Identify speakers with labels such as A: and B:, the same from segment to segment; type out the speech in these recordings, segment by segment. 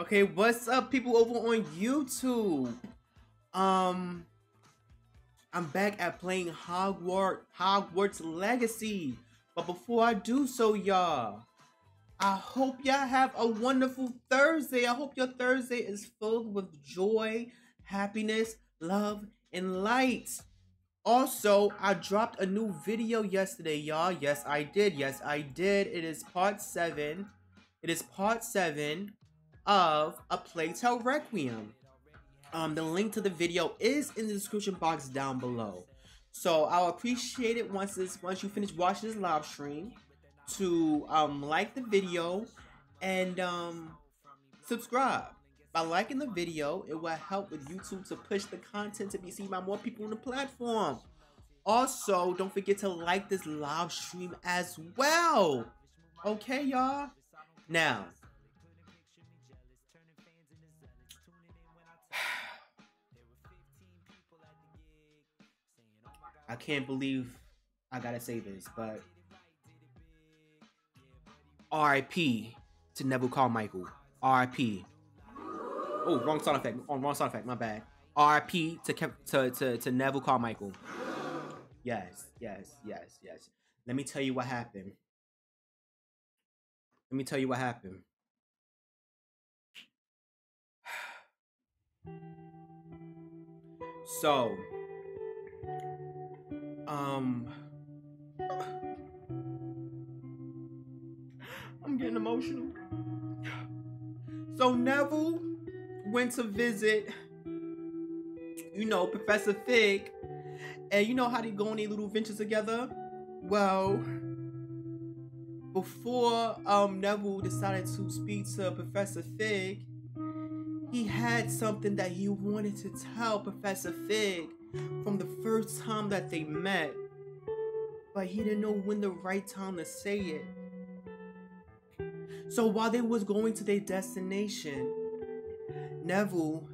A: Okay, what's up, people over on YouTube? Um, I'm back at playing Hogwarts Hogwarts Legacy. But before I do so, y'all, I hope y'all have a wonderful Thursday. I hope your Thursday is filled with joy, happiness, love, and light. Also, I dropped a new video yesterday, y'all. Yes, I did. Yes, I did. It is part seven. It is part seven of A Plague Tale Requiem. Um, the link to the video is in the description box down below. So I'll appreciate it once this once you finish watching this live stream to um like the video and um subscribe. By liking the video, it will help with YouTube to push the content to be seen by more people on the platform. Also, don't forget to like this live stream as well. Okay, y'all? Now, I can't believe I gotta say this, but R.I.P. to Neville Carmichael. R.I.P. Oh, wrong sound effect. Oh, wrong sound effect. My bad. R.I.P. to to to to Neville Carmichael. Yes, yes, yes, yes. Let me tell you what happened. Let me tell you what happened. So, um, I'm getting emotional. So Neville went to visit, you know, Professor Fig, and you know how they go on their little ventures together. Well, before um Neville decided to speak to Professor Fig, he had something that he wanted to tell Professor Fig from the first time that they met, but he didn't know when the right time to say it. So while they was going to their destination, Neville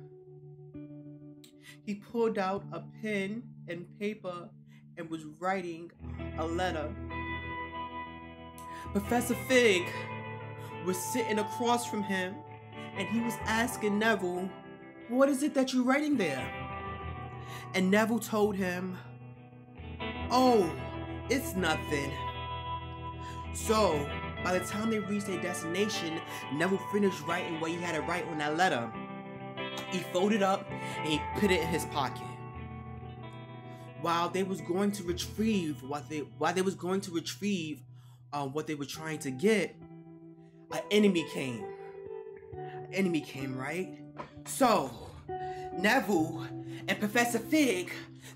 A: he pulled out a pen and paper and was writing a letter. Professor Fig was sitting across from him and he was asking Neville, What is it that you're writing there? And Neville told him, Oh, it's nothing. So, by the time they reached their destination, Neville finished writing what he had to write on that letter. He folded up and he put it in his pocket. While they was going to retrieve what they while they was going to retrieve uh, what they were trying to get, an enemy came. An enemy came, right? So Neville and Professor Fig,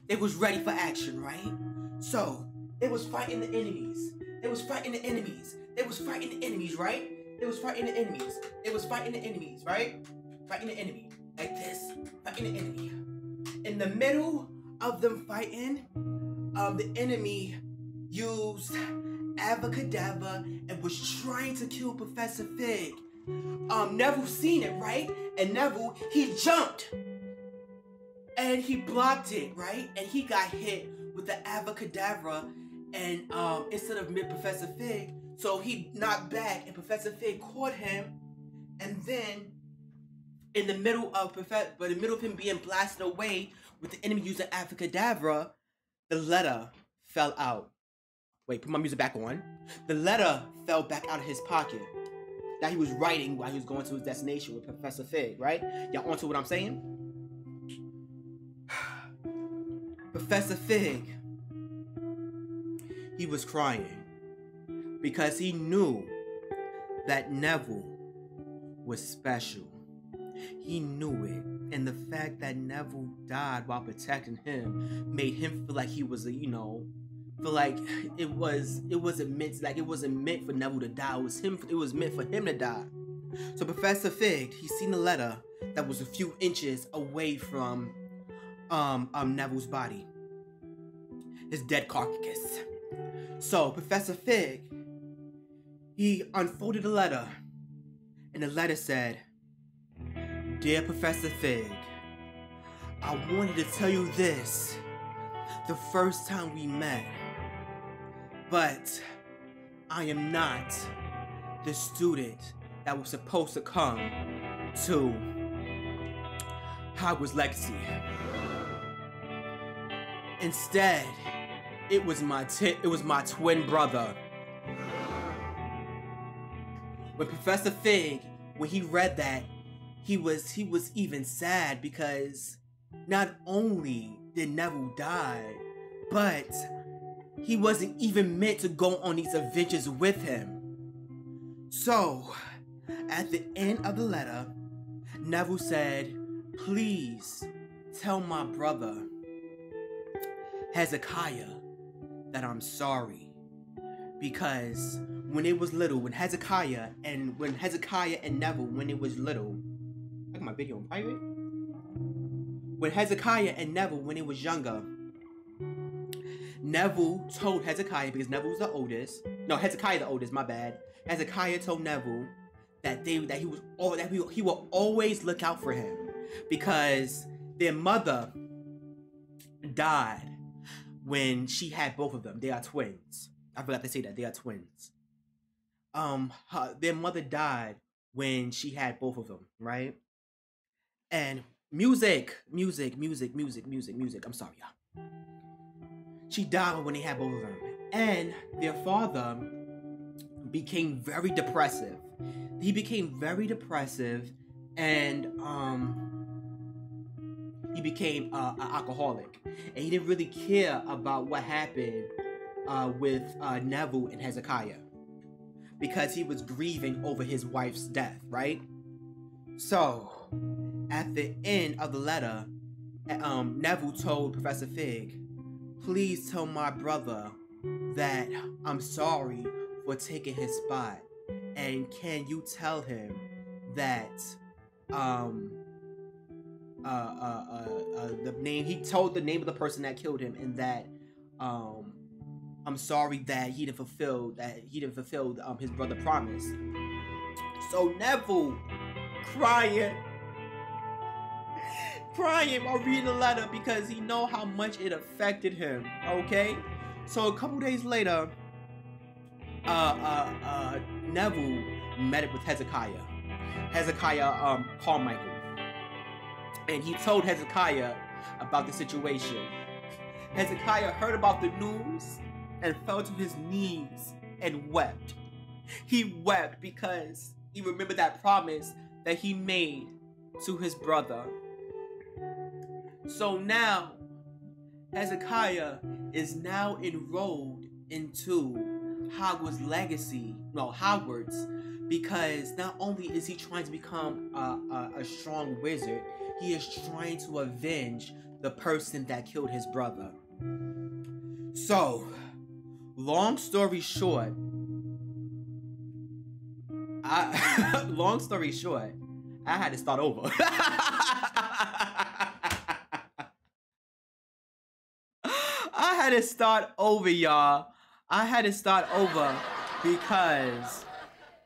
A: they was ready for action, right? So they was fighting the enemies. They was fighting the enemies. They was fighting the enemies, right? They was fighting the enemies. They was fighting the enemies, right? Fighting the enemy. Like this. Fighting the enemy. In the middle of them fighting, um, the enemy used Avacadabra and was trying to kill Professor Fig. Um, Neville seen it, right? And Neville, he jumped. And he blocked it, right? And he got hit with the Avacadabra and um, instead of mid Professor Fig, so he knocked back and Professor Fig caught him and then in the middle of Professor, but in the middle of him being blasted away with the enemy using Avacadabra, the letter fell out. Wait, put my music back on. The letter fell back out of his pocket that he was writing while he was going to his destination with Professor Fig, right? Y'all onto what I'm saying? Professor Fig, he was crying because he knew that Neville was special. He knew it. And the fact that Neville died while protecting him made him feel like he was a, you know, feel like it was it wasn't meant like it wasn't meant for Neville to die. It was him it was meant for him to die. So Professor Fig, he seen a letter that was a few inches away from um um Neville's body. His dead carcass. So Professor Fig, he unfolded a letter, and the letter said, Dear Professor Fig, I wanted to tell you this the first time we met, but I am not the student that was supposed to come to Hogwarts Legacy. Instead, it was my it was my twin brother. When Professor Fig, when he read that, he was he was even sad because not only did Neville die, but he wasn't even meant to go on these adventures with him. So, at the end of the letter, Neville said, Please tell my brother, Hezekiah, that I'm sorry. Because when it was little, when Hezekiah and when Hezekiah and Neville, when it was little, I got my video in private. When Hezekiah and Neville, when it was younger, Neville told Hezekiah because Neville was the oldest. No, Hezekiah the oldest. My bad. Hezekiah told Neville that they that he was all that he, he will always look out for him because their mother died when she had both of them. They are twins. I forgot to say that they are twins. Um, her, their mother died when she had both of them, right? And music, music, music, music, music, music. I'm sorry, y'all. She died when they had both of them, and their father became very depressive. He became very depressive, and um he became uh, an alcoholic, and he didn't really care about what happened uh, with uh, Neville and Hezekiah. Because he was grieving over his wife's death, right? So, at the end of the letter, um, Neville told Professor Fig, "Please tell my brother that I'm sorry for taking his spot, and can you tell him that um, uh, uh, uh, uh, the name he told the name of the person that killed him and that um I'm sorry that he didn't fulfill that he didn't fulfill um his brother promise. So Neville crying crying while reading the letter because he know how much it affected him. Okay? So a couple days later, uh uh uh Neville met it with Hezekiah. Hezekiah um called Michael and he told Hezekiah about the situation. Hezekiah heard about the news and fell to his knees and wept. He wept because he remembered that promise that he made to his brother. So now, Hezekiah is now enrolled into Hogwarts legacy, no, Hogwarts, because not only is he trying to become a, a, a strong wizard, he is trying to avenge the person that killed his brother. So, long story short, I long story short, I had to start over. I had to start over, y'all. I had to start over because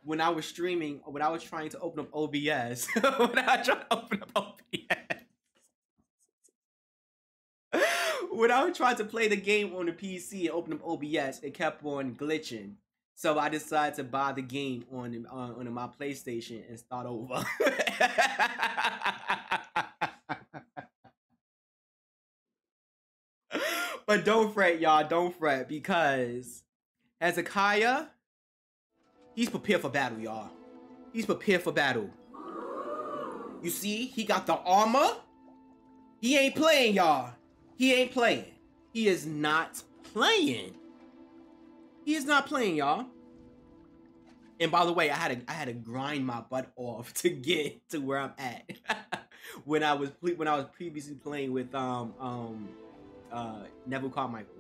A: when I was streaming, when I was trying to open up OBS, when I tried to open up OBS, when I was trying to play the game on the PC and open up OBS, it kept on glitching. So I decided to buy the game on on, on my PlayStation and start over. but don't fret, y'all. Don't fret because Hezekiah He's prepared for battle, y'all. He's prepared for battle. You see, he got the armor. He ain't playing, y'all. He ain't playing. He is not playing. He is not playing, y'all. And by the way, I had to I had to grind my butt off to get to where I'm at. when I was when I was previously playing with um um uh Neville Carmichael.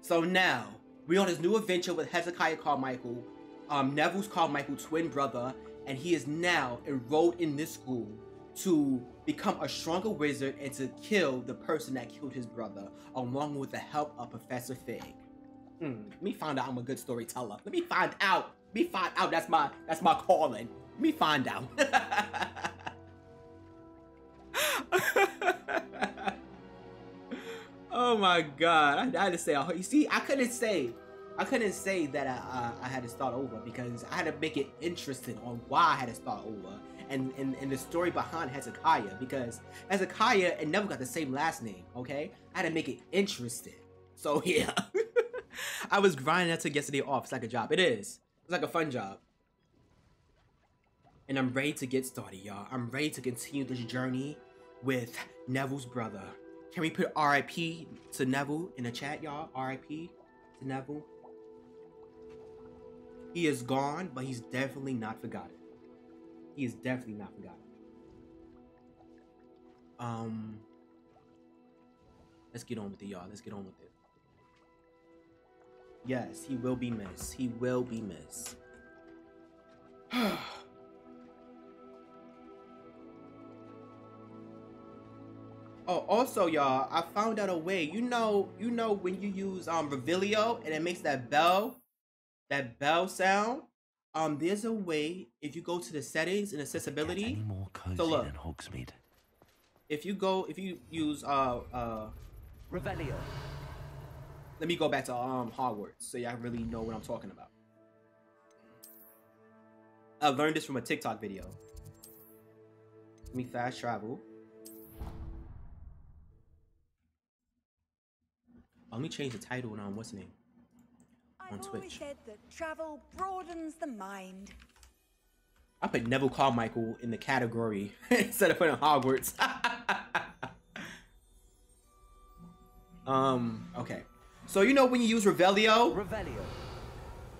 A: So now we're on this new adventure with Hezekiah Carmichael um, Neville's Carmichael's twin brother, and he is now enrolled in this school to become a stronger wizard and to kill the person that killed his brother, along with the help of Professor Fig. Hmm, let me find out I'm a good storyteller. Let me find out. Let me find out. That's my that's my calling. Let me find out. oh my god! I, I had to say. You see, I couldn't say I couldn't say that I, I, had to start over because I had to make it interesting on why I had to start over. and, and, and the story behind Hezekiah because Hezekiah it never got the same last name, okay? I had to make it interesting. So yeah. I was grinding that took yesterday off. It's like a job. It is. It's like a fun job. And I'm ready to get started, y'all. I'm ready to continue this journey with Neville's brother. Can we put RIP to Neville in the chat, y'all? RIP to Neville. He is gone, but he's definitely not forgotten. He is definitely not forgotten. Um, let's get on with it, y'all. Let's get on with it. Yes, he will be missed. He will be missed. Oh, also, y'all, I found out a way. You know, you know when you use um Revelio and it makes that bell, that bell sound. Um, there's a way if you go to the settings and accessibility.
B: Any more cozy
A: So look.
B: than Hogsmeade?
A: If you go, if you use uh uh,
B: Revelio.
A: let me go back to um Hogwarts so y'all really know what I'm talking about. I learned this from a TikTok video. Let me fast travel. Let me change the title and um, what's the name? On
C: I've always
A: Twitch.
C: said that travel broadens the mind.
A: I put Neville Carmichael in the category instead of putting Hogwarts. um, okay. So you know when you use Revelio,
B: Revelio.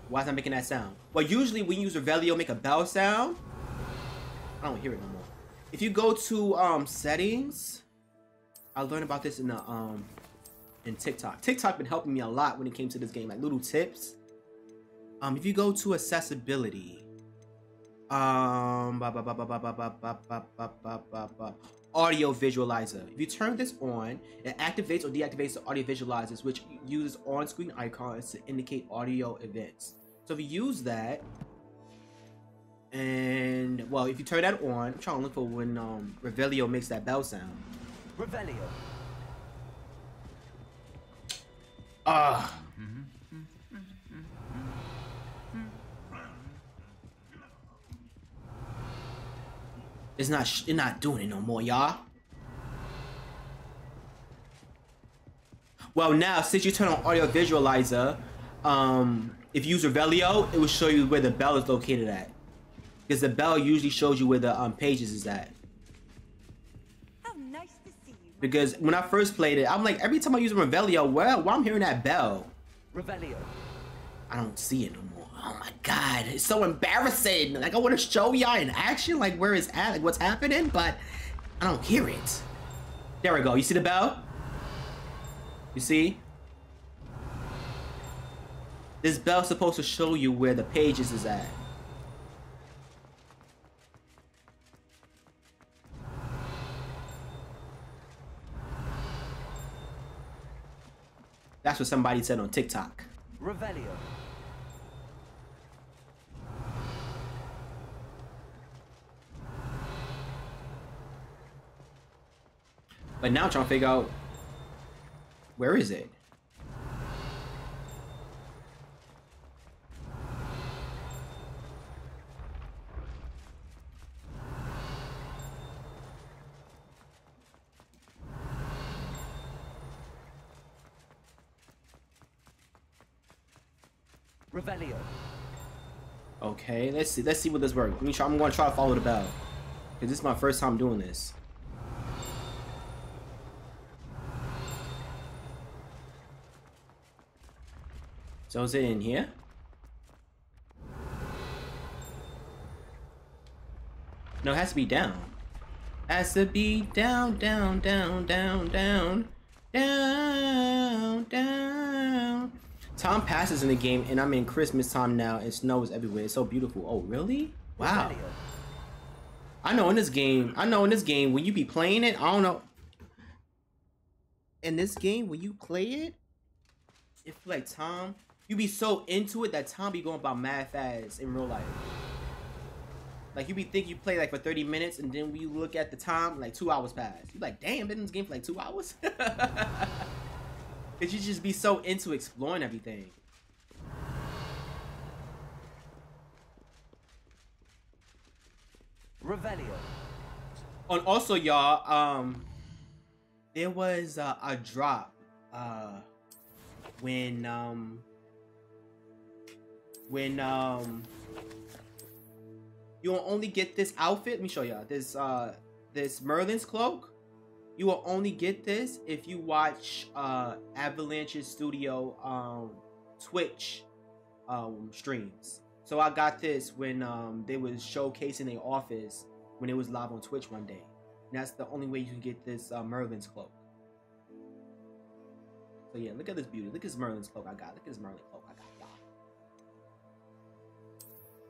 A: why is that making that sound? Well, usually when you use Revelio, make a bell sound. I don't hear it no more. If you go to um settings, I learned about this in the um and TikTok. TikTok been helping me a lot when it came to this game, like little tips. Um, if you go to accessibility, um, audio visualizer. If you turn this on, it activates or deactivates the audio visualizers, which uses on-screen icons to indicate audio events. So if you use that, and well, if you turn that on, I'm trying to look for when um Revelio makes that bell sound.
B: Revelio.
A: Ah. It's not. It's not doing it no more, y'all. Well, now since you turn on audio visualizer, um, if you use Revelio, it will show you where the bell is located at, because the bell usually shows you where the um pages is at. Because when I first played it, I'm like, every time I use Revelio, well, why I'm hearing that bell?
B: Revelio.
A: I don't see it no more. Oh my god, it's so embarrassing. Like I want to show y'all in action, like where it's at, like what's happening, but I don't hear it. There we go. You see the bell? You see? This bell's supposed to show you where the pages is at. That's what somebody said on TikTok.
B: Revelio.
A: But now trying to figure out where is it?
B: Revelio.
A: Okay, let's see. Let's see what this works. Let me try. I'm gonna try to follow the bell, cause this is my first time doing this. So is it in here? No, it has to be down. Has to be down, down, down, down, down, down, down. Time passes in the game, and I'm in Christmas time now, and snow is everywhere. It's so beautiful. Oh, really? Wow. I know in this game, I know in this game, when you be playing it, I don't know. In this game, when you play it, feel like time, you be so into it that time be going by mad fast in real life. Like you be think you play like for 30 minutes and then when you look at the time, like two hours pass. You like, damn, been in this game for like two hours? Cause you just be so into exploring everything.
B: Revelio.
A: And also, y'all, um, there was uh, a drop uh, when um when um you will only get this outfit. Let me show y'all this uh this Merlin's cloak. You will only get this if you watch uh Avalanche's studio um Twitch um streams. So I got this when um they was showcasing their office when it was live on Twitch one day. And that's the only way you can get this uh, Merlin's cloak. So yeah, look at this beauty. Look at this Merlin's cloak I got. Look at this Merlin cloak I got,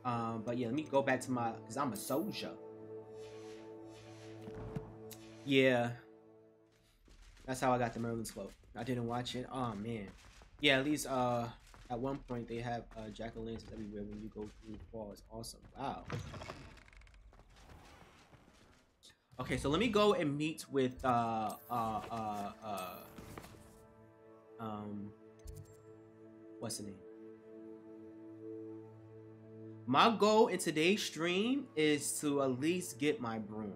A: y'all. Um, but yeah, let me go back to my because I'm a soldier. Yeah. That's how I got the Merlin's cloak. I didn't watch it. Oh man. Yeah, at least uh at one point they have uh jack-o'-lanterns everywhere when you go through the fall. It's awesome. Wow. Okay, so let me go and meet with uh uh uh uh um what's the name? My goal in today's stream is to at least get my broom.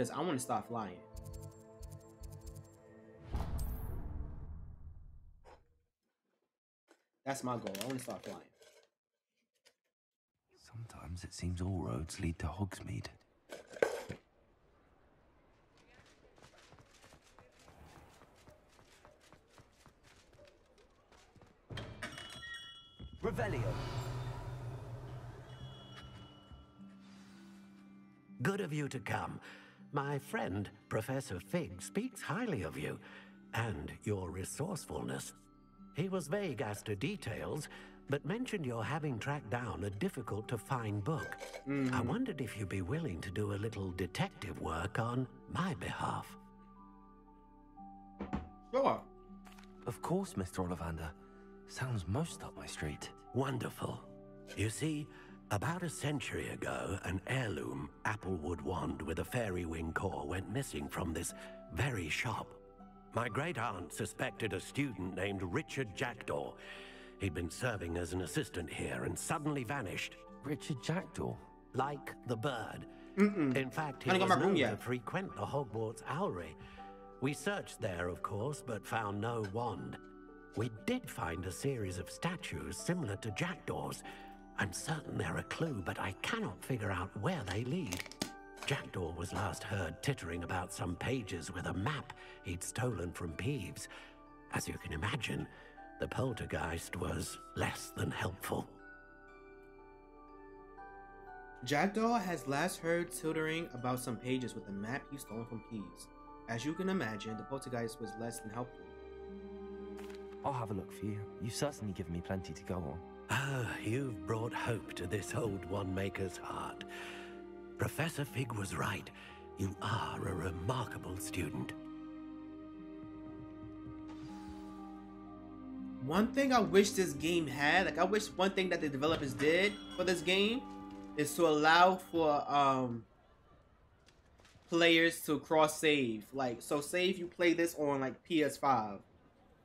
A: Because I want to start flying. That's my goal. I want to start flying.
D: Sometimes it seems all roads lead to Hogsmeade.
B: Revelio.
E: Good of you to come. My friend, Professor Fig, speaks highly of you and your resourcefulness. He was vague as to details, but mentioned your having tracked down a difficult to find book. Hmm. I wondered if you'd be willing to do a little detective work on my behalf.
A: Sure.
D: Of course, Mr. Ollivander. Sounds most up my street.
E: Wonderful. You see, about a century ago, an heirloom applewood wand with a fairy wing core went missing from this very shop. My great aunt suspected a student named Richard Jackdaw. He'd been serving as an assistant here and suddenly vanished,
D: Richard Jackdaw.
E: like the bird.
A: Mm-mm.
E: In fact, he
A: Haven't
E: was known to frequent the Hogwarts Owlery. We searched there, of course, but found no wand. We did find a series of statues similar to jackdaws. I'm certain they're a clue, but I cannot figure out where they lead. Jackdaw was last heard tittering about some pages with a map he'd stolen from Peeves. As you can imagine, the poltergeist was less than helpful.
A: Jackdaw has last heard tittering about some pages with a map he stole from Peeves. As you can imagine, the poltergeist was less than helpful.
D: I'll have a look for you. You've certainly given me plenty to go on.
E: Ah, you've brought hope to this old wandmaker's heart. Professor Fig was right. You are a remarkable student.
A: One thing I wish this game had, like I wish one thing that the developers did for this game is to allow for um players to cross save. Like so say if you play this on like PS5,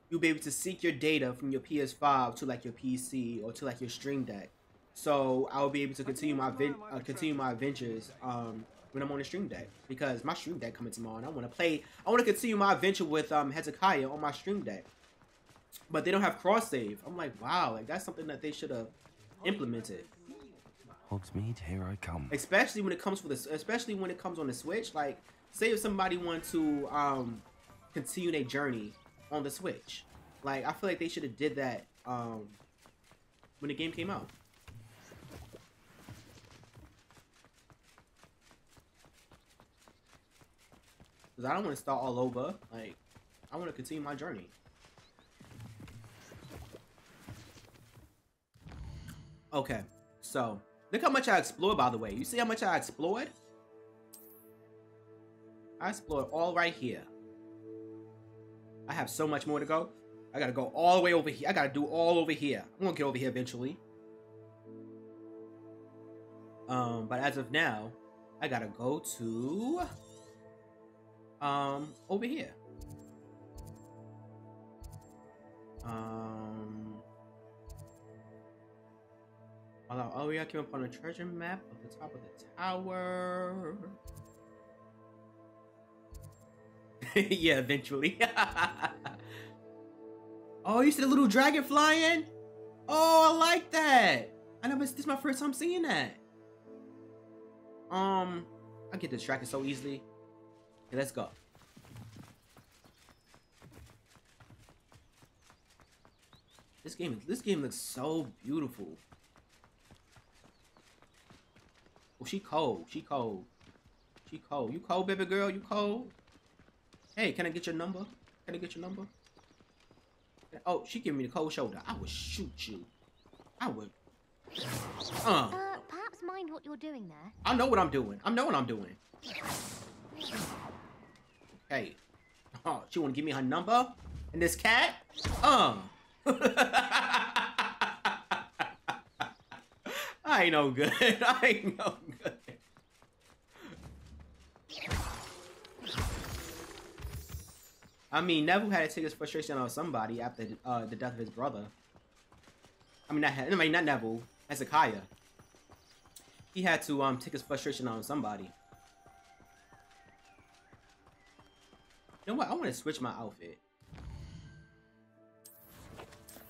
A: you'll be able to seek your data from your PS5 to like your PC or to like your Steam Deck. So I'll be able to continue my uh, continue my adventures um when I'm on the Steam Deck because my Steam Deck coming tomorrow and I want to play I want to continue my adventure with um Hezekiah on my Steam Deck but they don't have cross save. I'm like, wow, like that's something that they should have implemented,
D: Hogsmeade, here I come.
A: especially when it comes for this, especially when it comes on the Switch. Like, say if somebody wants to um continue their journey on the Switch, like I feel like they should have did that um when the game came out. Cause I don't want to start all over. Like, I want to continue my journey. Okay, so look how much I explored. By the way, you see how much I explored? I explored all right here. I have so much more to go. I gotta go all the way over here. I gotta do all over here. I'm gonna get over here eventually. Um, but as of now, I gotta go to um over here. Um oh yeah, I came upon a treasure map at the top of the tower. yeah, eventually. oh, you see the little dragon flying? Oh, I like that. I never. This is my first time seeing that. Um, I get distracted so easily. Okay, let's go. This game, this game looks so beautiful. Oh, she cold. She cold. She cold. You cold, baby girl? You cold? Hey, can I get your number? Can I get your number? Oh, she giving me the cold shoulder. I would shoot you. I would. Uh.
F: Uh, perhaps mind what you're doing there.
A: I know what I'm doing. I know what I'm doing. Hey. Oh, she wanna give me her number? And this cat? Uh. I ain't no good. I ain't no good. I mean, Neville had to take his frustration on somebody after uh, the death of his brother. I mean, not, I mean, not Neville, Hezekiah. He had to um take his frustration on somebody. You know what? I want to switch my outfit.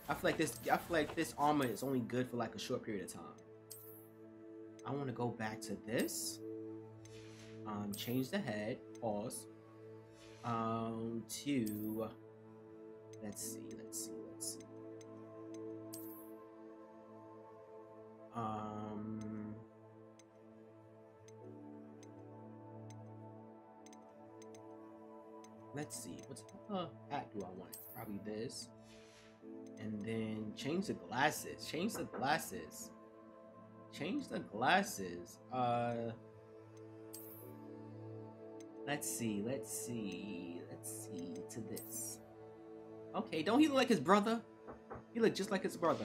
A: I feel like this. I feel like this armor is only good for like a short period of time. I want to go back to this. Um, change the head. Pause. Um, to let's see, let's see, let's see. Um. Let's see, what's what hat do I want? Probably this. And then change the glasses. Change the glasses. Change the glasses. Uh Let's see, let's see, let's see to this. Okay, don't he look like his brother? He look just like his brother.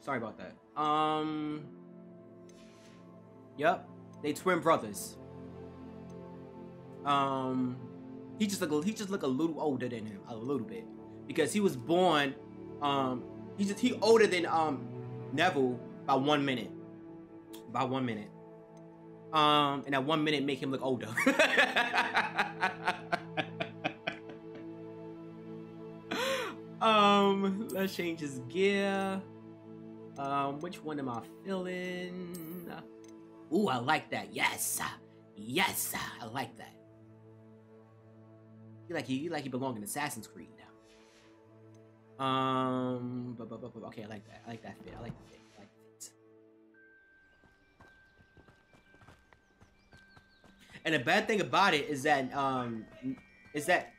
A: Sorry about that. Um. Yep, they twin brothers. Um, he just look he just look a little older than him, a little bit, because he was born. Um, he just he older than um Neville by one minute, by one minute. Um, and that one minute make him look older. um, let's change his gear. Um, which one am I feeling? Ooh, I like that. Yes, yes, I like that. Like you like you belong in Assassin's Creed now. Um, but, but, but, but, okay, I like that. I like that fit. I like that fit. I like fit. And the bad thing about it is that um, is that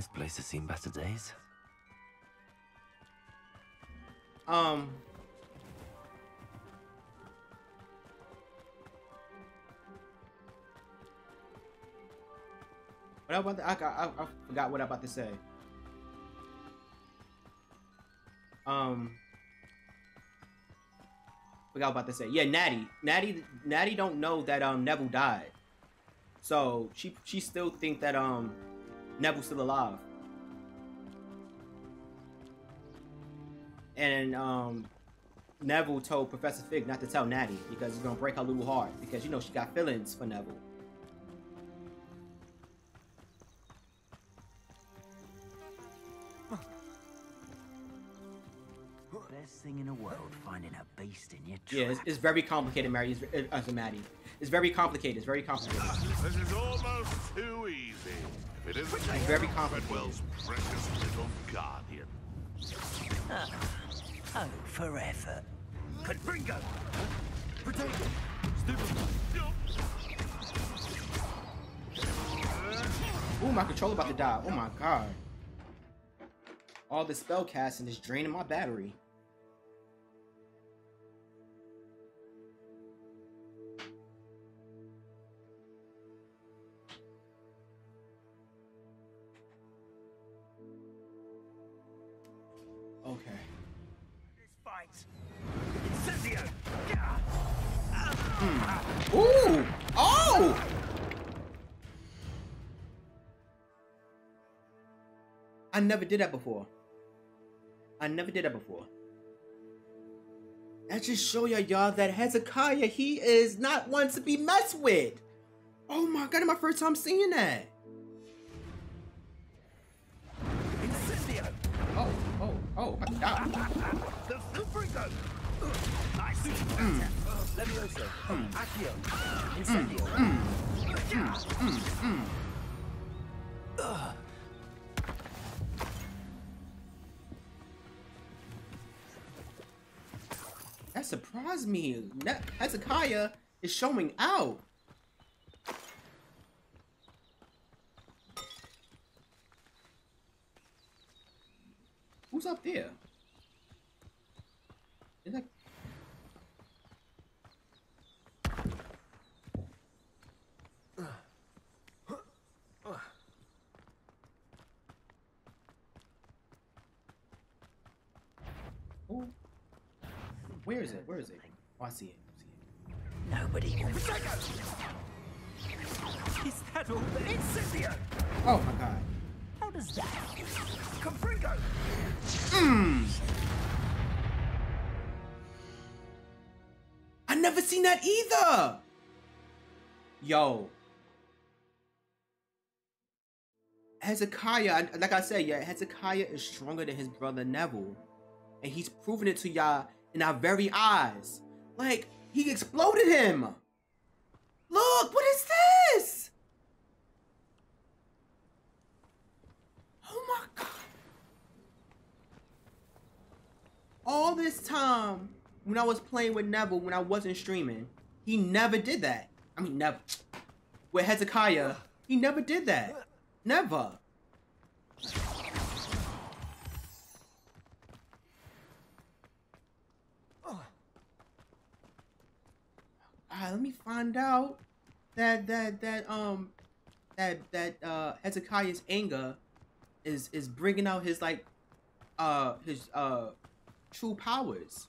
D: This place has seen better days.
A: Um. What I about to, I, I, I forgot what I about to say. Um, forgot about to say. Yeah, Natty, Natty, Natty don't know that um Neville died, so she she still think that um Neville's still alive. And um Neville told Professor Fig not to tell Natty because it's gonna break her little heart because you know she got feelings for Neville.
B: Best thing in the world, finding a beast in your
A: Yeah, it's, it's very complicated, Mary. It's, uh, uh, Maddie. It's very complicated. It's very complicated.
G: This is almost too easy. If it isn't
A: It's very complicated.
G: Fredwell's precious little guardian.
B: Oh, for effort. Confringo!
A: Ooh, my controller about to die. Oh my god. All the spell casting is draining my battery. I never did that before. I never did that before. That just show ya y'all that Hezekiah, he is not one to be messed with. Oh my god, my first time seeing that.
B: Incendio!
A: Oh, oh, oh, my god.
B: The Fubrigo! Mm. Nice! Levioso! Accio! Mm. Mm. Incendio!
A: That surprised me. Hezekiah is showing out. Who's up there? Is that... Where is it? Where is it? Oh, I see it. I see it.
B: Nobody can
E: Is that all there?
B: Incendio!
A: Oh my god.
B: How does that? Confringo! Hmm.
A: I never seen that either. Yo. Hezekiah, like I said, yeah, Hezekiah is stronger than his brother Neville. And he's proven it to y'all in our very eyes. Like, he exploded him. Look, what is this? Oh my god. All this time when I was playing with Neville when I wasn't streaming, he never did that. I mean, never. With Hezekiah, he never did that. Never. Alright, let me find out that that that um that that uh Hezekiah's anger is is bringing out his like uh his uh true powers.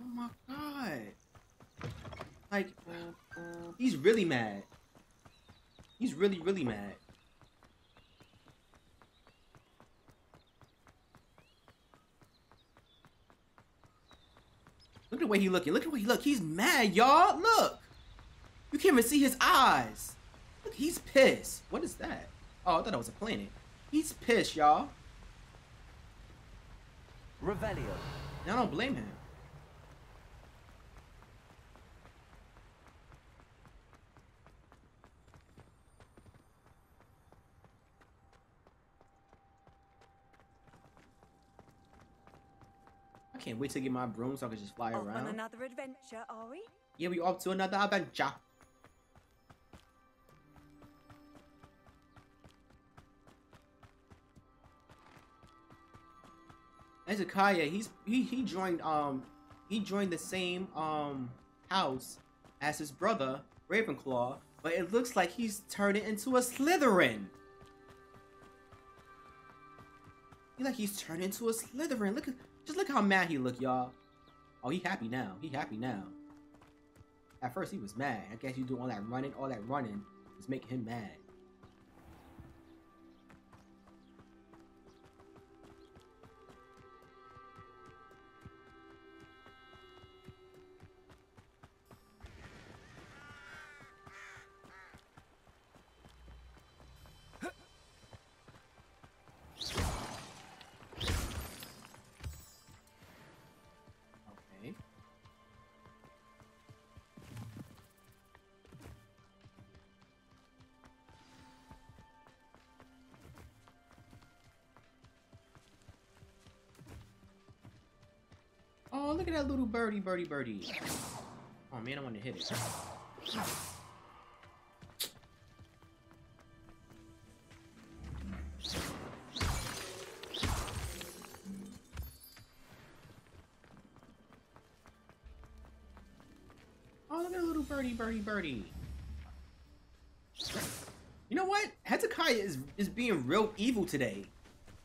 A: Oh my god. Like he's really mad. He's really really mad. Look at the way he looking. Look at the way he look. He's mad, y'all. Look. You can't even see his eyes. Look, he's pissed. What is that? Oh, I thought it was a planet. He's pissed, y'all.
B: Revelio.
A: And I don't blame him. Can't wait to get my broom so I can just fly
C: Off on
A: around.
C: another adventure, are we?
A: Yeah, we off to another adventure. Hezekiah, he's he he joined um he joined the same um house as his brother Ravenclaw, but it looks like he's turning into a Slytherin. He like he's turned into a Slytherin. Look at just look how mad he look, y'all. Oh, he happy now. He happy now. At first he was mad. I guess you do all that running, all that running is making him mad. At that little birdie, birdie, birdie. Oh man, I want to hit it. Oh, look at that little birdie, birdie, birdie. You know what? Hezekiah is is being real evil today.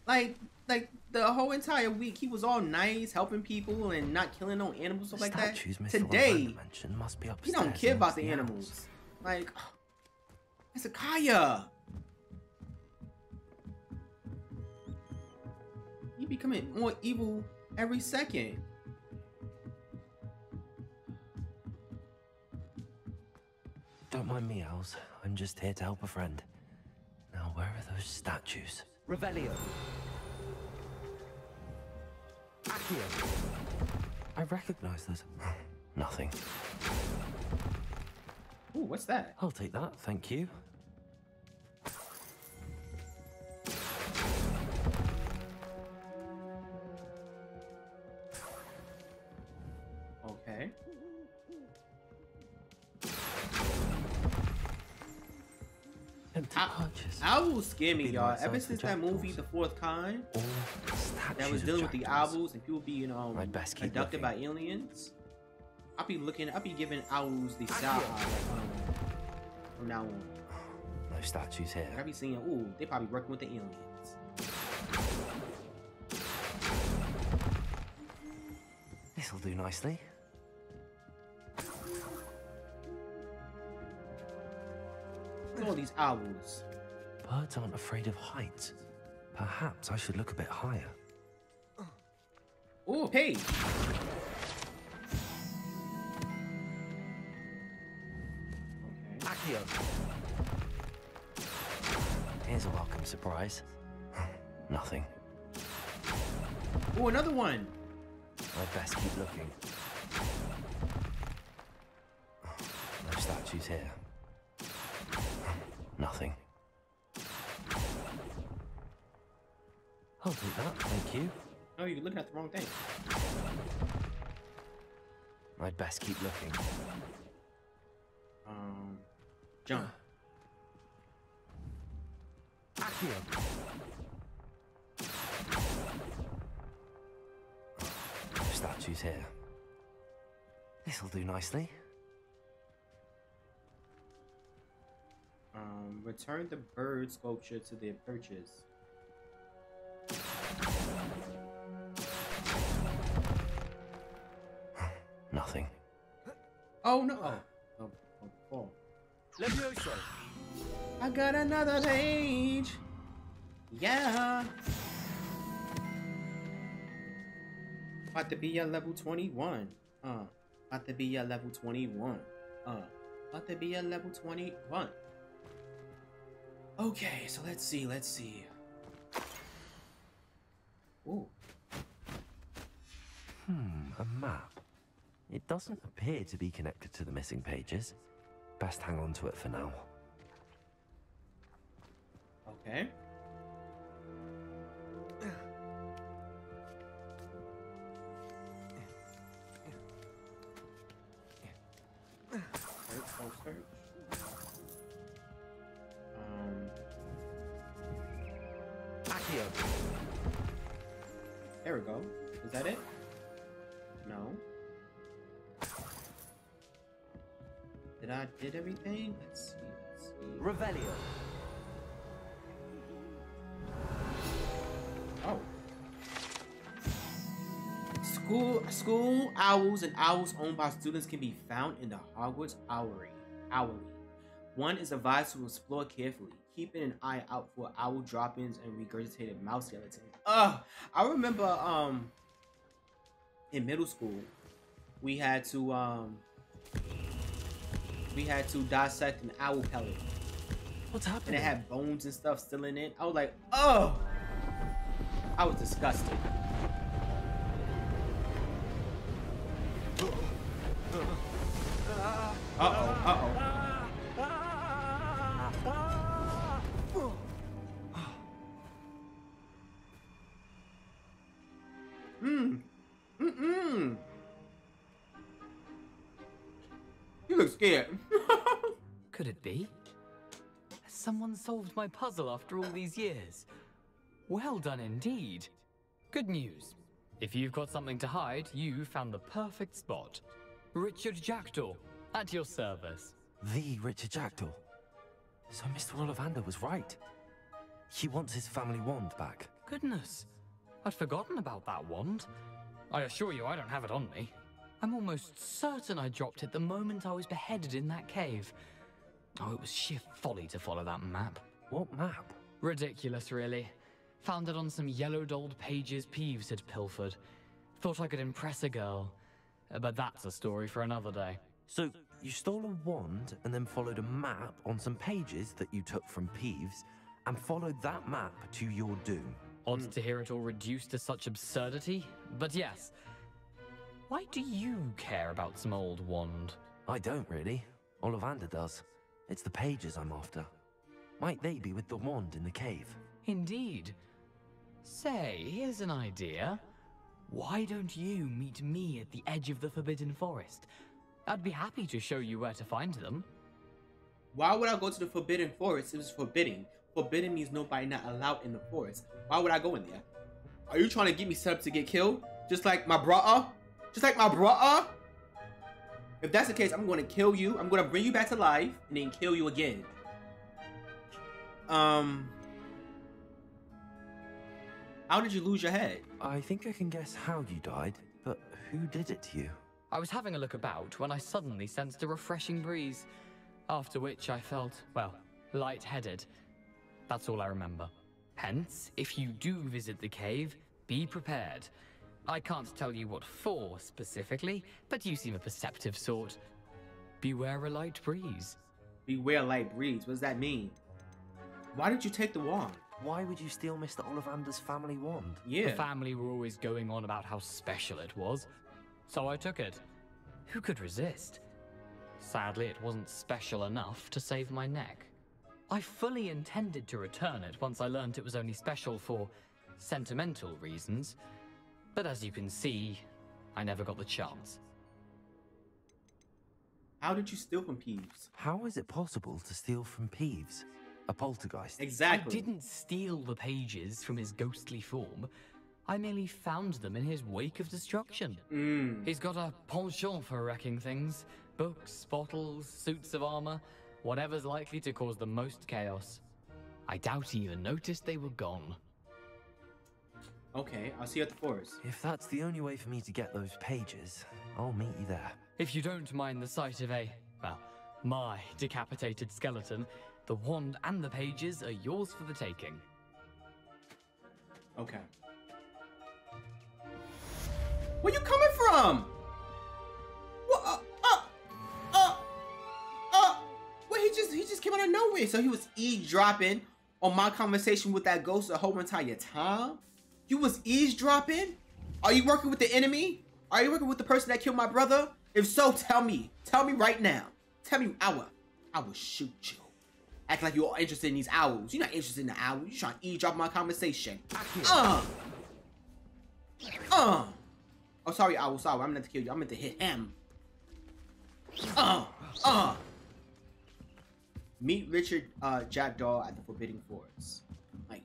A: Like, like the whole entire week, he was all nice, helping people and not killing no animals stuff
D: The
A: like that. Today,
D: must be
A: he don't care about
D: amongst
A: the animals. Like, Hezekiah. You becoming more evil every second.
D: Don't mind me, Els. I'm just here to help a friend. Now, where are those statues?
B: Revelio. Accio.
D: I recognize those. Nothing.
A: Ooh, what's that?
D: I'll take that, thank you.
A: Me, y'all. Ever since that movie. The Fourth Kind, that was dealing with the owls and people being um
D: I'd best keep
A: abducted by aliens. I'll be looking. I'll be giving owls the side um, from now on.
D: No statues here.
A: I'll be seeing. Ooh, they probably working with the aliens.
D: This'll do nicely.
A: Look at all these owls.
D: Birds aren't afraid of heights. Perhaps I should look a bit higher.
A: Oh, hey! Okay.
D: Here's a welcome surprise. Nothing.
A: Oh, another one.
D: I'd best keep looking. No statues here. That, thank you.
A: Oh, you're looking at the wrong thing.
D: I'd best keep looking.
A: Um, jump.
B: Accio.
D: No statues here. This'll do nicely.
A: Um, return the bird sculpture to their purchase. Oh no! Oh, oh, oh, oh.
B: Levioso.
A: I got another page. Yeah. About to be at level 21. Uh, about to be at level 21. Uh, about to be at level 21. Okay, so let's see, let's see. Ooh,
D: Hmm, a map. It doesn't appear to be connected to the missing pages. Best hang on to it for now.
A: okay. Search, Did everything? Let's see. Let's see.
B: Revelio.
A: Oh. School school owls and owls owned by students can be found in the Hogwarts Owlery. Owlery. One is advised to explore carefully, keeping an eye out for owl drop-ins and regurgitated mouse skeletons. Ugh, I remember um in middle school we had to um we had to dissect an owl pellet
D: What's happening?
A: and
D: happening?
A: it had bones and stuff still in it. I was like, oh, I was disgusted. Uh
H: solved my puzzle after all these years? Well done indeed. Good news. If you've got something to hide, you found the perfect spot. Richard Jackdaw, at your service.
D: The Richard Jackdaw. So Mr. Ollivander was right. He wants his family wand back.
H: Goodness, I'd forgotten about that wand. I assure you I don't have it on me. I'm almost certain I dropped it the moment I was beheaded in that cave. Oh, it was sheer folly to follow that map.
D: What map?
H: Ridiculous, really. Found it on some yellowed old pages Peeves had pilfered. Thought I could impress a girl. Uh, But that's a story for another day.
D: So, you stole a wand and then followed a map on some pages that you took from Peeves and followed that map to your doom.
H: Odd to hear it all reduced to such absurdity, but yes. Why do you care about some old wand?
D: I don't really. Ollivander does. It's the pages I'm after. Might they be with the wand in the cave?
H: Indeed. Say, here's an idea. Why don't you meet me at the edge of the Forbidden Forest? I'd be happy to show you where to find them.
A: Why would I go to the Forbidden Forest? It was forbidding. Forbidden means nobody not allowed in the forest. Why would I go in there? Are you trying to get me set up to get killed? Just like my brother? Just like my brother? If that's the case, I'm going to kill you. I'm going to bring you back to life and then kill you again. Um. How did you lose your head?
D: I think I can guess how you died, but who did it to you?
H: I was having a look about when I suddenly sensed a refreshing breeze, after which I felt, well, lightheaded. That's all I remember. Hence, if you do visit the cave, be prepared. I can't tell you what for specifically, but you seem a perceptive sort. Beware a light breeze.
A: Beware light breeze. What does that mean? Why did you take the wand?
D: Why would you steal Mr. Ollivander's family wand?
A: Yeah.
H: The family were always going on about how special it was, so I took it. Who could resist? Sadly, it wasn't special enough to save my neck. I fully intended to return it once I learned it was only special for sentimental reasons, but as you can see, I never got the chance.
A: How did you steal from Peeves?
D: How is it possible to steal from Peeves? A poltergeist.
A: Exactly.
H: I didn't steal the pages from his ghostly form. I merely found them in his wake of destruction.
A: Mm.
H: He's got a penchant for wrecking things books, bottles, suits of armor, whatever's likely to cause the most chaos. I doubt he even noticed they were gone.
A: Okay, I'll see you at the forest.
D: If that's the only way for me to get those pages, I'll meet you there.
H: If you don't mind the sight of a, well, my decapitated skeleton, the wand and the pages are yours for the taking.
A: Okay. Where you coming from? What? Uh, uh, uh, uh. Well, he just he just came out of nowhere. So he was eavesdropping on my conversation with that ghost the whole entire time. You was eavesdropping? Are you working with the enemy? Are you working with the person that killed my brother? If so, tell me. Tell me right now. Tell me, I will. I will shoot you. Act like you're interested in these owls. You're not interested in the owls. You're trying to eavesdrop my conversation. Uh. Uh. Oh, sorry, owl. Sorry, I'm meant to kill you. I'm meant to hit him. Uh. Uh. Meet Richard uh, Jackdaw at the Forbidden Forest. Like,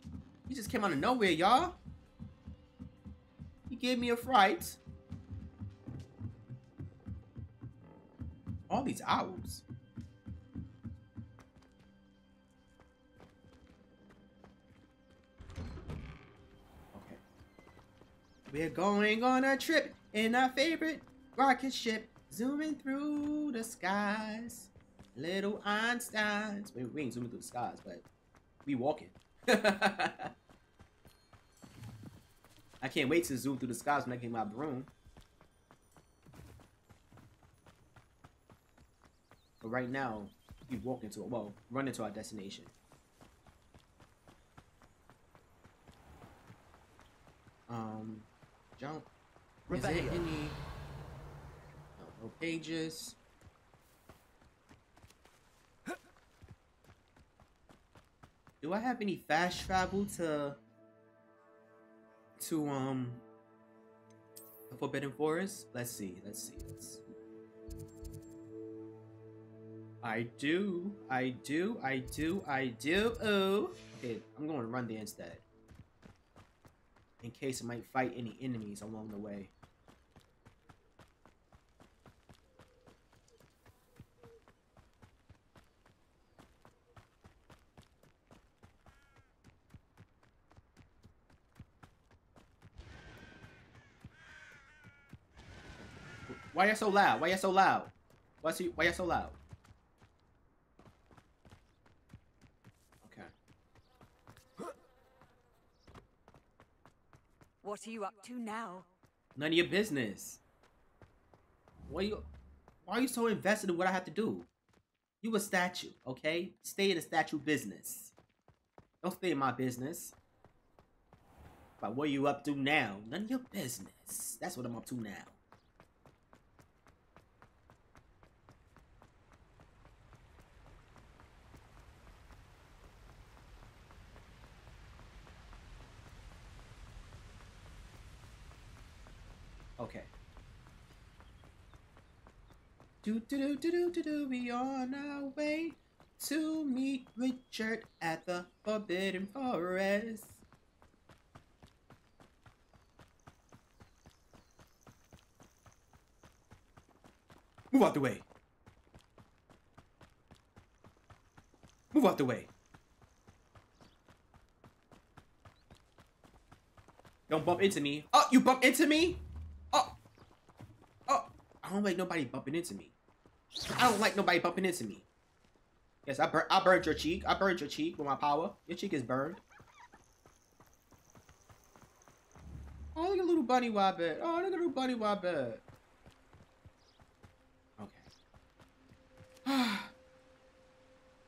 A: he just came out of nowhere, y'all. He gave me a fright. All these owls. Okay. We're going on a trip in our favorite rocket ship, zooming through the skies. Little Einsteins. We ain't zooming through the skies, but we walking. I can't wait to zoom through the skies when I get my broom. But right now, we walk into it. Well, run into our destination. Um, jump. Is there any? No, no pages. Do I have any fast travel to to um the Forbidden Forest? Let's see. Let's see. Let's. I do. I do. I do. I do. Oh. Okay, I'm going to run there instead. In case I might fight any enemies along the way. Why you so loud? Why you so loud? Why you why you so loud? Okay.
C: What are you up to now?
A: None of your business. Why you why are you so invested in what I have to do? You a statue, okay? Stay in the statue business. Don't stay in my business. But what are you up to now? None of your business. That's what I'm up to now. Okay. Do do do do do do do. We on our way to meet Richard at the Forbidden Forest. Move out the way. Move out the way. Don't bump into me. Oh, you bump into me? Oh. Oh. I don't like nobody bumping into me. I don't like nobody bumping into me. Yes, I, bur I burned your cheek. I burned your cheek with my power. Your cheek is burned. Oh, look at little bunny wabbit. Oh, look at little bunny wabbit. Okay.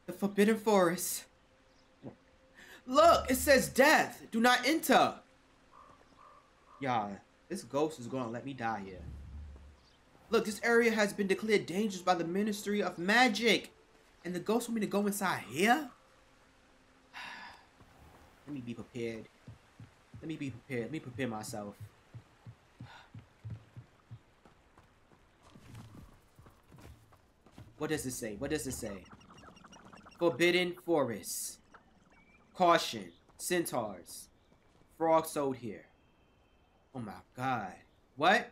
A: the Forbidden Forest. Look, it says death. Do not enter. Y'all, this ghost is gonna let me die here. Look, this area has been declared dangerous by the Ministry of Magic. And the ghost want me to go inside here? Let me be prepared. Let me be prepared. Let me prepare myself. What does it say? What does it say? Forbidden Forest. Caution. Centaurs. Frog sold here. Oh my god. What?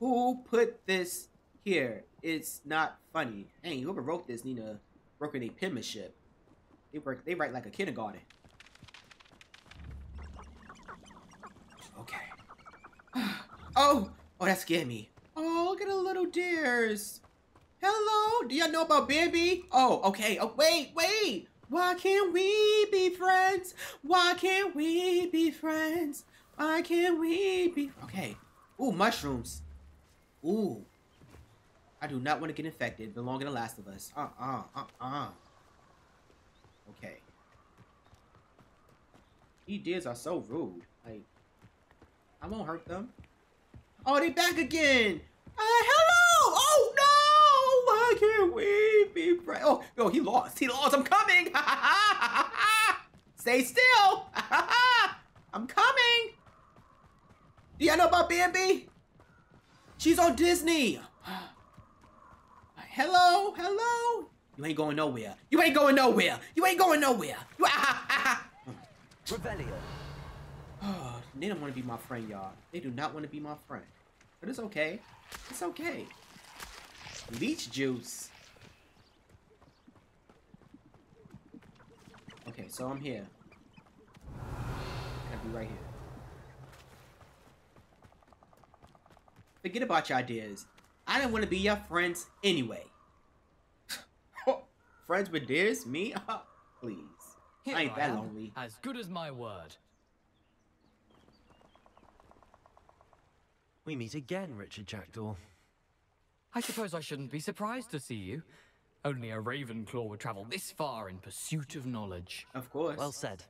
A: Who put this here? It's not funny. Hey, whoever wrote this need to work in a penmanship. They work they write like a kindergarten. Okay. oh! Oh, that scared me. Oh, look at the little deers. Hello? Do y'all know about Bambi? Oh, okay. Oh, wait, wait. Why can't we be friends? Why can't we be friends? Why can't we be... Okay. Ooh, mushrooms. Ooh. I do not want to get infected. Belong in The Last of Us. Uh-uh. Uh-uh. Okay. These deers are so rude. Like, I won't hurt them. Oh, they back again. Uh, hello. Oh, no. Why can't we be friends? Oh, oh, he lost. He lost. I'm coming. Stay still. I'm coming. Do y'all know about Bambi? She's on Disney. Hello, hello. You ain't going nowhere. You ain't going nowhere. You ain't going nowhere. You, ah, ah, ah.
D: Revelio.
A: Oh, they don't want to be my friend, y'all. They do not want to be my friend. But it's okay. It's okay. Leech juice. Okay, so I'm here. I'll be right here. Forget about your ideas. I didn't want to be your friends anyway. friends with deers? Me? Please.
H: Here
A: I ain't
H: I
A: that
H: am,
A: lonely.
H: As good as my word.
D: We meet again, Richard Jackdaw.
H: I suppose I shouldn't be surprised to see you. Only a Ravenclaw would travel this far in pursuit of knowledge.
A: Of course.
D: Well said.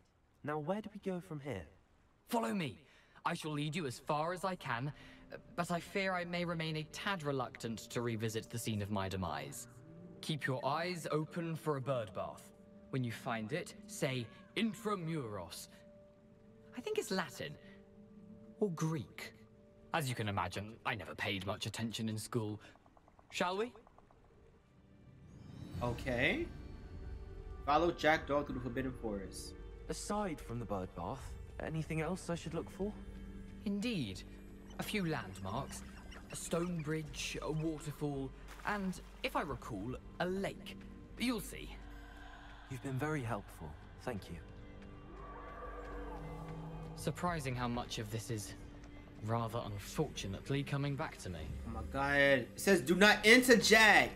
D: Now, where do we go from here?
H: Follow me. I shall lead you as far as I can, but I fear I may remain a tad reluctant to revisit the scene of my demise. Keep your eyes open for a bird bath. When you find it, say intramuros. I think it's Latin. Or Greek. As you can imagine, I never paid much attention in school. Shall we?
A: Okay. Follow Jackdaw through the Forbidden Forest.
D: Aside from the bird bath, anything else I should look for?
H: Indeed. A few landmarks, a stone bridge, a waterfall, and, if I recall, a lake. You'll see.
D: You've been very helpful. Thank you.
H: Surprising how much of this is rather unfortunately coming back to me.
A: Oh my god. It says do not enter Jack.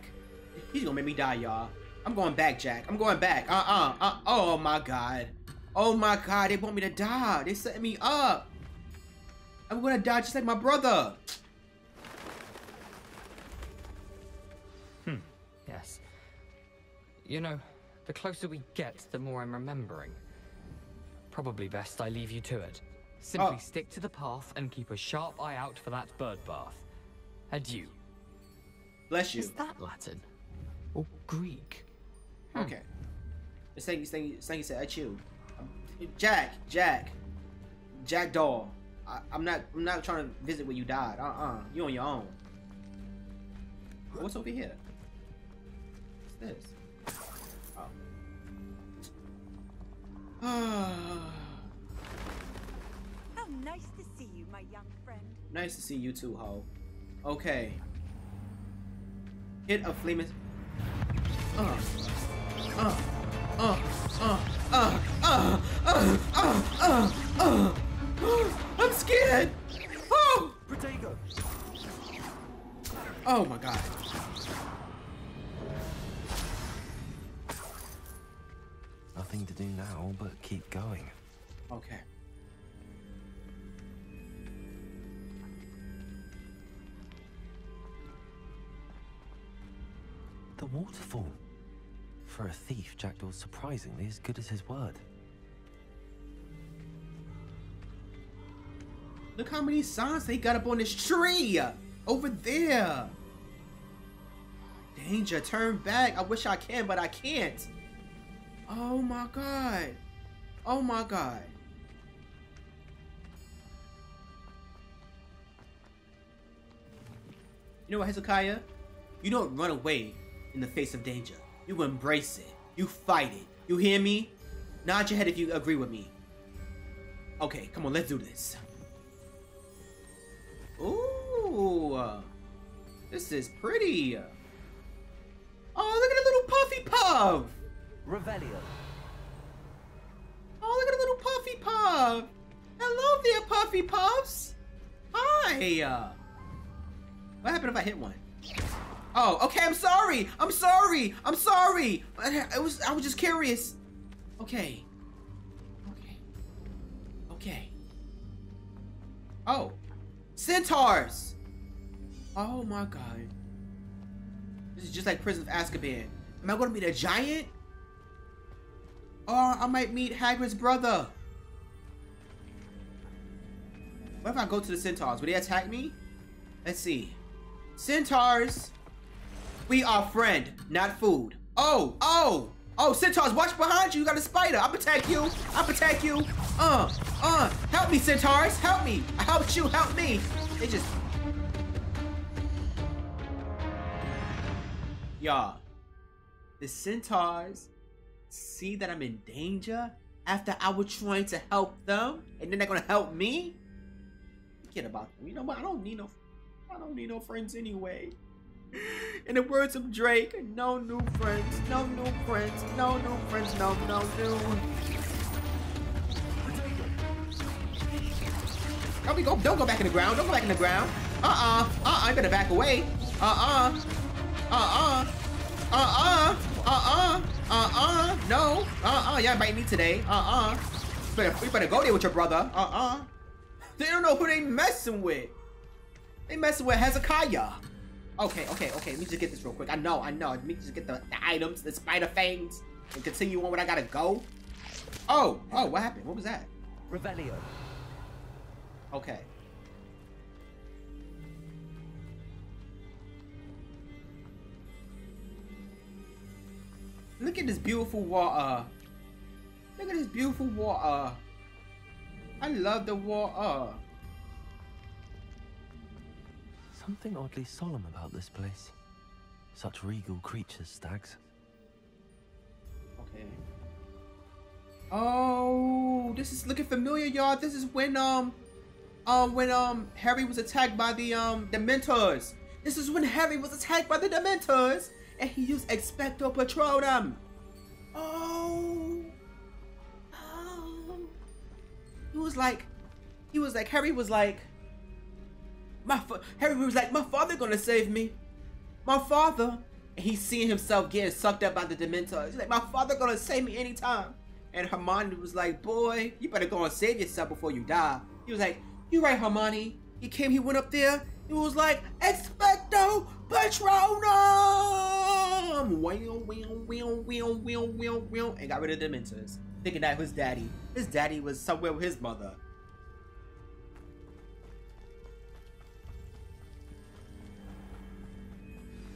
A: He's gonna make me die, y'all. I'm going back, Jack. I'm going back. Uh-uh. Uh, oh my god. Oh my god, they want me to die. They setting me up. I'm gonna die just like my brother. Hmm.
H: Yes. You know, the closer we get, the more I'm remembering. Probably best I leave you to it. Simply
A: Oh.
H: stick to the path and keep a sharp eye out for that bird bath. Adieu.
A: Bless you.
H: Is that Latin? Or Greek?
A: Okay. It's saying, it's saying, it's saying, said, at you. Um, Jack, Jack, Jack Doll. I, I'm not, I'm not trying to visit where you died. Uh-uh. You on your own. What's over here? What's this? Oh.
C: How nice to see you, my young friend.
A: nice to see you too, ho. Okay. Hit a flaming. Uh. Uh. Uh. Uh. Uh. Uh. Uh. Uh. Uh. I'm scared. Oh.
D: Protego!
A: Oh my god.
D: Nothing to do now but keep going.
A: Okay.
D: The waterfall. For a thief, Jackdaw's surprisingly as good as his word.
A: Look how many signs they got up on this tree over there. Danger, turn back. I wish I can, but I can't. Oh my god. Oh my god. You know what, Hezekiah? You don't run away in the face of danger. You embrace it. You fight it. You hear me? Nod your head if you agree with me. Okay, come on, let's do this. Ooh, uh, this is pretty. Oh, look at a little puffy puff.
B: Revelio.
A: Oh, look at a little puffy puff. Hello there, puffy puffs. Hi. uh, What happened if I hit one? Oh, okay. I'm sorry. I'm sorry. I'm sorry. I was I was just curious. Okay. Okay. Okay. Oh, centaurs. Oh my god. This is just like Prison of Azkaban. Am I gonna meet a giant? Or I might meet Hagrid's brother. What if I go to the centaurs? Will they attack me? Let's see. Centaurs. We are friend, not food. Oh, oh, oh, centaurs, watch behind you. You got a spider. I'll protect you. I'll protect you. Uh, uh, help me, centaurs. Help me. I helped you. Help me. They just. Y'all, the centaurs see that I'm in danger after I was trying to help them, and then they're gonna help me. Forget about them. You know what? I don't need no. I don't need no friends anyway. In the words of Drake, no new friends, no new friends, no new friends, no no new. Don't we go? Don't go back in the ground. Don't go back in the ground. Uh uh. Uh uh. You better back away. Uh uh. Uh uh. Uh uh. Uh uh. Uh uh. No. Uh uh. Y'all bite me today. Uh uh. You better, you better go there with your brother. Uh uh. They don't know who they messing with. They messing with Hezekiah. Okay, okay, okay. Let me just get this real quick. I know, I know. Let me just get the, the items, the spider fangs, and continue on where I gotta go. Oh, oh, what happened? What was that?
B: Revelio.
A: Okay. Look at this beautiful water. Uh, look at this beautiful water. Uh, I love the water.
D: Uh, Something oddly solemn about this place. Such regal creatures, stags.
A: Okay. Oh, this is looking familiar, y'all. This is when um, um, when um Harry was attacked by the um Dementors. This is when Harry was attacked by the Dementors, and he used Expecto Patronum. Oh, oh. He was like, he was like Harry was like, my Harry was like, my father gonna save me. My father. And he's seeing himself getting sucked up by the Dementors. He's like, my father gonna save me anytime. And Hermione was like, boy, you better go and save yourself before you die. He was like, you right, Hermione. He came, he went up there. He was like, expecto patronum. And got rid of the Dementors. Thinking that was daddy, his daddy was somewhere with his mother.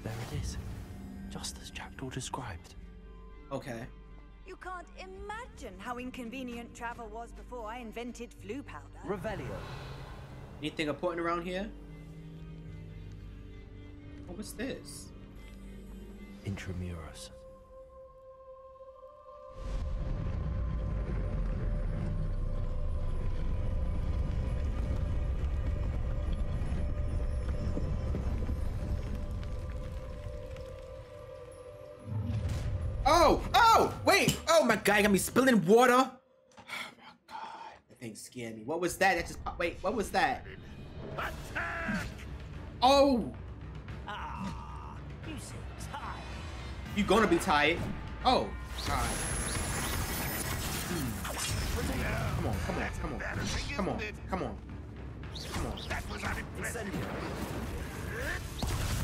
D: There it is. Just as Jackdaw described.
A: Okay.
C: You can't imagine how inconvenient travel was before I invented Floo powder.
B: Revelio.
A: Anything important around here? What was this?
D: Intramuros.
A: Oh! Oh! Wait! Oh my god, I got me spilling water! Oh my god, that thing scared me. What was that? That just popped. Wait, what was that? Attack! Oh!
B: Ah, you seem tired.
A: You gonna be tired. Oh, god. Come on, come on, come on, come on, come on, come on.
G: That was unimpressive.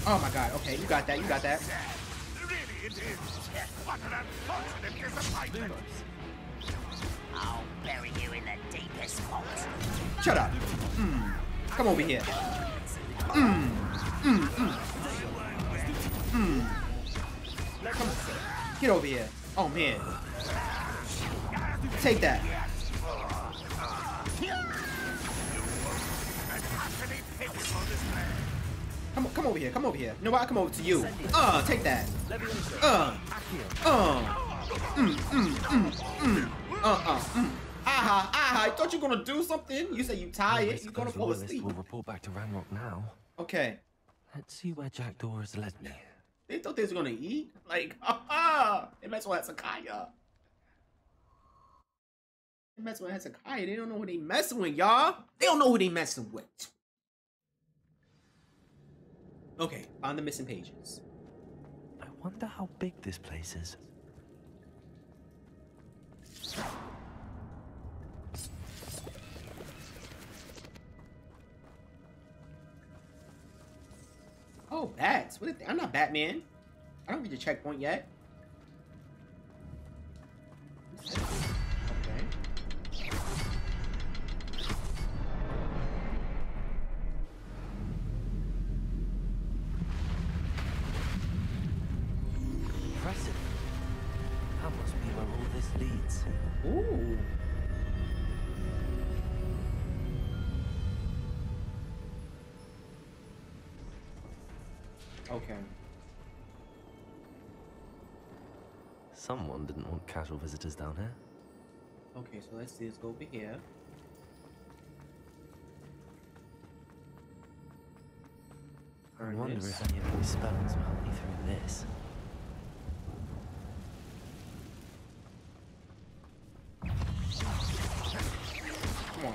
A: Oh my god, okay, you got that, you got that.
G: It is. What an unfortunate disappointment.
B: I'll bury you in the deepest vault.
A: Shut up. Mm. Come over here. Mm. Mm, mm. Mm. Come on. Get over here. Oh man. Take that. Come, come over here. Come over here. You know what? I'll come over to you. Uh, take that. Uh, uh. Mm, mm, mm, mm. Uh, uh, mm. Aha, aha. I thought you were gonna do something. You say you tired.
D: Loyalist
A: You're gonna
D: goes
A: fall
D: loyalist.
A: asleep.
D: We'll report back to Ranrock now.
A: Okay.
D: Let's see where Jackdaw has led me.
A: They thought they was gonna eat. Like, ah, they mess with Hezekiah. They mess with Hezekiah. They don't know who they messing with, y'all. They don't know who they messing with. Okay, found the missing pages.
D: I wonder how big this place is.
A: Oh, bats. What? I'm not Batman. I don't reach the checkpoint yet.
D: Casual visitors down here.
A: Okay, so let's see. Let's go over here.
D: I
A: Burn
D: wonder if any of these spells will help me through this.
A: Come on.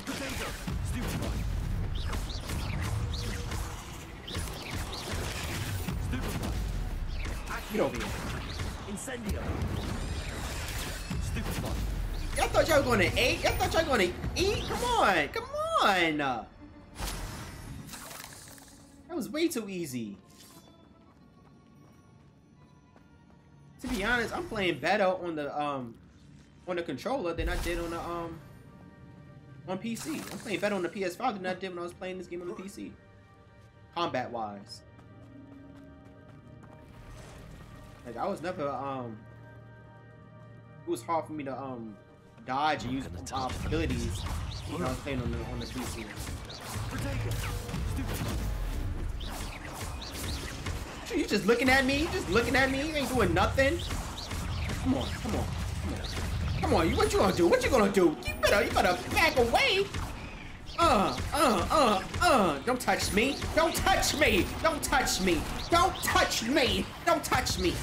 A: Get over here.
B: Incendio.
A: Thought y'all were gonna eat? Y'all thought y'all gonna eat? Come on, come on. That was way too easy. To be honest, I'm playing better on the um on the controller than I did on the um on PC. I'm playing better on the PS5 than I did when I was playing this game on the PC. Combat wise. Like I was never um it was hard for me to um dodge and use
D: gonna
A: uh,
D: touch the
A: abilities when I was playing on the on the PC. So you just looking at me? You just looking at me? You ain't doing nothing? Come on, come on, come on. Come on, you what you gonna do? What you gonna do? You better you better back away. Uh, uh, uh, uh, don't touch me. Don't touch me. Don't touch me. Don't touch me. Don't touch me.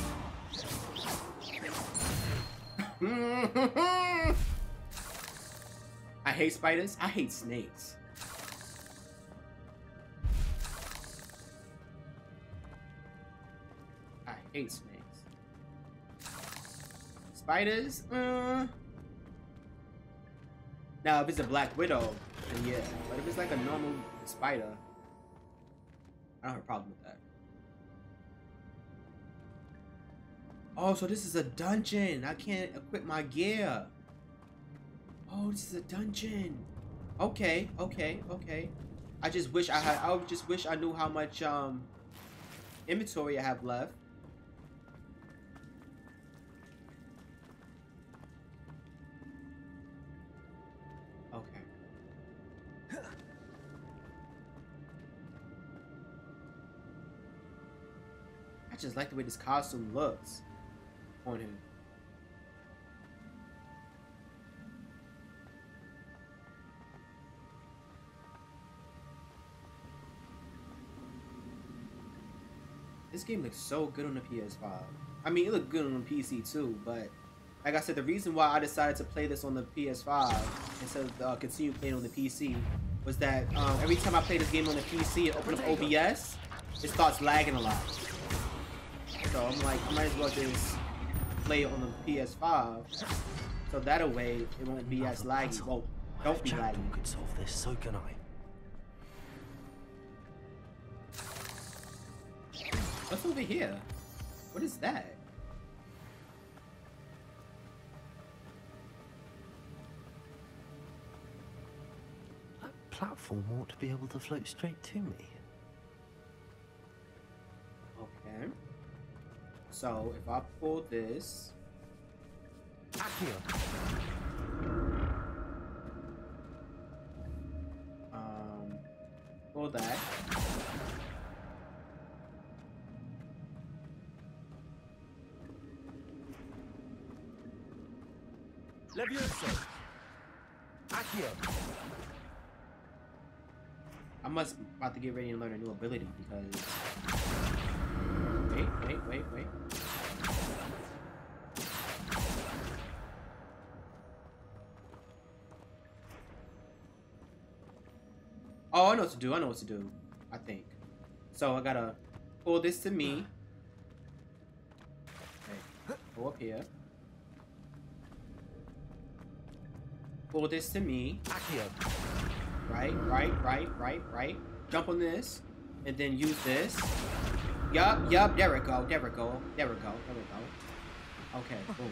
A: I hate spiders. I hate snakes. I hate snakes. Spiders? Uh... Now, if it's a black widow, then yeah. But if it's like a normal spider, I don't have a problem with that. Oh, so this is a dungeon. I can't equip my gear. Oh, this is a dungeon. Okay, okay, okay. I just wish I had. I just wish I knew how much um inventory I have left. Okay. I just like the way this costume looks on him. This game looks so good on the PS5. I mean, it looked good on the PC too, but like I said, the reason why I decided to play this on the PS5 instead of uh, continue playing on the PC was that um, every time I play this game on the PC and open up OBS, it starts lagging a lot. So I'm like, I might as well just play it on the PS5, so that way it won't be as laggy. Well, don't be laggy.
D: could solve this, so can I.
A: What's over here? What is that?
D: That platform ought to be able to float straight to me.
A: Okay. So if I pull this,
D: Accio!
A: um, pull that. Must about to get ready and learn a new ability because. Wait, wait, wait, wait. Oh, I know what to do. I know what to do. I think. So I gotta pull this to me. Okay. Go up here. Pull this to me.
D: Accio!
A: Right, right, right, right, right. Jump on this, and then use this. Yup, yup, there we go, there we go, there we go, there we go. Okay, boom.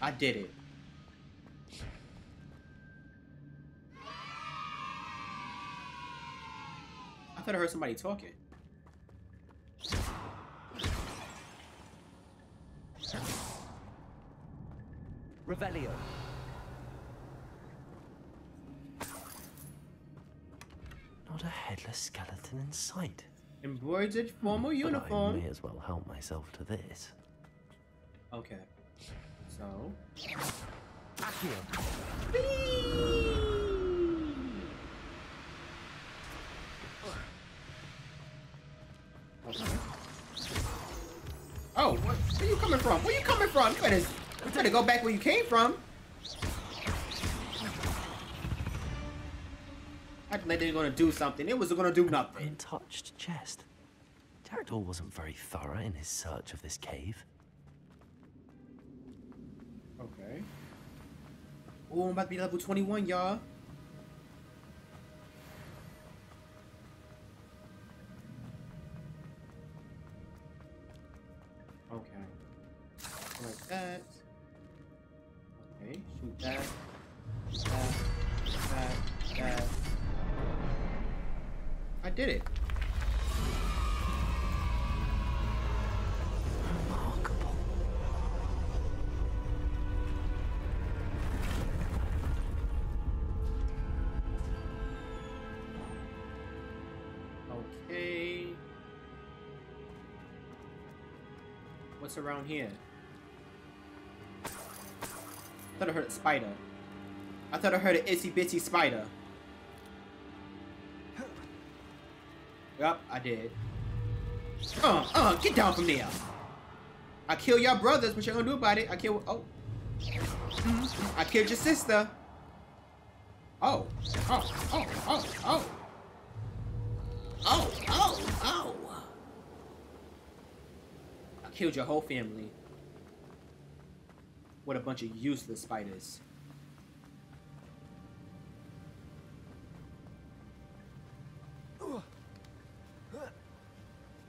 A: I did it. I thought I heard somebody talking.
D: Revelio! Not a headless skeleton in sight.
A: Embroidered formal
D: But I may as well help myself to this.
A: Okay. So. Oh, what, where you coming from? Where are you coming from? You better, you better go back where you came from. Acting like they were gonna do something. It was gonna do nothing.
D: Untouched chest. Jackdaw wasn't very thorough in his search of this cave.
A: Okay. Oh, I'm about to be level 21, y'all. Okay. Like that. Okay, shoot that. Did it. Okay. What's around here? I thought I heard a spider. I thought I heard an itsy bitsy spider. Yep, I did. Uh, uh, get down from there. I kill your brothers, what you gonna do about it? I kill, oh. Mm-hmm. I killed your sister. Oh, oh, oh, oh, oh. Oh, oh, oh. I killed your whole family. What a bunch of useless spiders.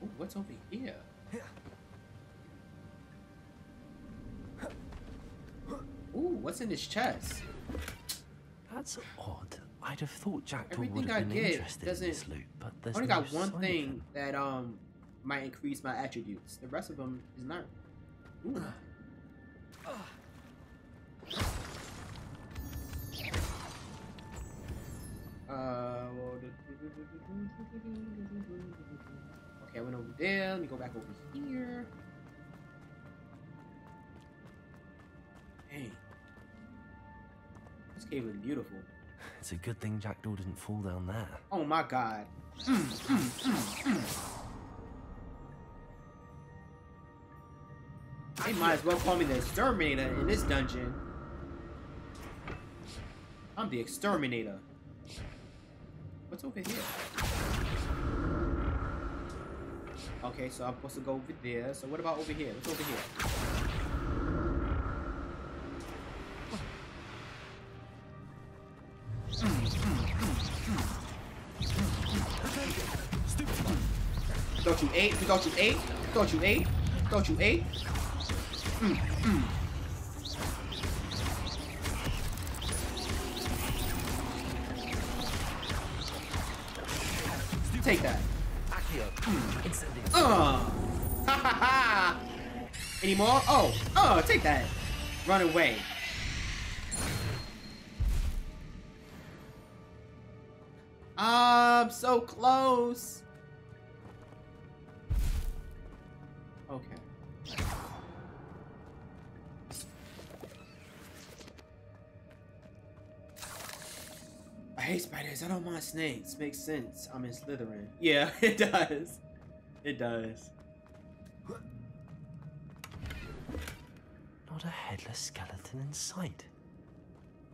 A: Ooh, what's over here? Ooh, what's in his chest?
D: That's odd. I'd have thought Jackdaw
A: Everything
D: would
A: I
D: have been
A: get
D: interested in this loot, but
A: I
D: there's
A: only
D: no
A: got one thing that um might increase my attributes. The rest of them is not. Ooh. Uh, well, okay, I went over there. Let me go back over here. Hey, this cave is beautiful.
D: It's a good thing Jackdaw didn't fall down there.
A: Oh my god. Mm, mm, mm, mm. They might as well call me the exterminator in this dungeon. I'm the exterminator. What's over here? Okay, so I'm supposed to go over there. So what about over here? What's over here? Thought you ate? Thought you ate? Thought you ate? Thought you ate? Mm, mm. Take that. Ha ha ha. Any more? Oh. Oh, take that. Run away. I'm so close. Okay. I hate spiders. I don't mind snakes. Makes sense. I'm in Slytherin. Yeah, it does. It does.
D: Not a headless skeleton in sight.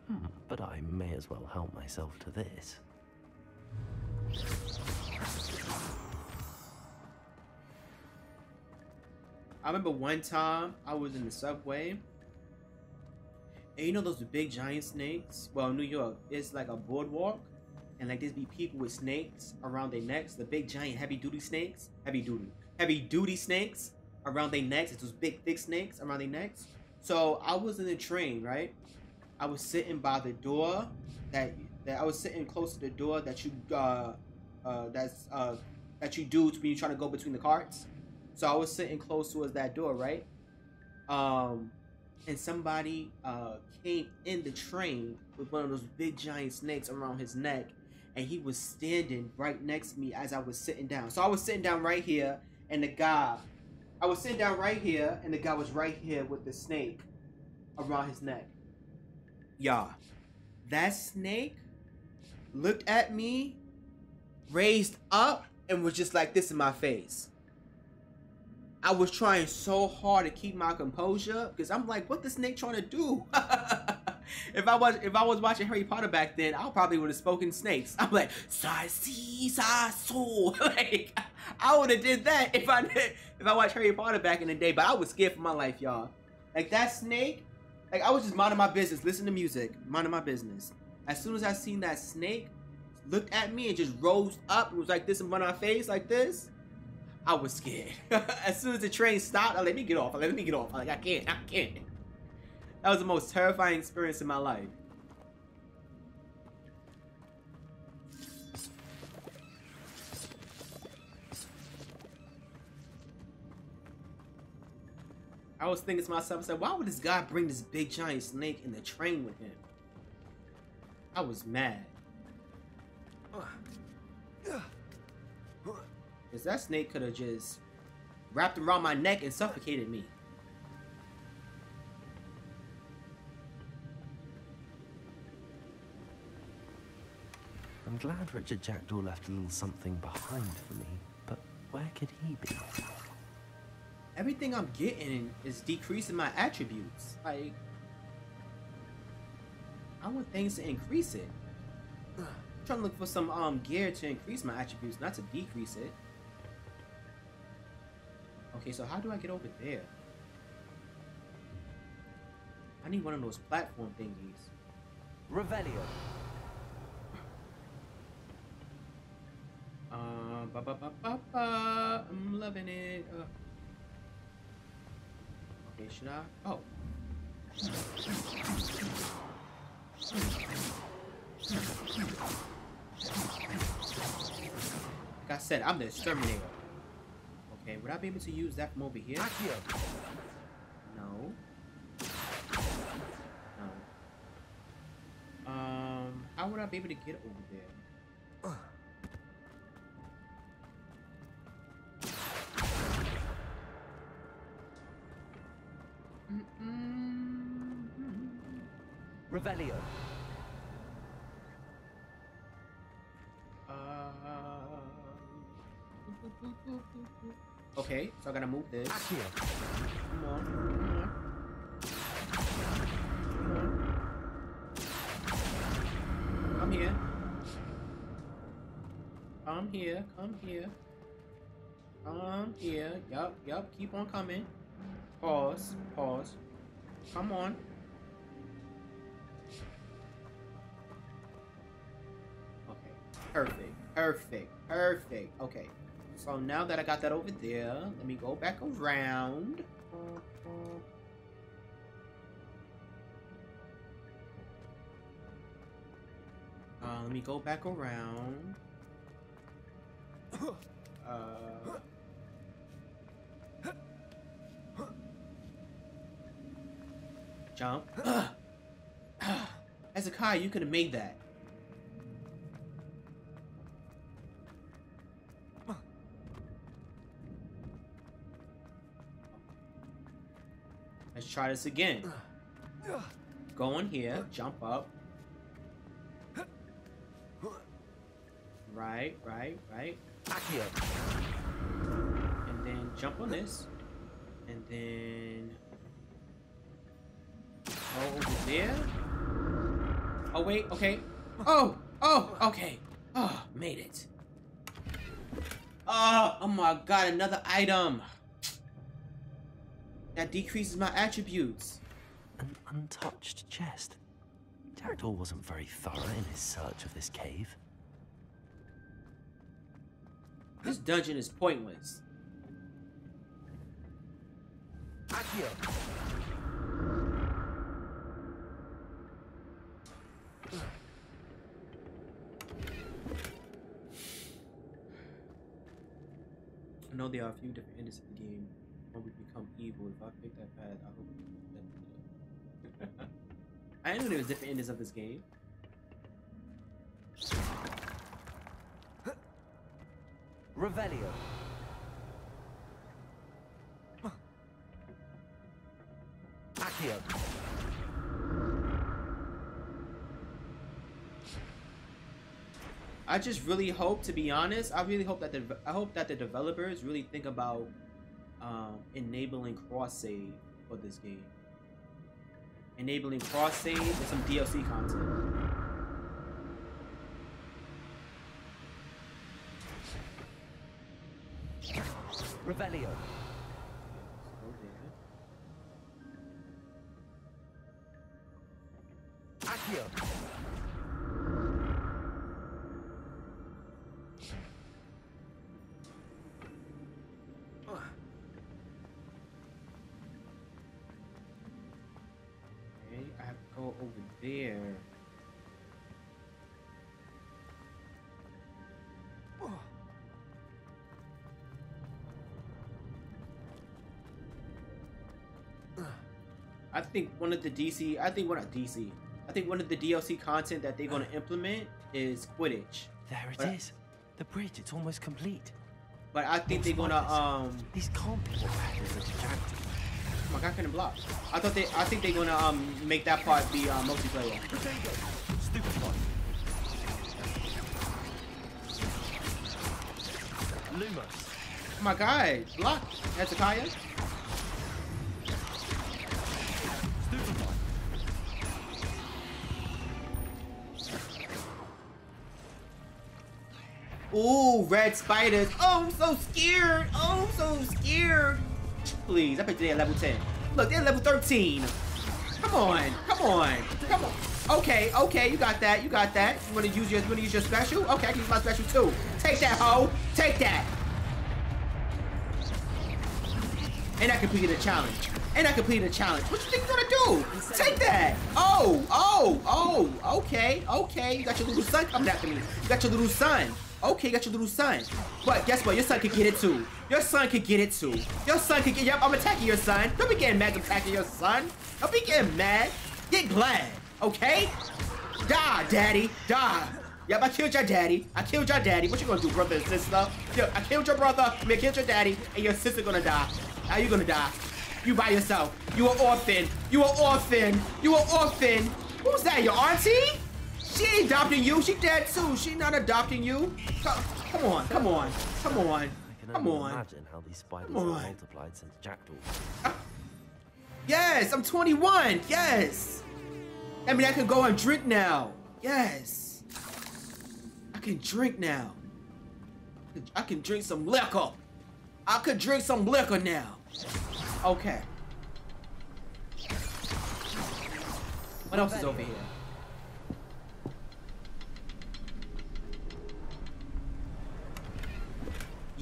D: Hmm, but I may as well help myself to this.
A: I remember one time I was in the subway. And you know those big giant snakes? Well, New York, it's like a boardwalk. And like there's be people with snakes around their necks. The big giant heavy duty snakes. Heavy duty. Heavy duty snakes around their necks. It's those big thick snakes around their necks. So I was in the train, right? I was sitting by the door that that I was sitting close to the door that you uh uh that's uh that you do when you're trying to go between the carts. So I was sitting close towards that door, right? Um, and somebody uh came in the train with one of those big giant snakes around his neck, and he was standing right next to me as I was sitting down. So I was sitting down right here, and the guy, I was sitting down right here, and the guy was right here with the snake around his neck. Yeah, that snake looked at me, raised up, and was just like this in my face. I was trying so hard to keep my composure because I'm like, what the snake trying to do? if I was if I was watching Harry Potter back then, I probably would have spoken snakes. I'm like, sa si sa so. Like I would have did that if I if I watched Harry Potter back in the day. But I was scared for my life, y'all. Like that snake, like I was just minding my business, listening to music, minding my business. As soon as I seen that snake, looked at me and just rose up and was like this in front of my face, like this. I was scared. as soon as the train stopped, I let me get off. I let me get off. I'm like I can't, I can't. That was the most terrifying experience in my life. I was thinking to myself, I said, why would this guy bring this big giant snake in the train with him? I was mad. Because that snake could have just wrapped around my neck and suffocated me.
D: I'm glad Richard Jackdaw left a little something behind for me, but where could he be?
A: Everything I'm getting is decreasing my attributes. Like, I want things to increase it. I'm trying to look for some um gear to increase my attributes, not to decrease it. Okay, so how do I get over there? I need one of those platform thingies.
D: Revelio.
A: Uh, ba ba ba ba ba. I'm loving it. Uh, okay, should I? Oh. Like I said, I'm the exterminator. Okay, would I be able to use that from over here?
D: Accio.
A: No. No. Um, how would I be able to get over there?
D: Revelio.
A: Uh, Okay, so I gotta move this.
D: Accio.
A: Come on, come on. Come on. Come here. Come here, come here. Come here. Yup, yup, keep on coming. Pause, pause. Come on. Okay, perfect, perfect, perfect. Okay, so now that I got that over there, let me go back around. Uh, let me go back around. Uh, jump. Hezekiah, you could have made that. Let's try this again. Go in here, jump up. Right, right, right. And then jump on this. And then Oh, go over there. Oh wait, okay. Oh, oh, okay. Oh, made it. Oh, oh my god, another item. That decreases my attributes.
D: An untouched chest. Jackdaw wasn't very thorough in his search of this cave.
A: This dungeon is pointless.
D: Accio.
A: I know there are a few different endings of the game. When we become evil, if I pick that path, I hope that. I didn't know there was different endings of this game.
D: Revelio. Accio.
A: I just really hope, to be honest, I really hope that the I hope that the developers really think about um, enabling cross save for this game. Enabling cross save and some DLC content.
D: Revelio. Accio.
A: I think one of the DC, I think one of DC, I think one of the DLC content that they're going to implement is Quidditch.
D: There it is.
A: But-
D: The bridge, it's almost complete.
A: But I think they're gonna um.
D: These can't be what matters.
A: Oh my god, I couldn't block. I thought they, I think they're gonna um make that part be uh, multiplayer.
D: Stupefy. Lumos.
A: Oh my god, block Hezekiah. Ooh, red spiders. Oh, I'm so scared. Oh, I'm so scared. Please, I bet they're at level 10. Look, they're level 13. Come on, come on, come on. Okay, okay, you got that, you got that. You wanna use your, you wanna use your special? Okay, I can use my special too. Take that, hoe. Take that. And I completed a challenge. And I completed a challenge. What you think you're gonna do? Take that. Oh, oh, oh, okay, okay. You got your little son coming after me. You got your little son. Okay, got your little son. But guess what? Your son could get it too. Your son could get it too. Your son could get, yep, I'm attacking your son. Don't be getting mad attacking your son. Don't be getting mad. Get glad, okay? Die, daddy, die. Yep, I killed your daddy. I killed your daddy. What you gonna do, brother and sister? Yo, I killed your brother. I mean, I killed your daddy, and your sister gonna die. How you gonna die? You by yourself. You an orphan. You an orphan. You an orphan. Who's that? Your auntie? She ain't adopting you. She dead too. She not adopting you. Come, on, come on. Come on. Come on.
D: I can
A: Come
D: only
A: on.
D: imagine how these spiders have multiplied since Jackdaw.
A: Yes, I'm 21. Yes. I mean, I can go and drink now. Yes. I can drink now. I can drink some liquor. I could drink some liquor now. Okay. What else is over here?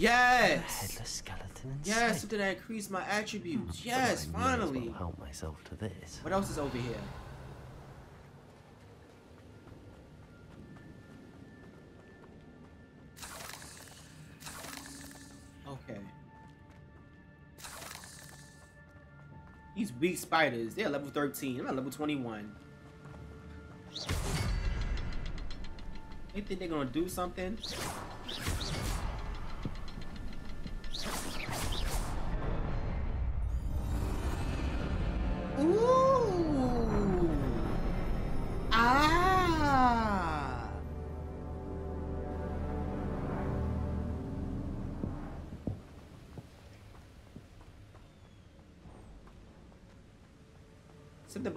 A: Yes.
D: Headless skeleton and
A: Yes,
D: something
A: that I increase my attributes?
D: But
A: Yes,
D: I as well
A: finally.
D: help myself to this.
A: What else is over here? Okay. These weak spiders, they're level 13. I'm at level 21. They think they're gonna do something?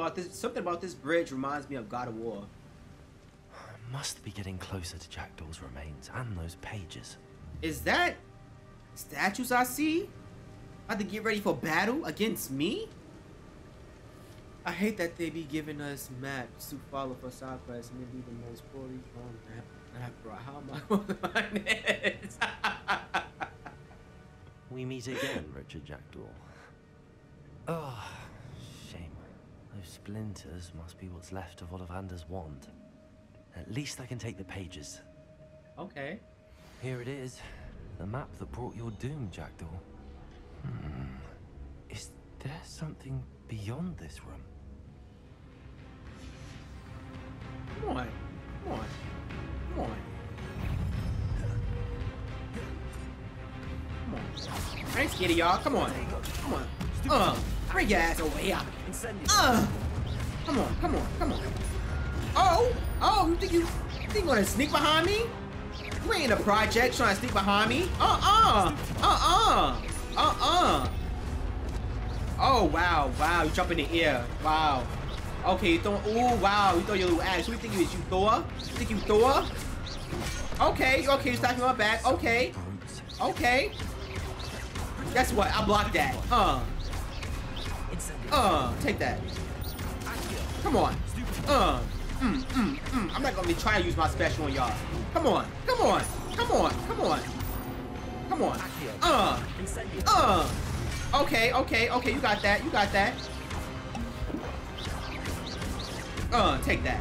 A: About this something about this bridge reminds me of God of War.
D: I must be getting closer to Jackdaw's remains and those pages.
A: Is that statues I see? About to get ready for battle against me? I hate that they be giving us maps to follow for side quests and they be the most poorly drawn map. map, bro. How am I going to find this?
D: We meet again, Richard Jackdaw. Oh, shame. Those splinters must be what's left of Ollivander's wand. At least I can take the pages.
A: okay.
D: Here it is. The map that brought your doom, Jackdaw. Hmm. Is there something beyond this room?
A: Come on. Come on. Come on. Come on. I ain't scared of y'all. Come on. Come on. Uh, bring your ass over here. Uh, come on. Come on. Come on. Oh, oh, you think you, you think you gonna sneak behind me? You ain't in a project trying to sneak behind me. Uh-uh. Uh-uh. Uh-uh. Oh, wow. Wow, you jump in the air. Wow. Okay, you throw. Ooh, wow, you throw your little axe. Who you think you is? You Thor? You think you Thor? Okay, okay, you stacking my back. Okay, okay. Guess what? I blocked that. Uh. Uh, take that. Come on. Uh. Mm, mm, mm. I'm not gonna be trying to use my special on y'all. Come on. Come on. Come on. Come on. Come on. Uh. Uh. Okay, okay, okay. You got that. You got that. Uh, take that.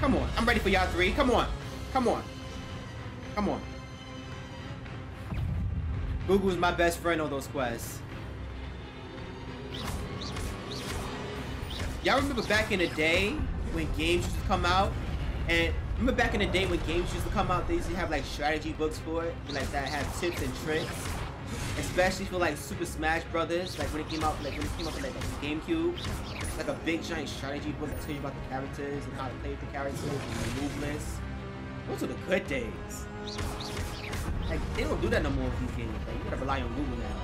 A: Come on. I'm ready for y'all three. Come on. Come on. Come on. Google's my best friend on those quests. Y'all remember back in the day when games used to come out? And remember back in the day when games used to come out, they used to have like strategy books for it, like that had tips and tricks. Especially for like Super Smash Brothers, like when it came out, like when it came out like, like the GameCube, like a big giant strategy book that tells you about the characters and how to play with the characters and the movements. Those are the good days. Like they don't do that no more with these games. Like you gotta rely on Google now.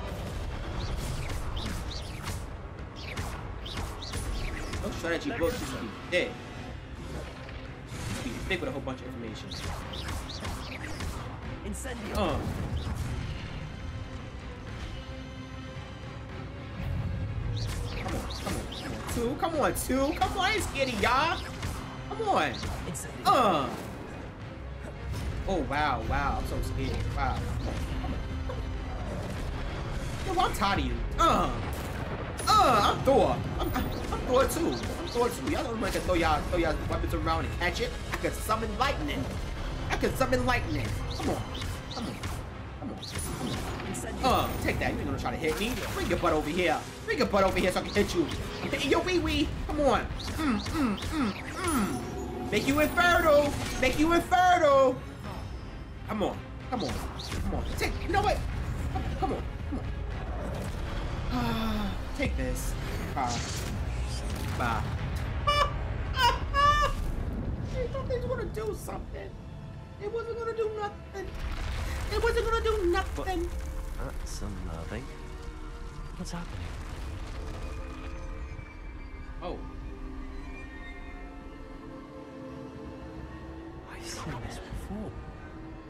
A: Those strategy books used to be thick. Used to be thick with a whole bunch of information. Uh. two. Come on, come on. two. Come on, I ain't scared of y'all. Come on. Uh. Oh, wow, wow. I'm so scared. Wow. Come on, come on. Yo, I'm tired of you. Uh. Uh, I'm Thor. I'm, I'm, Thor too. I'm Thor too. Y'all don't want to throw y'all throw y'all weapons around and catch it. I could summon lightning. I could summon lightning. Come on. Come on. Come on. Come on. Uh, take that. You ain't gonna try to hit me. Bring your butt over here. Bring your butt over here so I can hit you. I'm your wee wee. Come on. Mm, mm, mm, mm. Make you infertile. Make you infertile. Come on. Come on. Come on. Take. You know what? Come, on. Come on. Ah, take this. Bye. Bye. I thought they was gonna do something. It wasn't gonna do nothing. It wasn't gonna do nothing. What?
D: That's unnerving. What's happening?
A: Oh.
D: I've seen this before.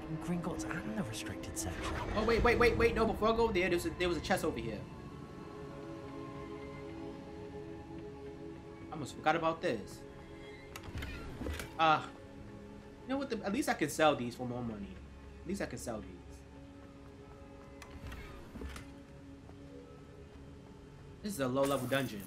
D: In Gringotts and the restricted section.
A: Oh wait, wait, wait, wait. No, before I go there, there was a, there was a chest over here. I almost forgot about this. Uh, you know what? The, at least I can sell these for more money. At least I can sell these. This is a low level dungeon.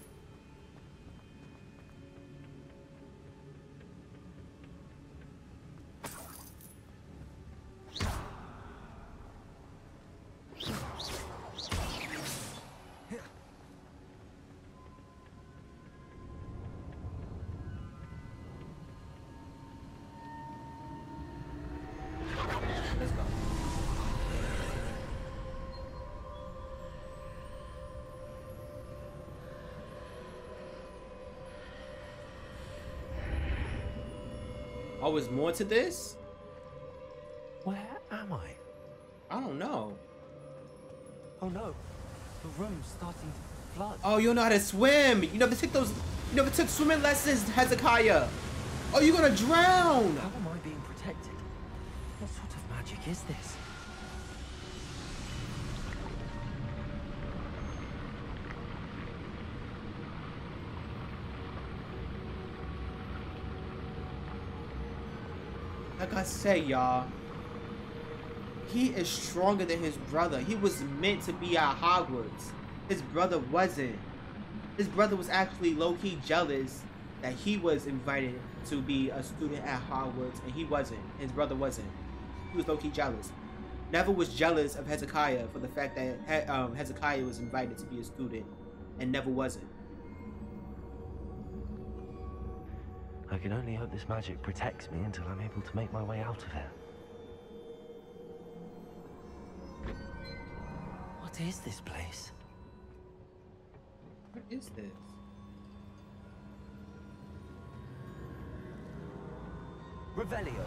A: Oh, there's more to this?
D: Where am I?
A: I don't know.
D: Oh no. The room's starting to flood.
A: Oh, you don't know how to swim. You never took those. You never took swimming lessons, Hezekiah. Oh, you're gonna drown.
D: How am I being protected? What sort of magic is this?
A: Said, y'all, he is stronger than his brother. He was meant to be at Hogwarts. His brother wasn't. His brother was actually low-key jealous that he was invited to be a student at Hogwarts, and he wasn't. His brother wasn't. He was low-key jealous. Neville was jealous of Hezekiah for the fact that um, Hezekiah was invited to be a student, and Neville wasn't.
D: I can only hope this magic protects me until I'm able to make my way out of here. What is this place?
A: What is this?
D: Revelio.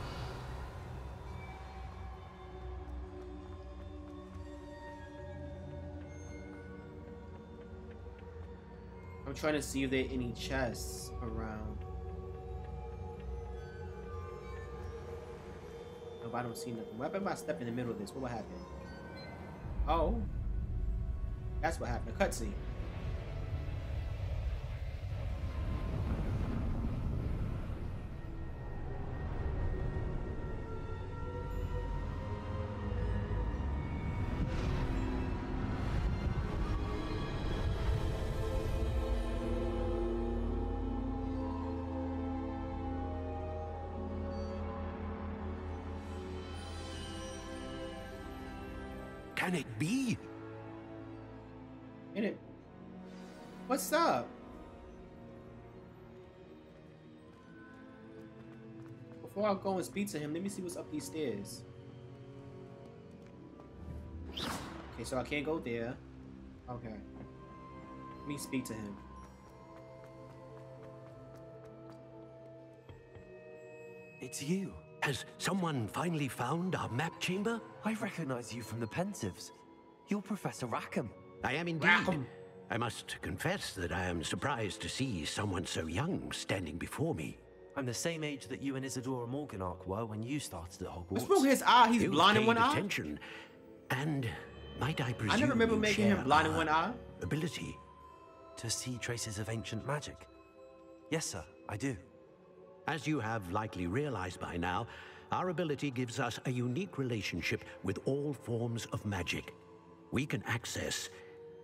A: I'm trying to see if there are any chests around. Nope, I don't see nothing. What if I step in the middle of this? What will happen? Oh. That's what happened. Cutscene.
E: Can it be?
A: In it. What's up? Before I go and speak to him, let me see what's up these stairs. Okay, so I can't go there. Okay. Let me speak to him.
D: It's you.
E: Has someone finally found our map chamber?
D: I recognize you from the Pensieves. You're Professor Rackham.
E: I am indeed.
A: Rackham.
E: I must confess that I am surprised to see someone so young standing before me.
D: I'm the same age that you and Isidora Morganach were when you started at Hogwarts.
A: What's wrong with his eye? He's
E: You
A: blind in
E: paid
A: one eye?
E: attention. And might I presume
A: I never remember
E: you
A: making him blind in one eye.
E: Ability.
D: to see traces of ancient magic? Yes, sir, I do.
E: As you have likely realized by now, our ability gives us a unique relationship with all forms of magic. We can access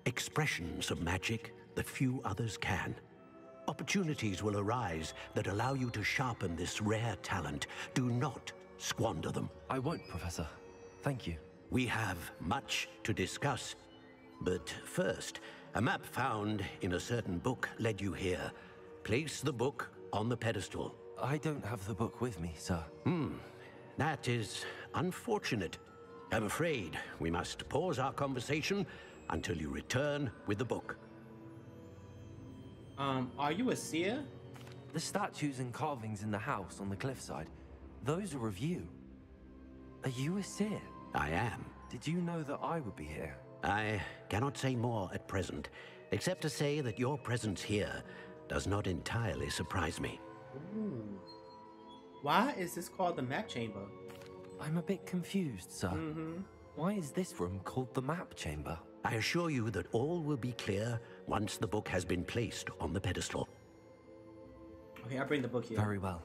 E: expressions of magic that few others can. Opportunities will arise that allow you to sharpen this rare talent. Do not squander them.
D: I won't, Professor. Thank you.
E: We have much to discuss. But first, a map found in a certain book led you here. Place the book on the pedestal.
D: I don't have the book with me, sir.
E: Hmm. That is unfortunate. I'm afraid we must pause our conversation until you return with the book.
A: Um, are you a seer?
D: The statues and carvings in the house on the cliffside, those are of you. Are you a seer?
E: I am.
D: Did you know that I would be here?
E: I cannot say more at present, except to say that your presence here does not entirely surprise me.
A: Ooh. Why is this called the map chamber?
D: I'm a bit confused, sir.
A: Mm-hmm.
D: Why is this room called the map chamber?
E: I assure you that all will be clear once the book has been placed on the pedestal.
A: Okay, I'll bring the book here.
D: Very well.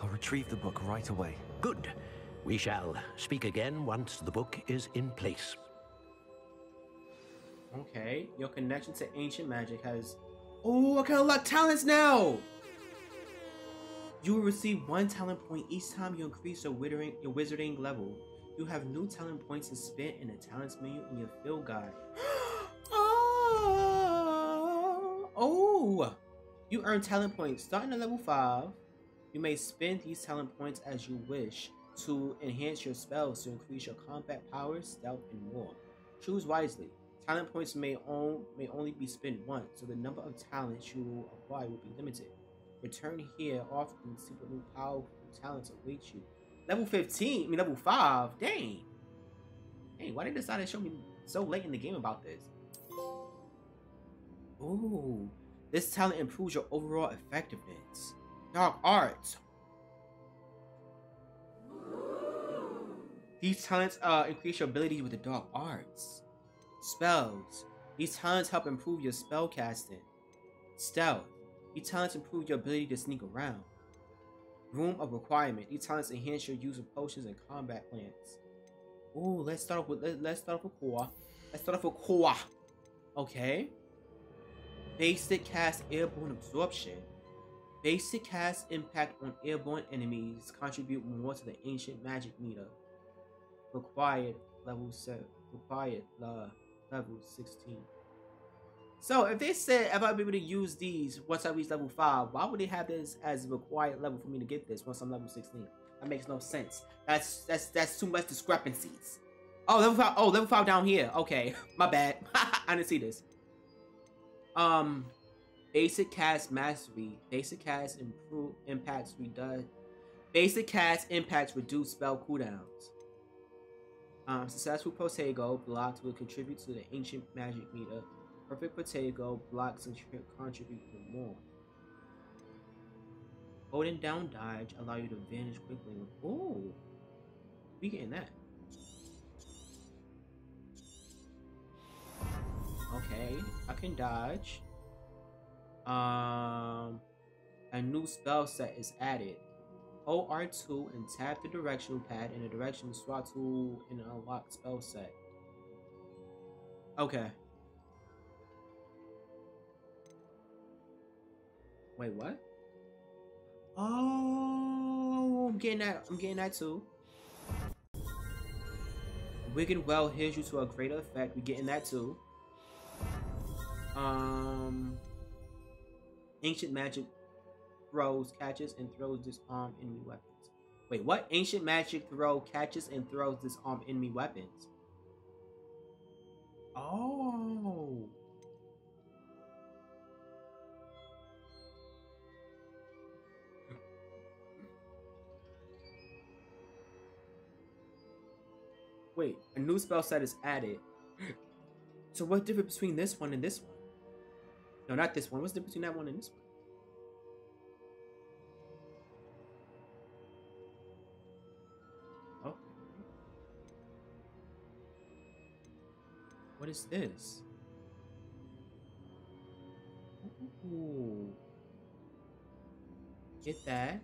D: I'll retrieve the book right away.
E: Good. We shall speak again once the book is in place.
A: Okay, your connection to ancient magic has. Oh, I can unlock talents now! You will receive one talent point each time you increase your withering, your wizarding level. You have new talent points to spend in the talents menu in your field guide. oh, ah! oh! You earn talent points starting at level 5. You may spend these talent points as you wish to enhance your spells to increase your combat powers, stealth, and more. Choose wisely. Talent points may, own, may only be spent once, so the number of talents you will acquire will be limited. Return here often see what new powerful talents await you. Level 15, I mean level 5, dang. Dang, why did they decide to show me so late in the game about this? Ooh, this talent improves your overall effectiveness. Dark arts. These talents uh, increase your ability with the dark arts. Spells. These talents help improve your spell casting. Stealth. These talents improve your ability to sneak around. Room of requirement. These talents enhance your use of potions and combat plans. Ooh, let's start off with let, let's start off with core. Let's start off with core. Okay. Basic cast airborne absorption. Basic cast impact on airborne enemies contribute more to the ancient magic meter. Required level 7. Required uh, level 16. So if they said if I'd be able to use these once I reach level 5, why would they have this as a required level for me to get this once I'm level 16? That makes no sense. That's that's that's too much discrepancies. Oh, level 5. Oh, level 5 down here. Okay. My bad. I didn't see this. Um basic cast mastery. Basic cast improve impacts reduce basic cast impacts reduce spell cooldowns. Um, successful Protego blocks will contribute to the ancient magic meter. Perfect Protego blocks and contribute more. Holding down dodge allow you to vanish quickly. Oh, we getting that. Okay, I can dodge. Um, a new spell set is added. Hold R2 and tap the directional pad in the direction swap tool in an unlocked spell set. Okay. Wait, what? Oh, I'm getting that. I'm getting that too. Wiggenweld heals you to a greater effect. We're getting that too. Um, Ancient Magic throws, catches, and throws disarm enemy weapons. Wait, what? Ancient Magic throw catches and throws disarm enemy weapons. Oh. Wait, a new spell set is added. So what's different between this one and this one? No, not this one. What's the difference between that one and this one? What is this? Ooh. Get that.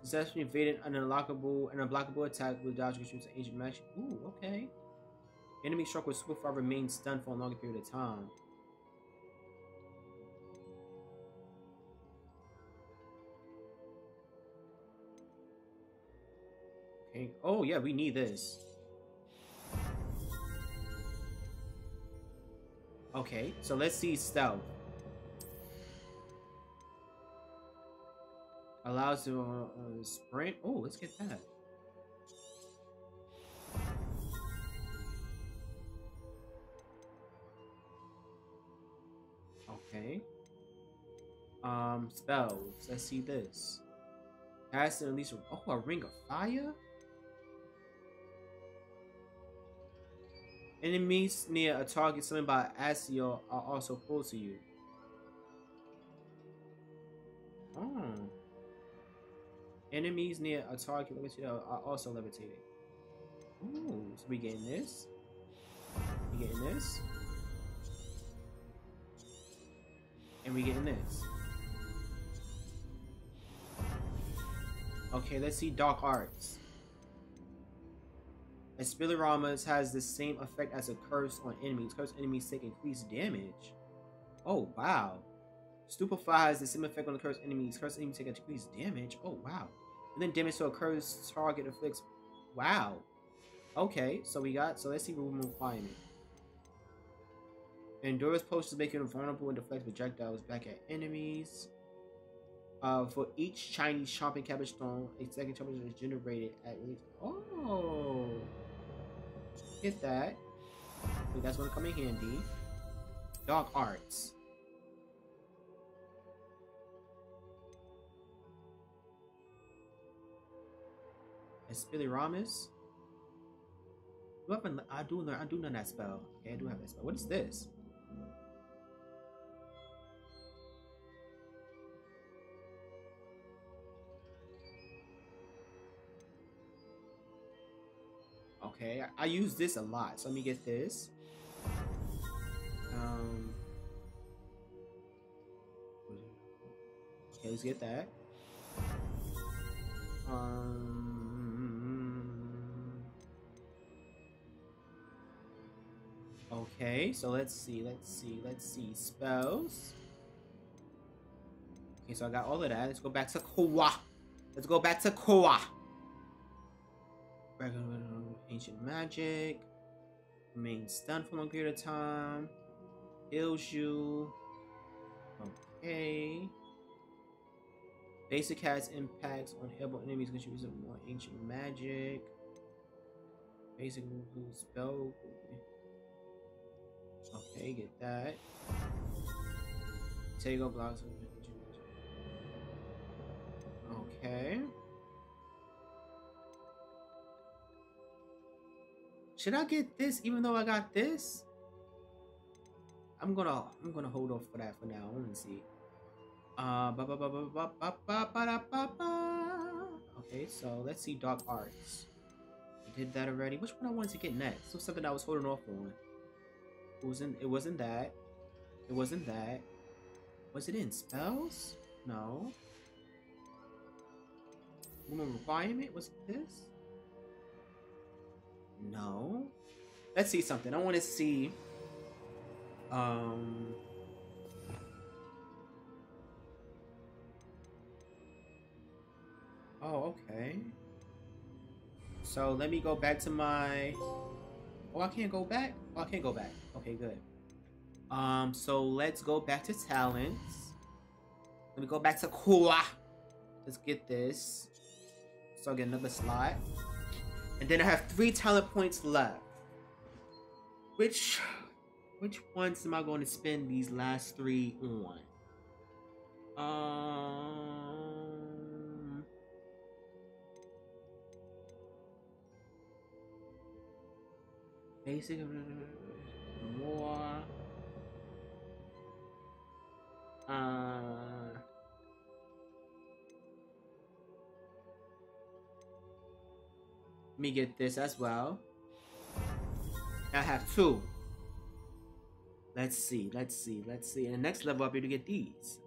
A: Successfully evaded an unlockable an unblockable attack with dodge shoots an ancient match. Ooh, okay. Enemy struck with Stupefy remains stunned for a longer period of time. Okay. Oh yeah, we need this. Okay, so let's see stealth. Allows to uh, uh, sprint. Oh, let's get that. Okay. Um, spells. Let's see this. Cast at least. Oh, a ring of fire. Enemies near a target summoned by Accio are also pulled to you. Enemies near a target are oh, also levitating. Ooh, so we getting this. We getting this. And we getting this. Okay, let's see Dark Arts. Expelliarmus has the same effect as a curse on enemies. Curse enemies take increased damage. Oh, wow. Stupefy has the same effect on the cursed enemies. Cursed enemies take increased damage. Oh, wow. And then damage to a cursed target afflicts. Wow. Okay, so we got. So let's see room requirement. Endurance potions make you invulnerable and deflect projectiles back at enemies. Uh, for each Chinese Chomping Cabbage stone, a second charge is generated at least. Oh, get that. Wait, that's gonna come in handy. Dog arts. Expelliarmus. Do I, have a, I do. I do know that spell. Okay, I do have that spell. What is this? Okay, I, I use this a lot. So let me get this. Um. Okay, let's get that. Um. Okay, so let's see, let's see, let's see. Spells. Okay, so I got all of that. Let's go back to core. Let's go back to core. Ancient magic. Remain stunned for a long period of time. Heals you. Okay. Basic has impacts on airborne enemies because you use more ancient magic. Basic move spell. Okay, get that. Tego blocks Okay. Should I get this even though I got this? I'm gonna I'm gonna hold off for that for now. Let me see. Uh, ba -ba -ba okay, so let's see Dark Arts. I did that already. Which one I wanted to get next? Looks something I was holding off on. It wasn't. It wasn't that. It wasn't that. Was it in spells? No. Woman requirement was this? No. Let's see something. I want to see. Um. Oh, okay. So let me go back to my. Oh, I can't go back. Oh, I can't go back. Okay, good. Um, so let's go back to talents. Let me go back to core. Let's get this. So I'll get another slot. And then I have three talent points left. Which which ones am I going to spend these last three on? Um basic more uh Let me get this as well. I have two. Let's see, let's see, let's see. In the next level, I'll be able to get these.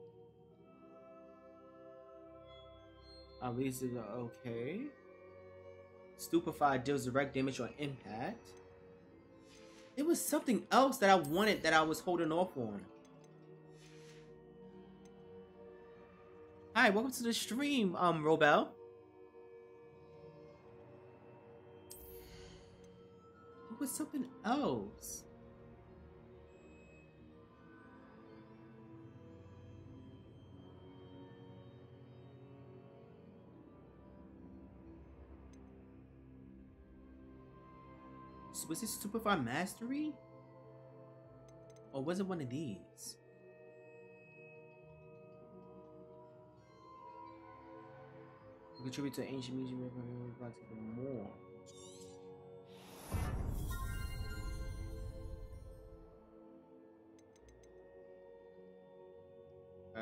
A: These are okay. Stupefy deals direct damage on impact. It was something else that I wanted that I was holding off on. Hi, welcome to the stream, um, Robel. It was something else. Was it Stupefy Mastery? Or was it one of these? Contribute to ancient museum music more. Uh,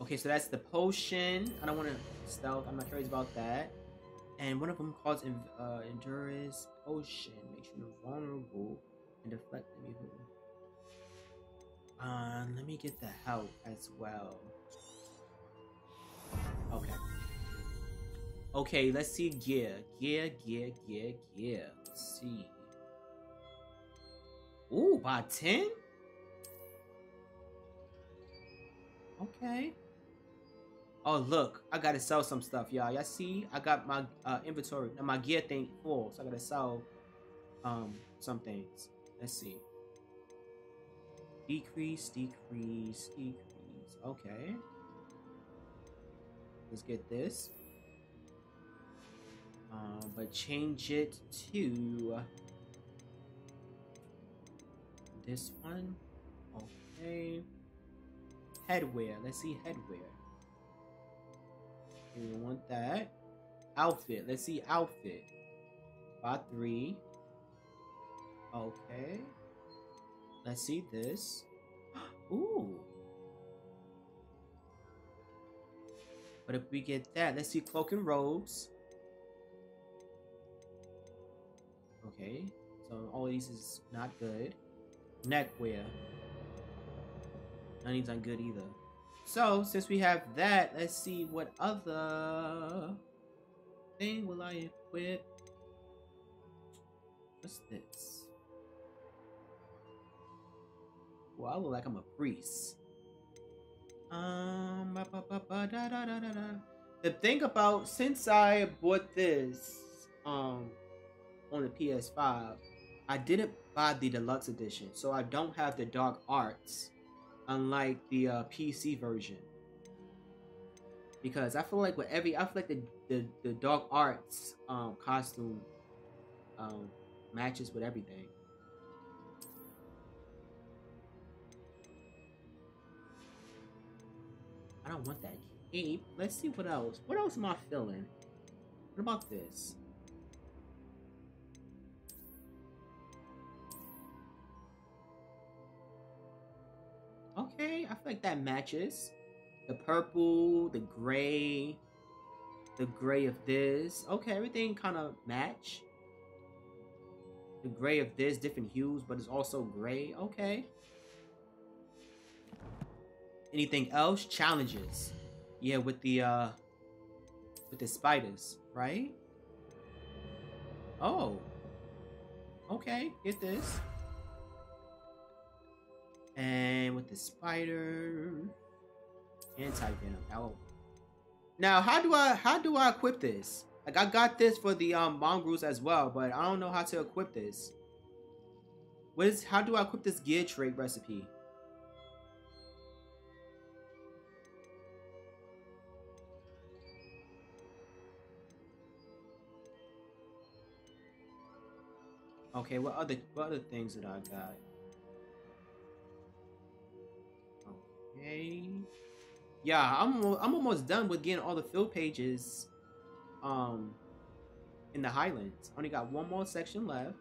A: okay, so that's the potion. I don't want to stealth. I'm not curious about that. And one of them calls uh, endurance potion. Makes you vulnerable and deflect enemy. Uh, let me get the help as well. Okay. Okay, let's see gear. Gear, gear, gear, gear. Let's see. Ooh, by 10? Okay. Oh, look. I gotta sell some stuff, y'all. Y'all see? I got my uh, inventory, my gear thing full. So I gotta sell um some things. Let's see. Decrease, decrease, decrease. Okay. Let's get this. Uh, but change it to this one. Okay. Headwear. Let's see headwear. We want that. Outfit. Let's see outfit. Bot three. Okay. Let's see this. Ooh. But if we get that, let's see cloak and robes. Okay, so all these is not good. Neckwear. None of these aren't good either. So, since we have that, let's see what other thing will I equip. What's this? Well, I look like I'm a priest. Um, ba, ba, ba, da, da, da, the thing about since I bought this um on the PS5, I didn't buy the deluxe edition, so I don't have the dark arts, unlike the uh, PC version. Because I feel like with every, I feel like the the, the dark arts um costume um matches with everything. I don't want that cape. Let's see what else. What else am I feeling? What about this? I feel like that matches. The purple, the gray, the gray of this. Okay, everything kind of match. The gray of this, different hues, but it's also gray. Okay. Anything else? Challenges. Yeah, with the uh with the spiders, right? Oh. Okay, get this. And with the spider anti-venom. Oh. Now, how do I how do I equip this? Like I got this for the um mongrels as well, but I don't know how to equip this. What is how do I equip this gear trait recipe? Okay, what other what other things that I got? Okay. Yeah, I'm I'm almost done with getting all the field pages um in the Highlands. Only got one more section left.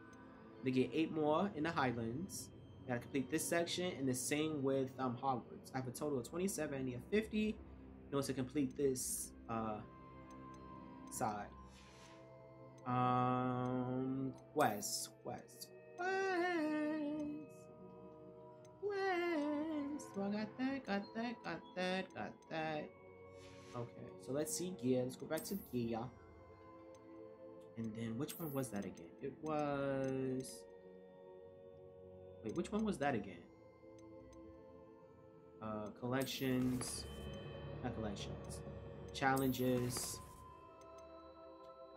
A: To get eight more in the Highlands. Gotta complete this section and the same with um Hogwarts. I have a total of 27, I need a 50 in order to complete this uh side. Um, quest, quest, quest, I got that, got that, got that, got that. Okay, so let's see gear. Let's go back to gear. And then which one was that again? It was. Wait, which one was that again? Uh, collections, not collections, challenges,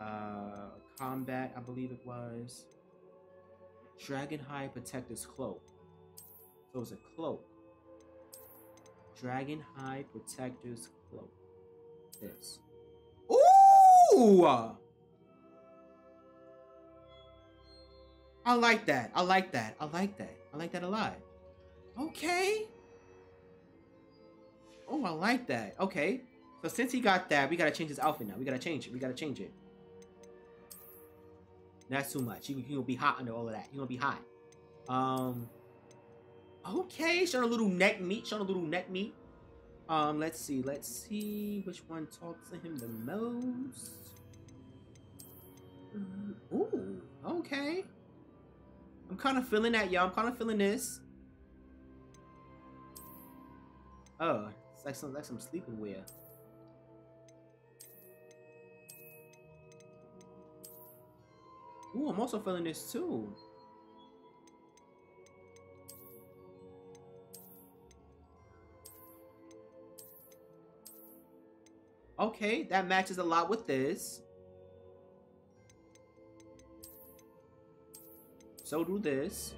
A: uh, combat, I believe it was. Dragon Dragonhide Protector's Cloak. So it was a cloak. Dragonhide Protector's Cloak. This. Ooh! I like that. I like that. I like that. I like that a lot. Okay. Oh, I like that. Okay. So since he got that, we gotta change his outfit now. We gotta change it. We gotta change it. That's too much. He, he gonna be hot under all of that. He gonna be hot. Um. Okay, showing a little neck meat. Showing a little neck meat. Um, let's see. Let's see which one talks to him the most. Ooh, okay. I'm kind of feeling that, y'all. I'm kind of feeling this. Oh, it's like some like some sleeping wear. Ooh, I'm also feeling this too. Okay, that matches a lot with this. So do this.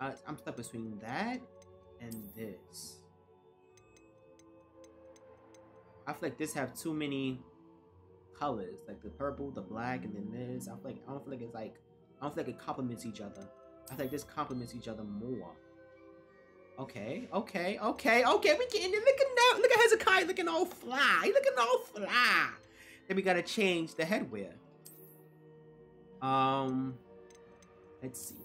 A: Uh, I'm stuck between that and this. I feel like this have too many colors, like the purple, the black, and then this. I feel like I don't feel like it's like I don't feel like it complements each other. I think this complements each other more. Okay, okay, okay, okay. We getting it. Look at now. Look at Hezekiah looking all fly. He looking all fly. Then we gotta change the headwear. Um, let's see,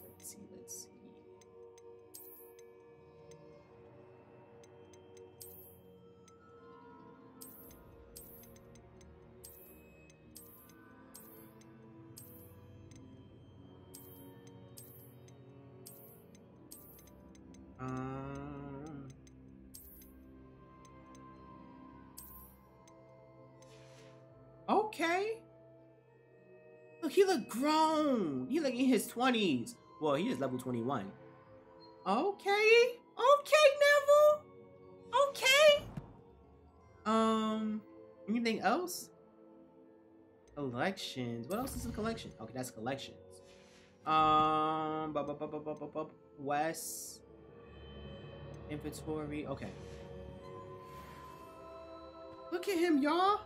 A: Um. Okay. Look, he look grown. He look in his twenties. Well, he is level twenty-one. Okay. Okay, Neville. Okay. Um. Anything else? Collections. What else is in collection? Okay, that's collections. Um. West. Inventory. Okay. Look at him, y'all.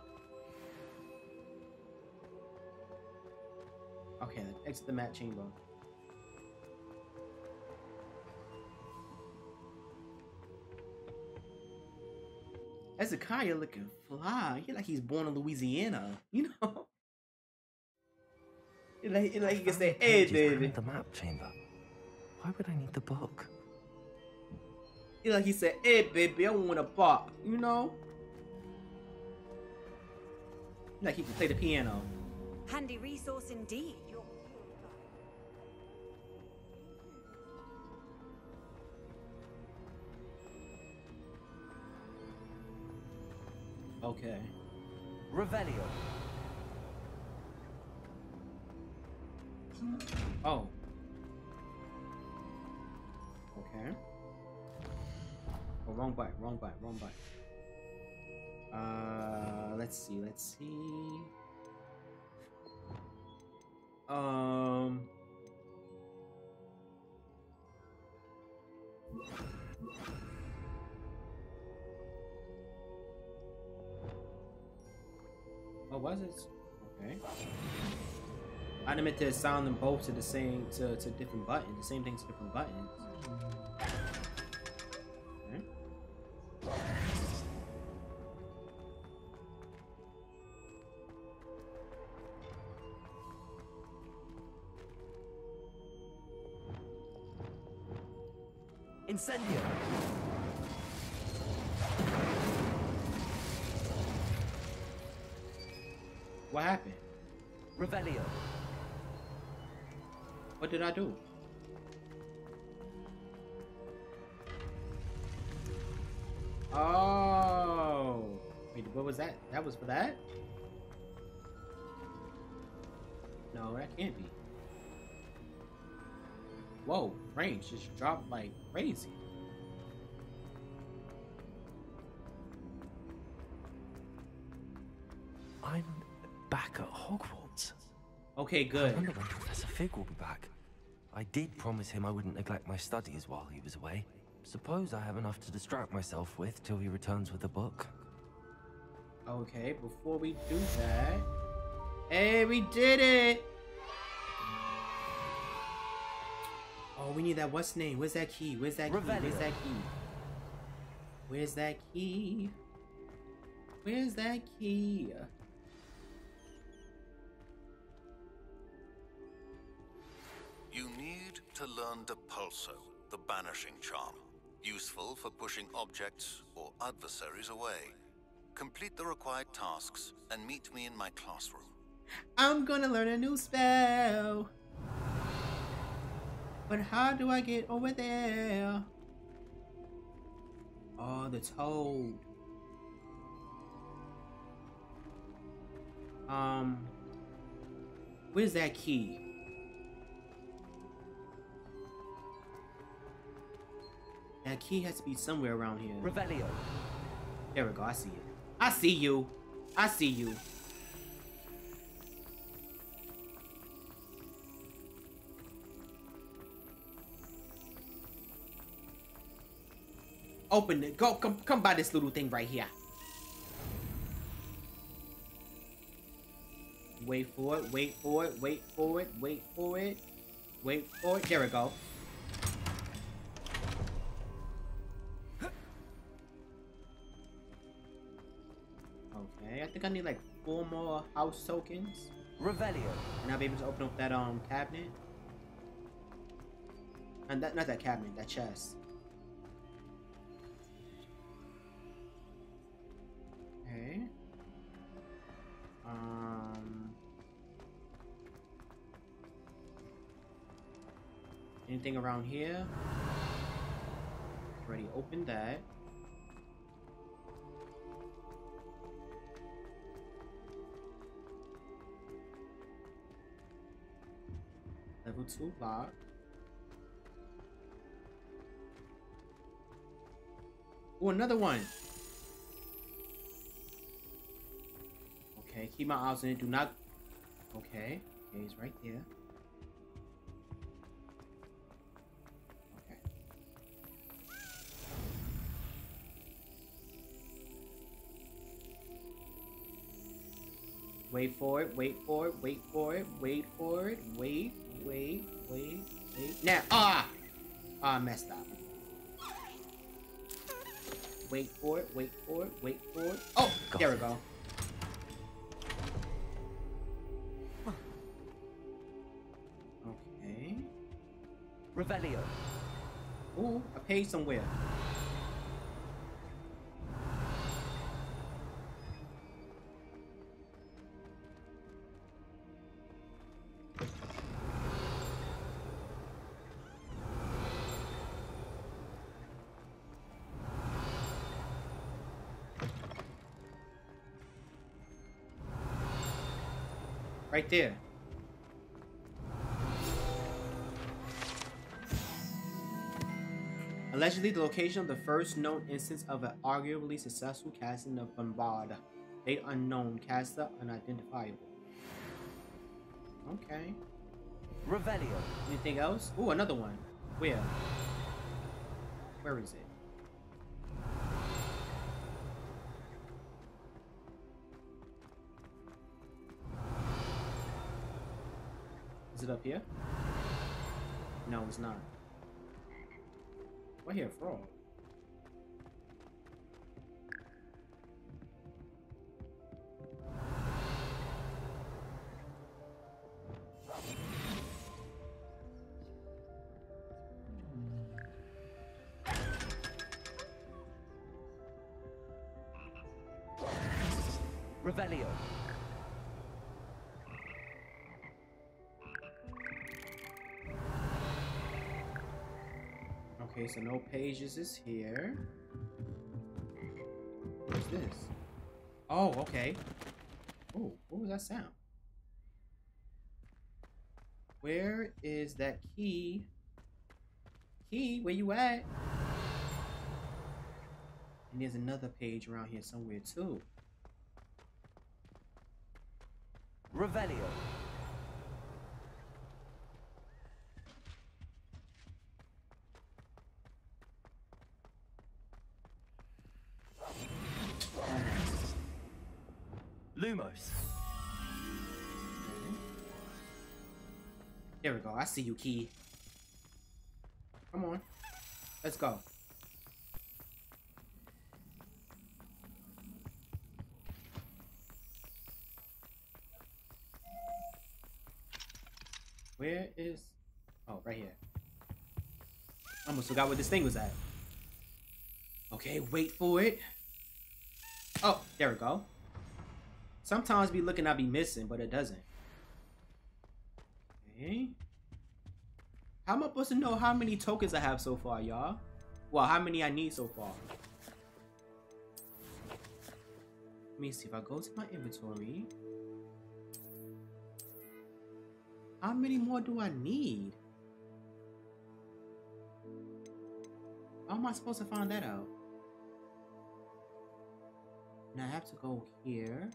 A: Okay, let's exit the map chamber. Hezekiah looking fly. He like he's born in Louisiana, you know. He like, he like he can say, "Hey,
D: Pages
A: baby."
D: The map chamber. Why would I need the book?
A: He like he said, "Hey, baby, I want to pop," you know. Like he can play the piano.
C: Handy resource indeed.
A: Okay.
D: Revelio.
A: Oh. Okay. Oh, wrong button, wrong button, wrong button. Uh, let's see, let's see. Um. What was it? Okay. I meant to assign them both to the same to, to different buttons, the same thing to different buttons.
D: incendio!
A: What happened?
D: Revelio.
A: What did I do? Oh. Wait, what was that? That was for that? No, that can't be. Whoa, range just dropped like crazy. Okay, good.
D: I wonder when Professor Fig will be back. I did promise him I wouldn't neglect my studies while he was away. Suppose I have enough to distract myself with till he returns with the book.
A: Okay, before we do that. Hey, we did it! Oh, we need that what's name? Where's that key? Where's that key? Where's that key? Where's that key? Where's that key?
G: To learn Depulso, the banishing charm. Useful for pushing objects or adversaries away. Complete the required tasks and meet me in my classroom.
A: I'm gonna learn a new spell. But how do I get over there? Oh, the toad. Um, where's that key? That key has to be somewhere around here.
D: Revelio.
A: There we go. I see it. I see you. I see you. Open it. Go. Come. Come by this little thing right here. Wait for it. Wait for it. Wait for it. Wait for it. Wait for it. There we go. Think I need like four more house tokens.
D: Revelio.
A: And I'll be able to open up that um cabinet. And that not that cabinet, that chest. Okay. Um anything around here? Already opened that. Level 2 lock. Oh, another one. Okay, keep my eyes on it. Do not. Okay, okay, he's right there. Wait for it, wait for it, wait for it, wait for it, wait, wait, wait, wait. Now, ah! Ah, I messed up. Wait for it, wait for it, wait for it. Oh,
D: Got
A: there we go. Okay.
D: Revelio.
A: Ooh, I paid somewhere. Right there. Allegedly, the location of the first known instance of an arguably successful casting of Bombarda. Date unknown, caster unidentifiable. Okay.
D: Revelio.
A: Anything else? Ooh, another one. Where? Where is it? Is it up here? No, it's not. What here, frog? So no pages is here. What's this? Oh, okay. Oh, what was that sound? Where is that key? Key, where you at? And there's another page around here somewhere too.
D: Revelio.
A: See you, Key. Come on. Let's go. Where is... Oh, right here. Almost forgot where this thing was at. Okay, wait for it. Oh, there we go. Sometimes be looking I be missing, but it doesn't. Okay. How am I supposed to know how many tokens I have so far, y'all? Well, how many I need so far? Let me see if I go to my inventory. How many more do I need? How am I supposed to find that out? I have to go here.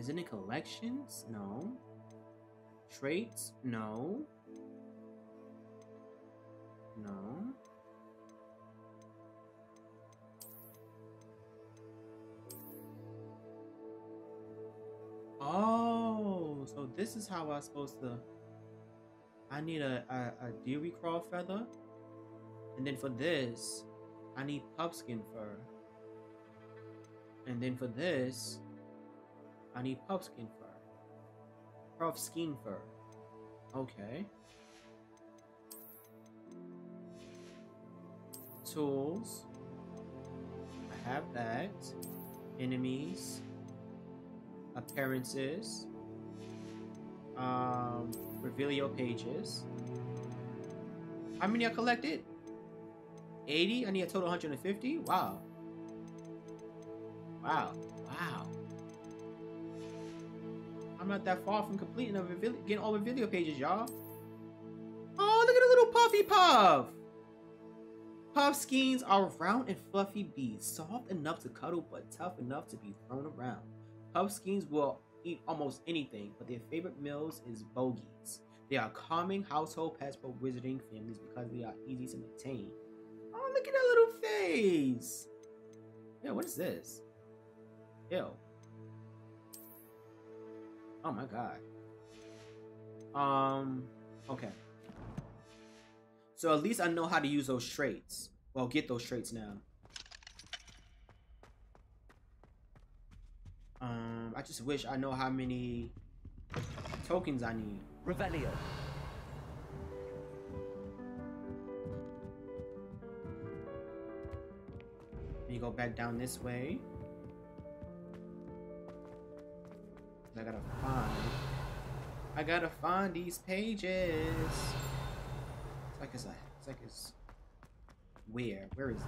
A: Is in collections? No. Traits? No. No. Oh, so this is how I'm supposed to. I need a, a, a Diricawl feather. And then for this, I need pumpkin fur. And then for this, I need pumpkin fur. Puffskein fur. Okay. Tools. I have that. Enemies. Appearances. Um, Revelio pages. How many I collected? 80? I need a total 150? Wow. Wow. Wow. I'm not that far from completing getting all the video pages, y'all. Oh, look at a little puffy puff. Puffskeins are round and fluffy beads, soft enough to cuddle but tough enough to be thrown around. Puffskeins will eat almost anything, but their favorite meals is bogies. They are calming household pets for wizarding families because they are easy to maintain. Oh, look at that little face. Yeah, what is this? Ew. Oh my god. Um, okay. So at least I know how to use those traits. Well, get those traits now. Um, I just wish I know how many tokens I need.
D: Revelio.
A: Me go back down this way. I gotta find. I gotta find these pages. It's like it's a. It's like it's. Where? Where is it?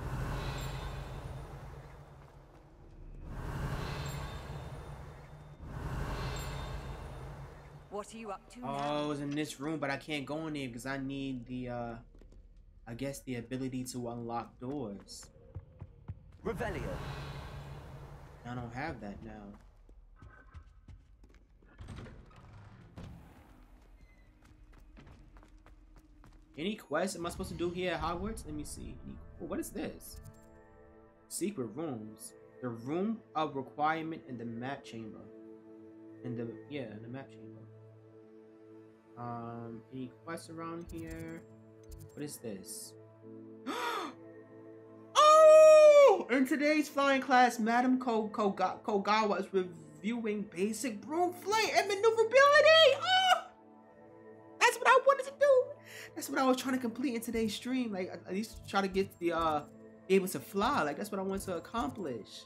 C: What are you up to
A: Oh,
C: now?
A: it was in this room, but I can't go in there because I need the. uh I guess the ability to unlock doors.
D: Revelio.
A: I don't have that now. Any quest am I supposed to do here at Hogwarts? Let me see. Oh, what is this? Secret rooms. The room of requirement in the map chamber. In the yeah, in the map chamber. Um, any quests around here? What is this? oh! In today's flying class, Madam Ko- Koga- Kogawa is reviewing basic broom flight and maneuverability. Oh! That's what I was trying to complete in today's stream. Like at least try to get the uh be able to fly. Like that's what I wanted to accomplish.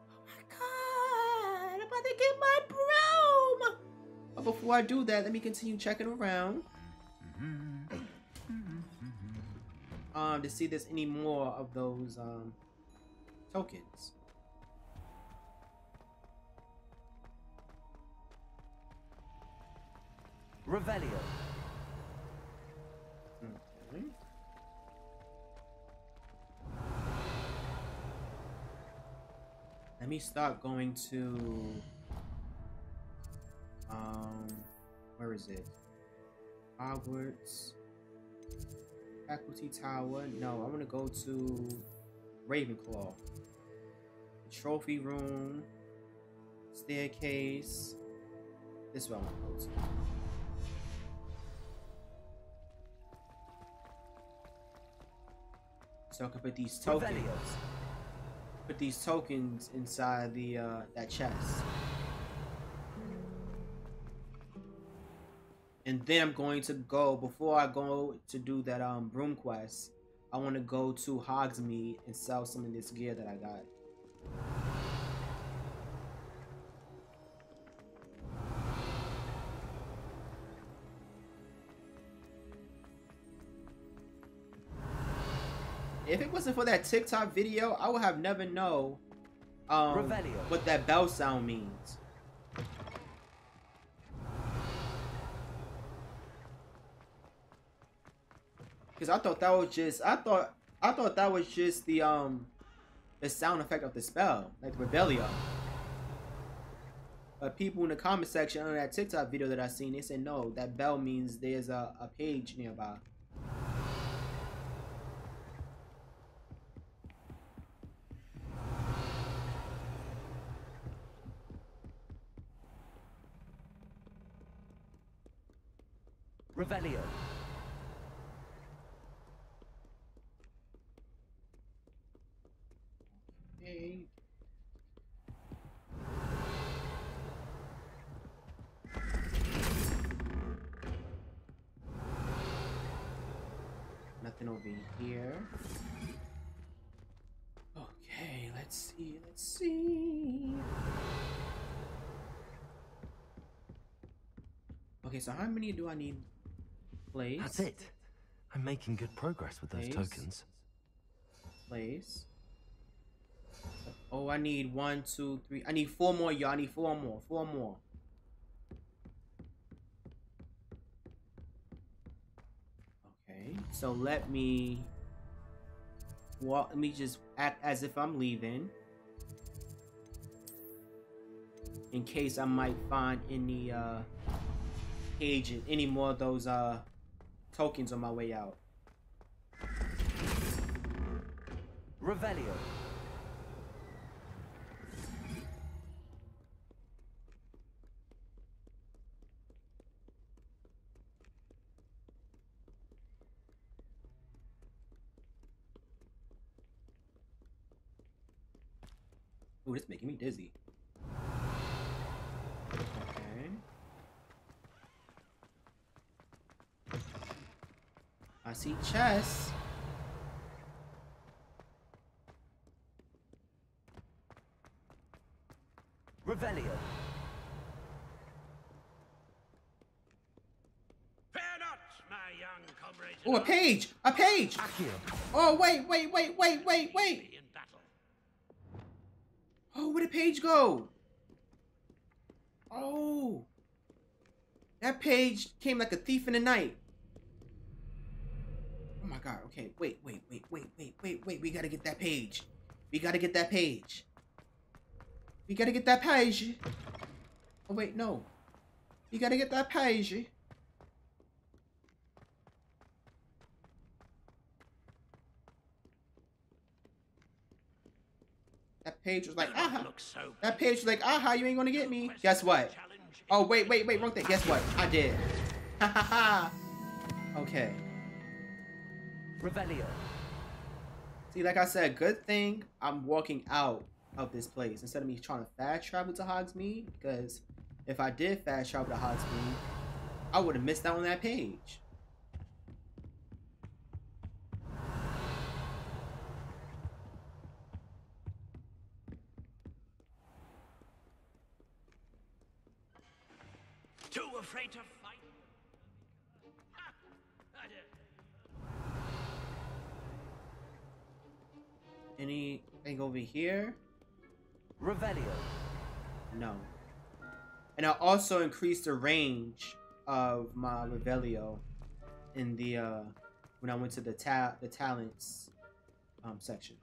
A: Oh my god! I'm about to get my broom. I'm before I do that, let me continue checking around. Um, to see if there's any more of those um tokens.
D: Revelio.
A: Let me start going to um where is it? Hogwarts Faculty Tower. No, I want to go to Ravenclaw. Trophy room. Staircase. This is what I want to go to. So I can put these tokens. Put these tokens inside the uh that chest. And then I'm going to go before I go to do that um broom quest. I want to go to Hogsmeade and sell some of this gear that I got. Wasn't for that TikTok video, I would have never know um, what that bell sound means. Because I thought that was just I thought I thought that was just the um the sound effect of the spell, like the Revelio. But people in the comment section on that TikTok video that I seen, they said no, that bell means there's a, a page nearby.
D: Revelio.
A: Hey. Nothing over here. Okay, let's see, let's see. Okay, so how many do I need? Place.
D: That's it. I'm making good progress with those
A: Place.
D: tokens.
A: Place. Oh, I need one, two, three. I need four more, y'all. I need four more. Four more. Okay, so let me. Walk, let me just act as if I'm leaving. In case I might find any uh agent, any more of those uh tokens on my way out.
D: Revelio.
A: Ooh, it's making me dizzy. Okay. I see chess.
D: Revelio.
E: Fear not, my young comrades.
A: Oh, a page! A page! Oh, wait, wait, wait, wait, wait, wait! Oh, where'd the page go? Oh. That page came like a thief in the night. God, okay. Wait, wait, wait, wait, wait, wait, wait. We gotta get that page. We gotta get that page. We gotta get that page. Oh, wait, no. We gotta get that page. That page was like, aha.
E: so
A: That page was like, aha, you ain't gonna get me. Guess what? Oh, wait, wait, wait, wrong thing. Guess what? I did. Ha ha ha. Okay.
D: Revelio.
A: See, like I said, good thing I'm walking out of this place instead of me trying to fast travel to Hogsmeade. Because if I did fast travel to Hogsmeade, I would have missed out on that page.
E: Too afraid to
A: Anything over here?
D: Revelio.
A: No. And I also increased the range of my Revelio in the uh when I went to the ta the talents um section.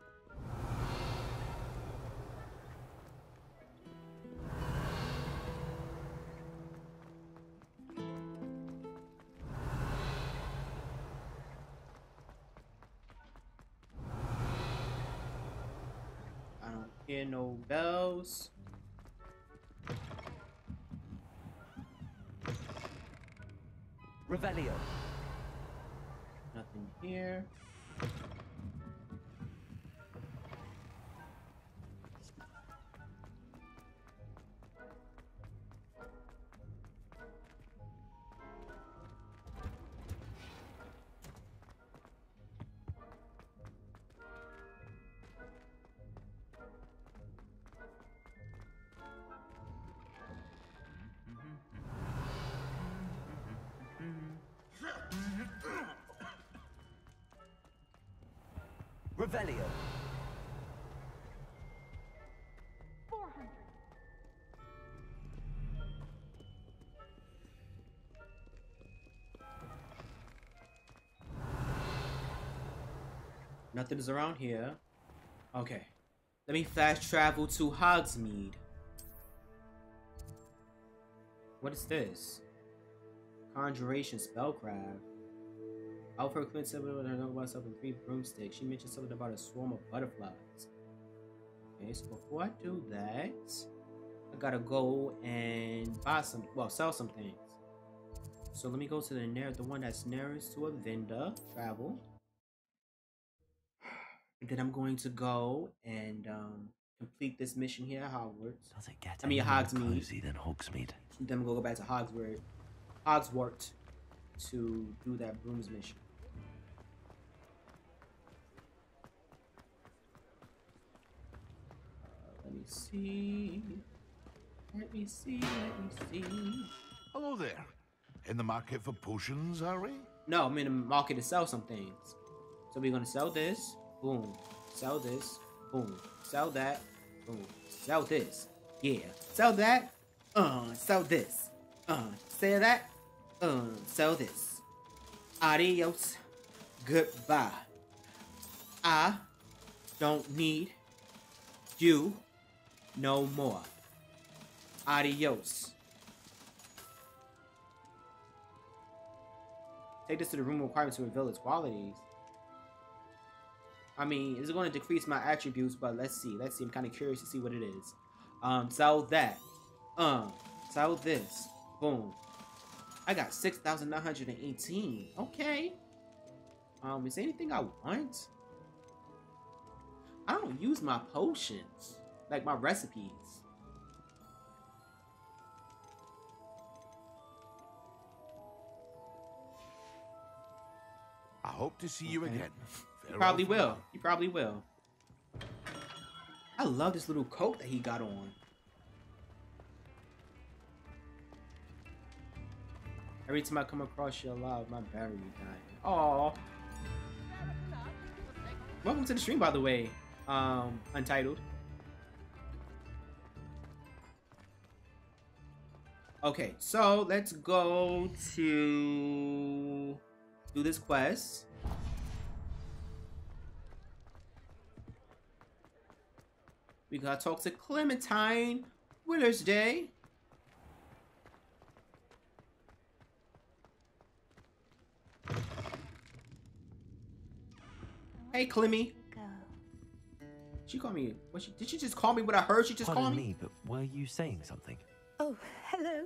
A: Bells.
D: Revelio.
A: Nothing here. Nothing's around here. Okay. Let me fast travel to Hogsmeade. What is this? Conjuration spellcraft. Alfred Clint said I know about something three broomsticks. She mentioned something about a swarm of butterflies. Okay, so before I do that, I gotta go and buy some well, sell some things. So let me go to the near the one that's nearest to a vendor. Travel. And then I'm going to go and um, complete this mission here at Hogwarts.
D: Does it get
A: I mean,
D: any more
A: Hogsmeade.
D: cozy than Hogsmeade?
A: Then we'll go back to Hogsworth, Hogswort to do that brooms mission. Uh, let me see. Let me see. Let me see.
I: Hello there. In the market for potions, are we?
A: No, I'm in the market to sell some things. So we're gonna sell this. Boom. Sell this. Boom. Sell that. Boom. Sell this. Yeah. Sell that. Uh. Sell this. Uh. Sell that. Uh. Sell this. Adios. Goodbye. I don't need you no more. Adios. Take this to the room required to reveal its qualities. I mean, it's going to decrease my attributes, but let's see. Let's see. I'm kind of curious to see what it is. Um, sell that. Um, sell this. Boom. I got 6,918. Okay. Um, is there anything I want? I don't use my potions. Like my recipes.
I: I hope to see you
A: Okay.
I: again. Farewell
A: probably will. You probably will. I love this little coat that he got on. Every time I come across you alive, my battery dying. Aw. Welcome to the stream, by the way. Um, Untitled. Okay, so let's go to do this quest. We gotta talk to Clementine Willer's Day. Hey, Clemmy.
F: Go.
A: She called me. What she, did she just call me what I heard? She just
D: Pardon
A: called me.
D: me, but were you saying something?
J: Oh, hello.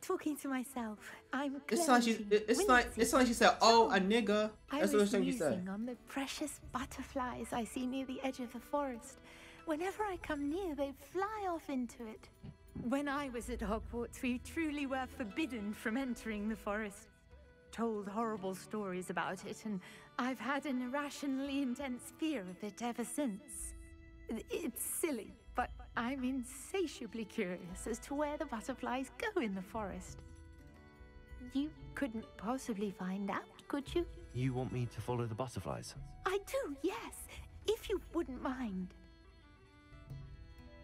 J: Talking to myself. I'm
A: It's like she.
J: Clementine
A: It's like it's like she said, "Oh, a nigga."
J: Oh, I
A: That's
J: was
A: what she said.
J: musing on the precious butterflies I see near the edge of the forest. Whenever I come near, they fly off into it. When I was at Hogwarts, we truly were forbidden from entering the forest. Told horrible stories about it, and I've had an irrationally intense fear of it ever since. It's silly, but I'm insatiably curious as to where the butterflies go in the forest. You couldn't possibly find out, could you?
D: You want me to follow the butterflies?
J: I do, yes. If you wouldn't mind.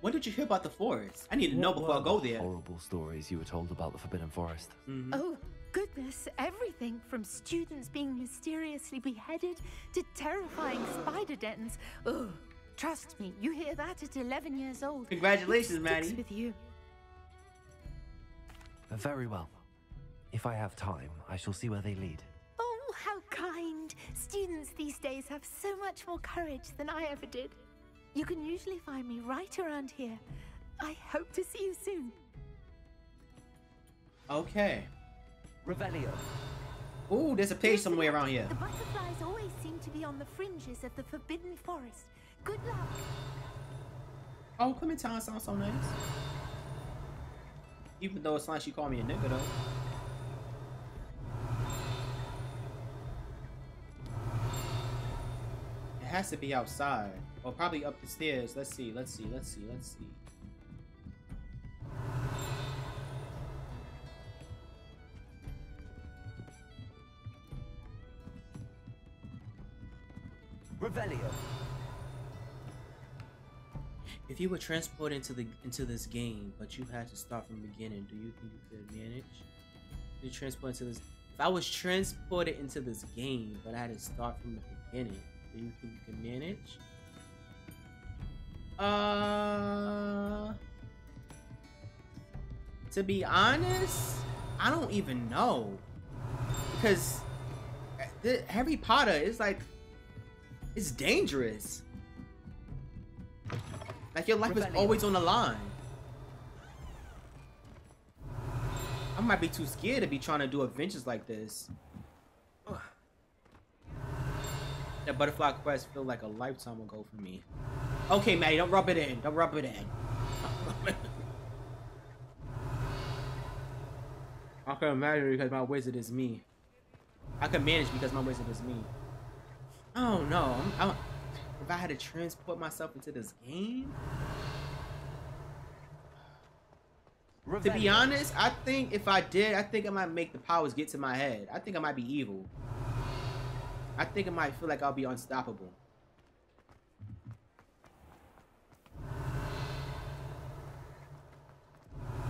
A: When did you hear about the forest? I need to
D: What
A: know before I go there.
D: Horrible stories you were told about the Forbidden Forest.
A: Mhm.
J: Oh, goodness, everything from students being mysteriously beheaded to terrifying spider dens. Oh, trust me, you hear that at 11 years old.
A: Congratulations,
J: it sticks
A: Maddie.
J: with you.
D: Very well. If I have time, I shall see where they lead.
J: Oh, how kind. Students these days have so much more courage than I ever did. You can usually find me right around here. I hope to see you soon.
A: Okay.
D: Revelio.
A: Ooh, there's a page somewhere around here.
J: The butterflies always seem to be on the fringes of the Forbidden Forest. Good luck.
A: Oh, Clementine sounds so nice. Even though it's like she called me a nigga though. It has to be outside. Or probably up the stairs. Let's see, let's see, let's see, let's see.
D: Revelio.
A: If you were transported into the into this game, but you had to start from the beginning, do you think you could manage? You transport into this. If I was transported into this game, but I had to start from the beginning, do you think you could manage? Uh, to be honest, I don't even know because uh, the Harry Potter is like it's dangerous. Like your life is always on the line. I might be too scared to be trying to do adventures like this. Ugh. That butterfly quest feel like a lifetime ago for me. Okay, Maddie, don't rub it in. Don't rub it in. I can manage because my wizard is me. I can manage because my wizard is me. Oh no, I'm, I'm, if I had to transport myself into this game, to be honest, I think if I did, I think I might make the powers get to my head. I think I might be evil. I think I might feel like I'll be unstoppable.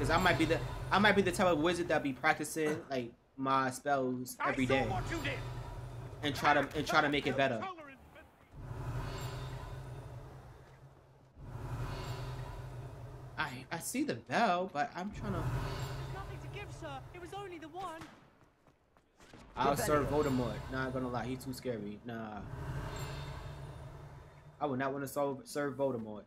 A: Cause I might be the I might be the type of wizard that be practicing like my spells every day and try to and try to make it better. I I see the bell, but I'm trying to.
K: Nothing to give, sir. It was only the one.
A: I'll serve Voldemort. Not gonna lie, he's too scary. Nah. I would not want to serve, serve Voldemort.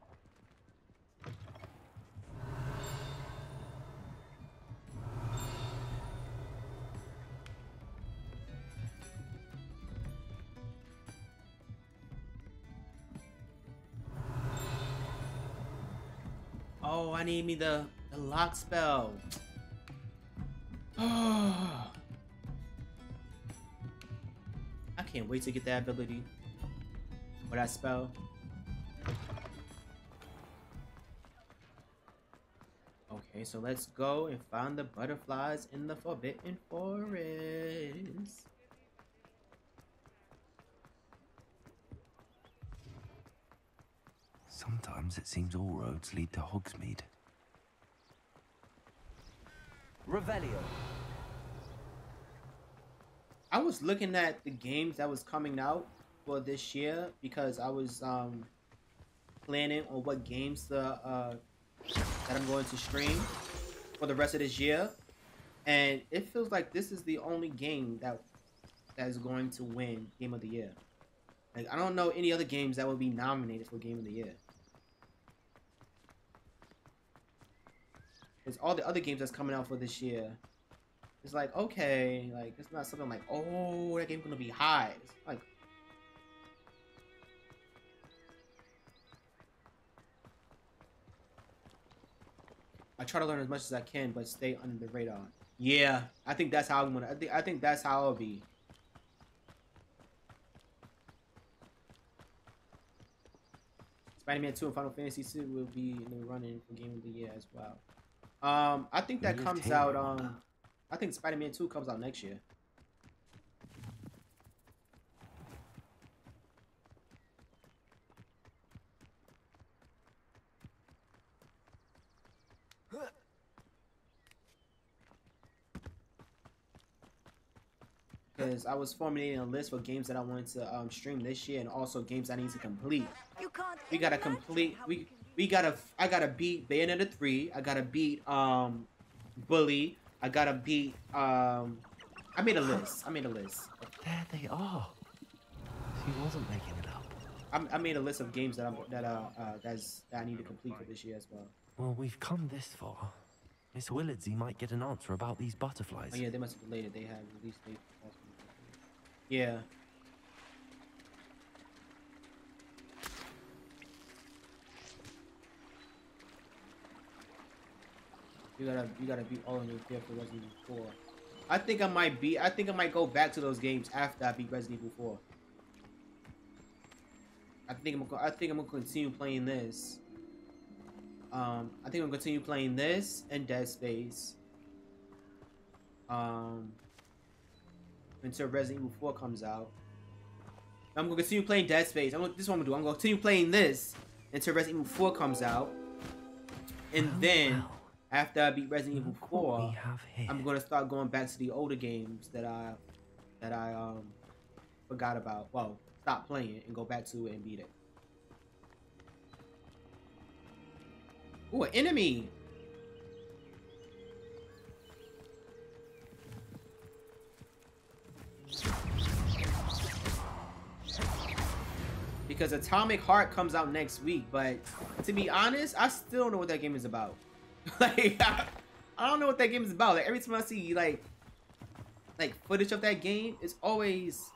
A: Oh, I need me the, the lock spell. I can't wait to get that ability. Or that spell. Okay, so let's go and find the butterflies in the Forbidden Forest.
D: Sometimes it seems all roads lead to Hogsmeade. Revelio.
A: I was looking at the games that was coming out for this year because I was um planning on what games the uh that I'm going to stream for the rest of this year. And it feels like this is the only game that that is going to win Game of the Year. Like I don't know any other games that will be nominated for Game of the Year. It's all the other games that's coming out for this year. It's like okay, like it's not something like oh that game's gonna be high. It's like I try to learn as much as I can, but stay under the radar. Yeah, I think that's how I'm gonna. I think I think that's how I'll be. Spider-Man 2 and Final Fantasy 2 will be in the running for Game of the Year as well. Um, I think that comes out. Um, I think Spider-Man 2 comes out next year. Because I was formulating a list for games that I wanted to um, stream this year, and also games I need to complete.
C: You can't
A: We gotta complete. We we gotta. I gotta beat Bayonetta three. I gotta beat um, Bully. I gotta beat um. I made a list. I made a list.
D: There they are. He wasn't making it up.
A: I, I made a list of games that I'm that uh, uh that's that I need to complete for this year as well.
D: Well, we've come this far. Miss Willardsy might get an answer about these butterflies.
A: Oh yeah, they must have delayed it. They had release date. Yeah. You gotta you gotta beat all of your fear for Resident Evil 4. I think I might be I think I might go back to those games after I beat Resident Evil 4. I think I'm gonna I think I'm gonna continue playing this. Um, I think I'm gonna continue playing this and Dead Space. Um, until Resident Evil 4 comes out. I'm gonna continue playing Dead Space. I'm gonna, this is what I'm gonna do. I'm gonna continue playing this until Resident Evil 4 comes out, and then after I beat Resident Evil 4, I'm gonna start going back to the older games that I that I um forgot about. Well, stop playing and go back to it and beat it. Ooh, an enemy! Because Atomic Heart comes out next week, but to be honest, I still don't know what that game is about. like, I, don't know what that game is about. Like every time I see like like footage of that game, it's always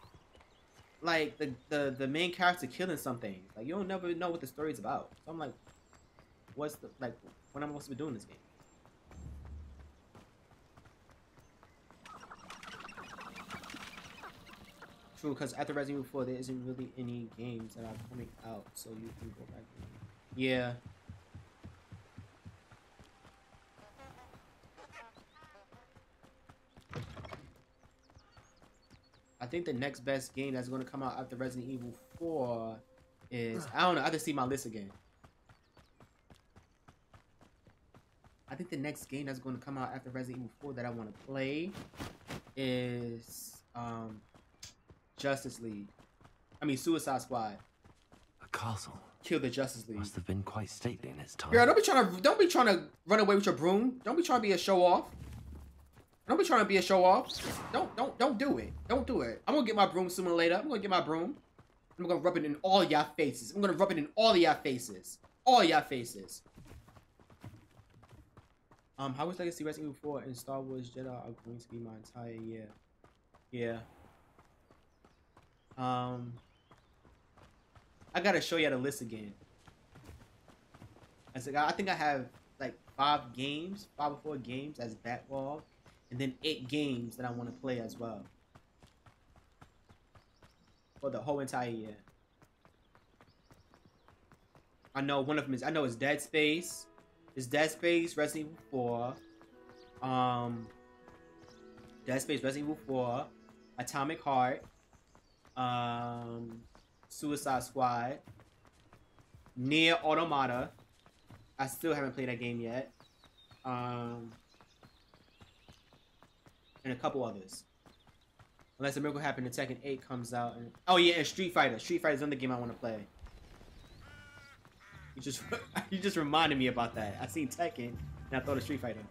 A: like the the the main character killing something. Like you don't never know what the story is about. So I'm like, what's the like what am I supposed to be doing this game? True, because after Resident Evil 4, there isn't really any games that are coming out, so you can go back. Yeah. Think the next best game that's going to come out after Resident Evil 4 is I don't know. I have to see my list again. I think the next game that's going to come out after Resident Evil 4 that I want to play is um, Justice League. I mean Suicide Squad.
D: A castle.
A: Kill the Justice League.
D: Must have been quite stately in its time.
A: Girl, don't be trying to don't be trying to run away with your broom. Don't be trying to be a show off. Don't be trying to be a show off. Don't don't don't do it. Don't do it. I'm gonna get my broom sooner later. I'm gonna get my broom. I'm gonna rub it in all y'all faces. I'm gonna rub it in all y'all faces. All y'all faces. Um, how was Legacy Resident Evil 4 and Star Wars Jedi are going to be my entire year? Yeah. Um, I gotta show you the list again. I said I think I have like five games, five or four games as backlog, and then eight games that I want to play as well for the whole entire year. I know one of them is I know it's Dead Space. It's Dead Space, Resident Evil 4, um, Dead Space, Resident Evil 4, Atomic Heart, um, Suicide Squad, NieR Automata. I still haven't played that game yet. Um, and a couple others. Unless a miracle happened, and Tekken 8 comes out. And oh yeah, and Street Fighter. Street Fighter is another game I want to play. You just you just reminded me about that. I seen Tekken and I thought of Street Fighter.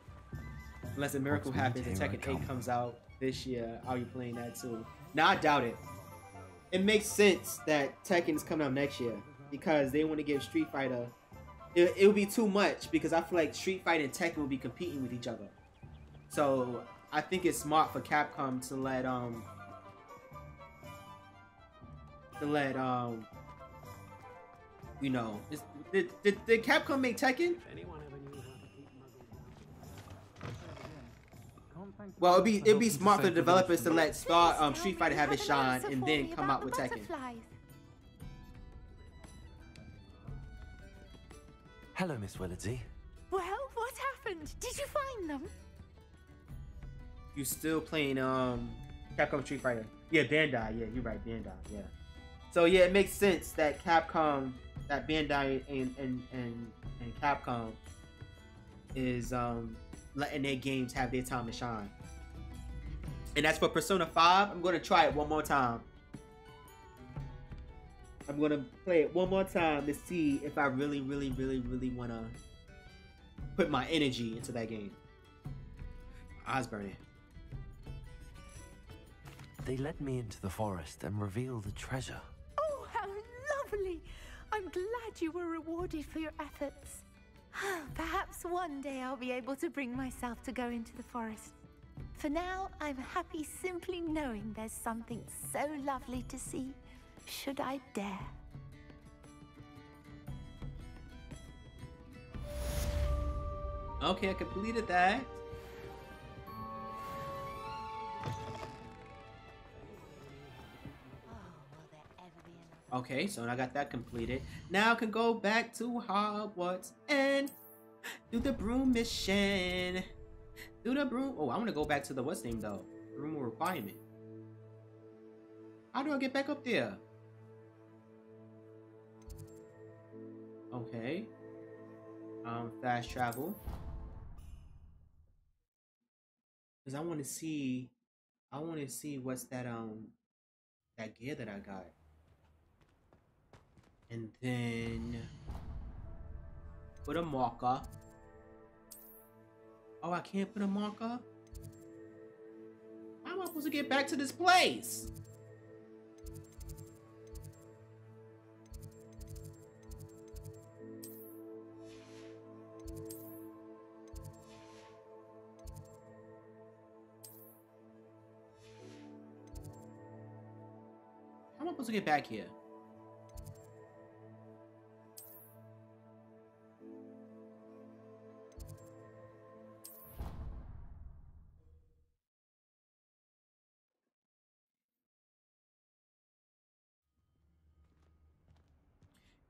A: Unless a miracle happens and Tekken 8 comes out this year, I'll be playing that too. Now I doubt it. It makes sense that Tekken is coming out next year because they want to give Street Fighter. It, it would be too much because I feel like Street Fighter and Tekken will be competing with each other. So I think it's smart for Capcom to let um to let um you know is, did, did, did Capcom make Tekken? Well, it'd be it'd be smart for the developers to let Star um Street Fighter have its shine and then come out with Tekken.
D: Hello, Miss Willardsy.
J: Well, what happened? Did you find them?
A: You still playing um Capcom Street Fighter. Yeah, Bandai. Yeah, you're right, Bandai. Yeah. So yeah, it makes sense that Capcom, that Bandai and and and, and Capcom is um letting their games have their time to shine. And that's for Persona 5. I'm gonna try it one more time. I'm gonna play it one more time to see if I really, really, really, really wanna put my energy into that game. Eyes burning.
D: They led me into the forest and revealed the treasure.
J: Oh, how lovely! I'm glad you were rewarded for your efforts. Ah, perhaps one day I'll be able to bring myself to go into the forest. For now, I'm happy simply knowing there's something so lovely to see, should I dare.
A: Okay, I completed that. Okay, so I got that completed. Now I can go back to Hogwarts and do the broom mission. Do the broom. Oh, I want to go back to the what's name though. Broom requirement. How do I get back up there? Okay. Um, fast travel. Cause I want to see, I want to see what's that um, that gear that I got. And then put a marker. Oh, I can't put a marker? How am I supposed to get back to this place? How am I supposed to get back here?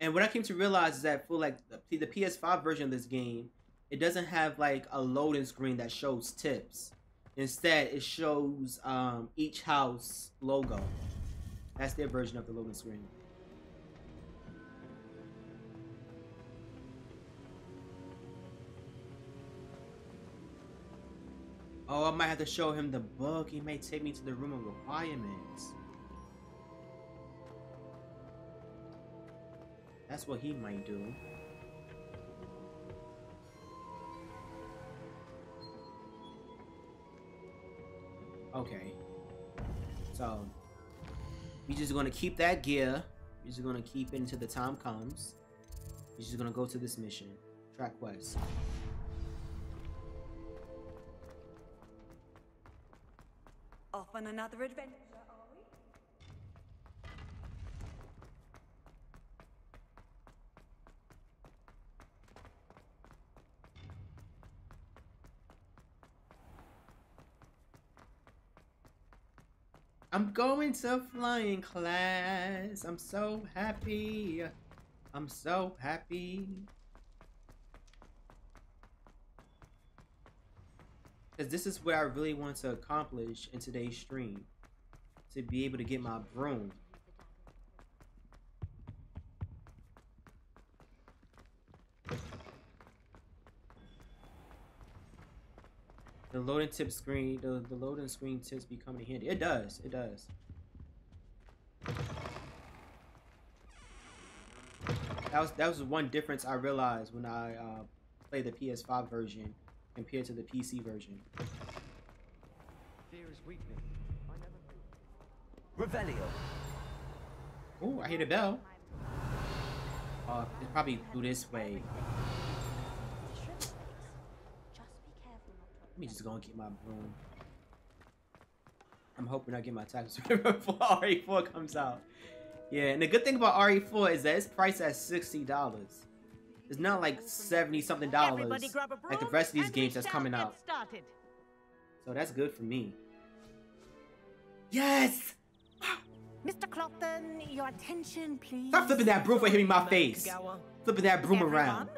A: And what I came to realize is that for like the, the PS5 version of this game, it doesn't have like a loading screen that shows tips. Instead, it shows um, each house logo. That's their version of the loading screen. Oh, I might have to show him the book. He may take me to the room of requirements. That's what he might do. Okay. So, we're just gonna keep that gear. We're just gonna keep it until the time comes. We're just gonna go to this mission. Track west.
C: Off on another adventure.
A: I'm going to flying class. I'm so happy. I'm so happy. Because this is what I really want to accomplish in today's stream. To be able to get my broom. The loading tip screen, the, the loading screen tips be coming in handy. It does, it does. That was that was one difference I realized when I uh, played the PS5 version compared to the PC version.
D: Fear is weakness. Revelio.
A: Oh, I hear the bell. Uh, it's probably through this way. Let me just go and get my broom. I'm hoping I get my tax before RE4 comes out. Yeah, and the good thing about RE4 is that it's priced at $60. It's not like 70 something dollars like the rest of these games that's coming out.
L: Started.
A: So that's good for me. Yes!
J: Mr. Clopton, your attention, please.
A: Stop flipping that broom for hitting my face. Flipping that broom around.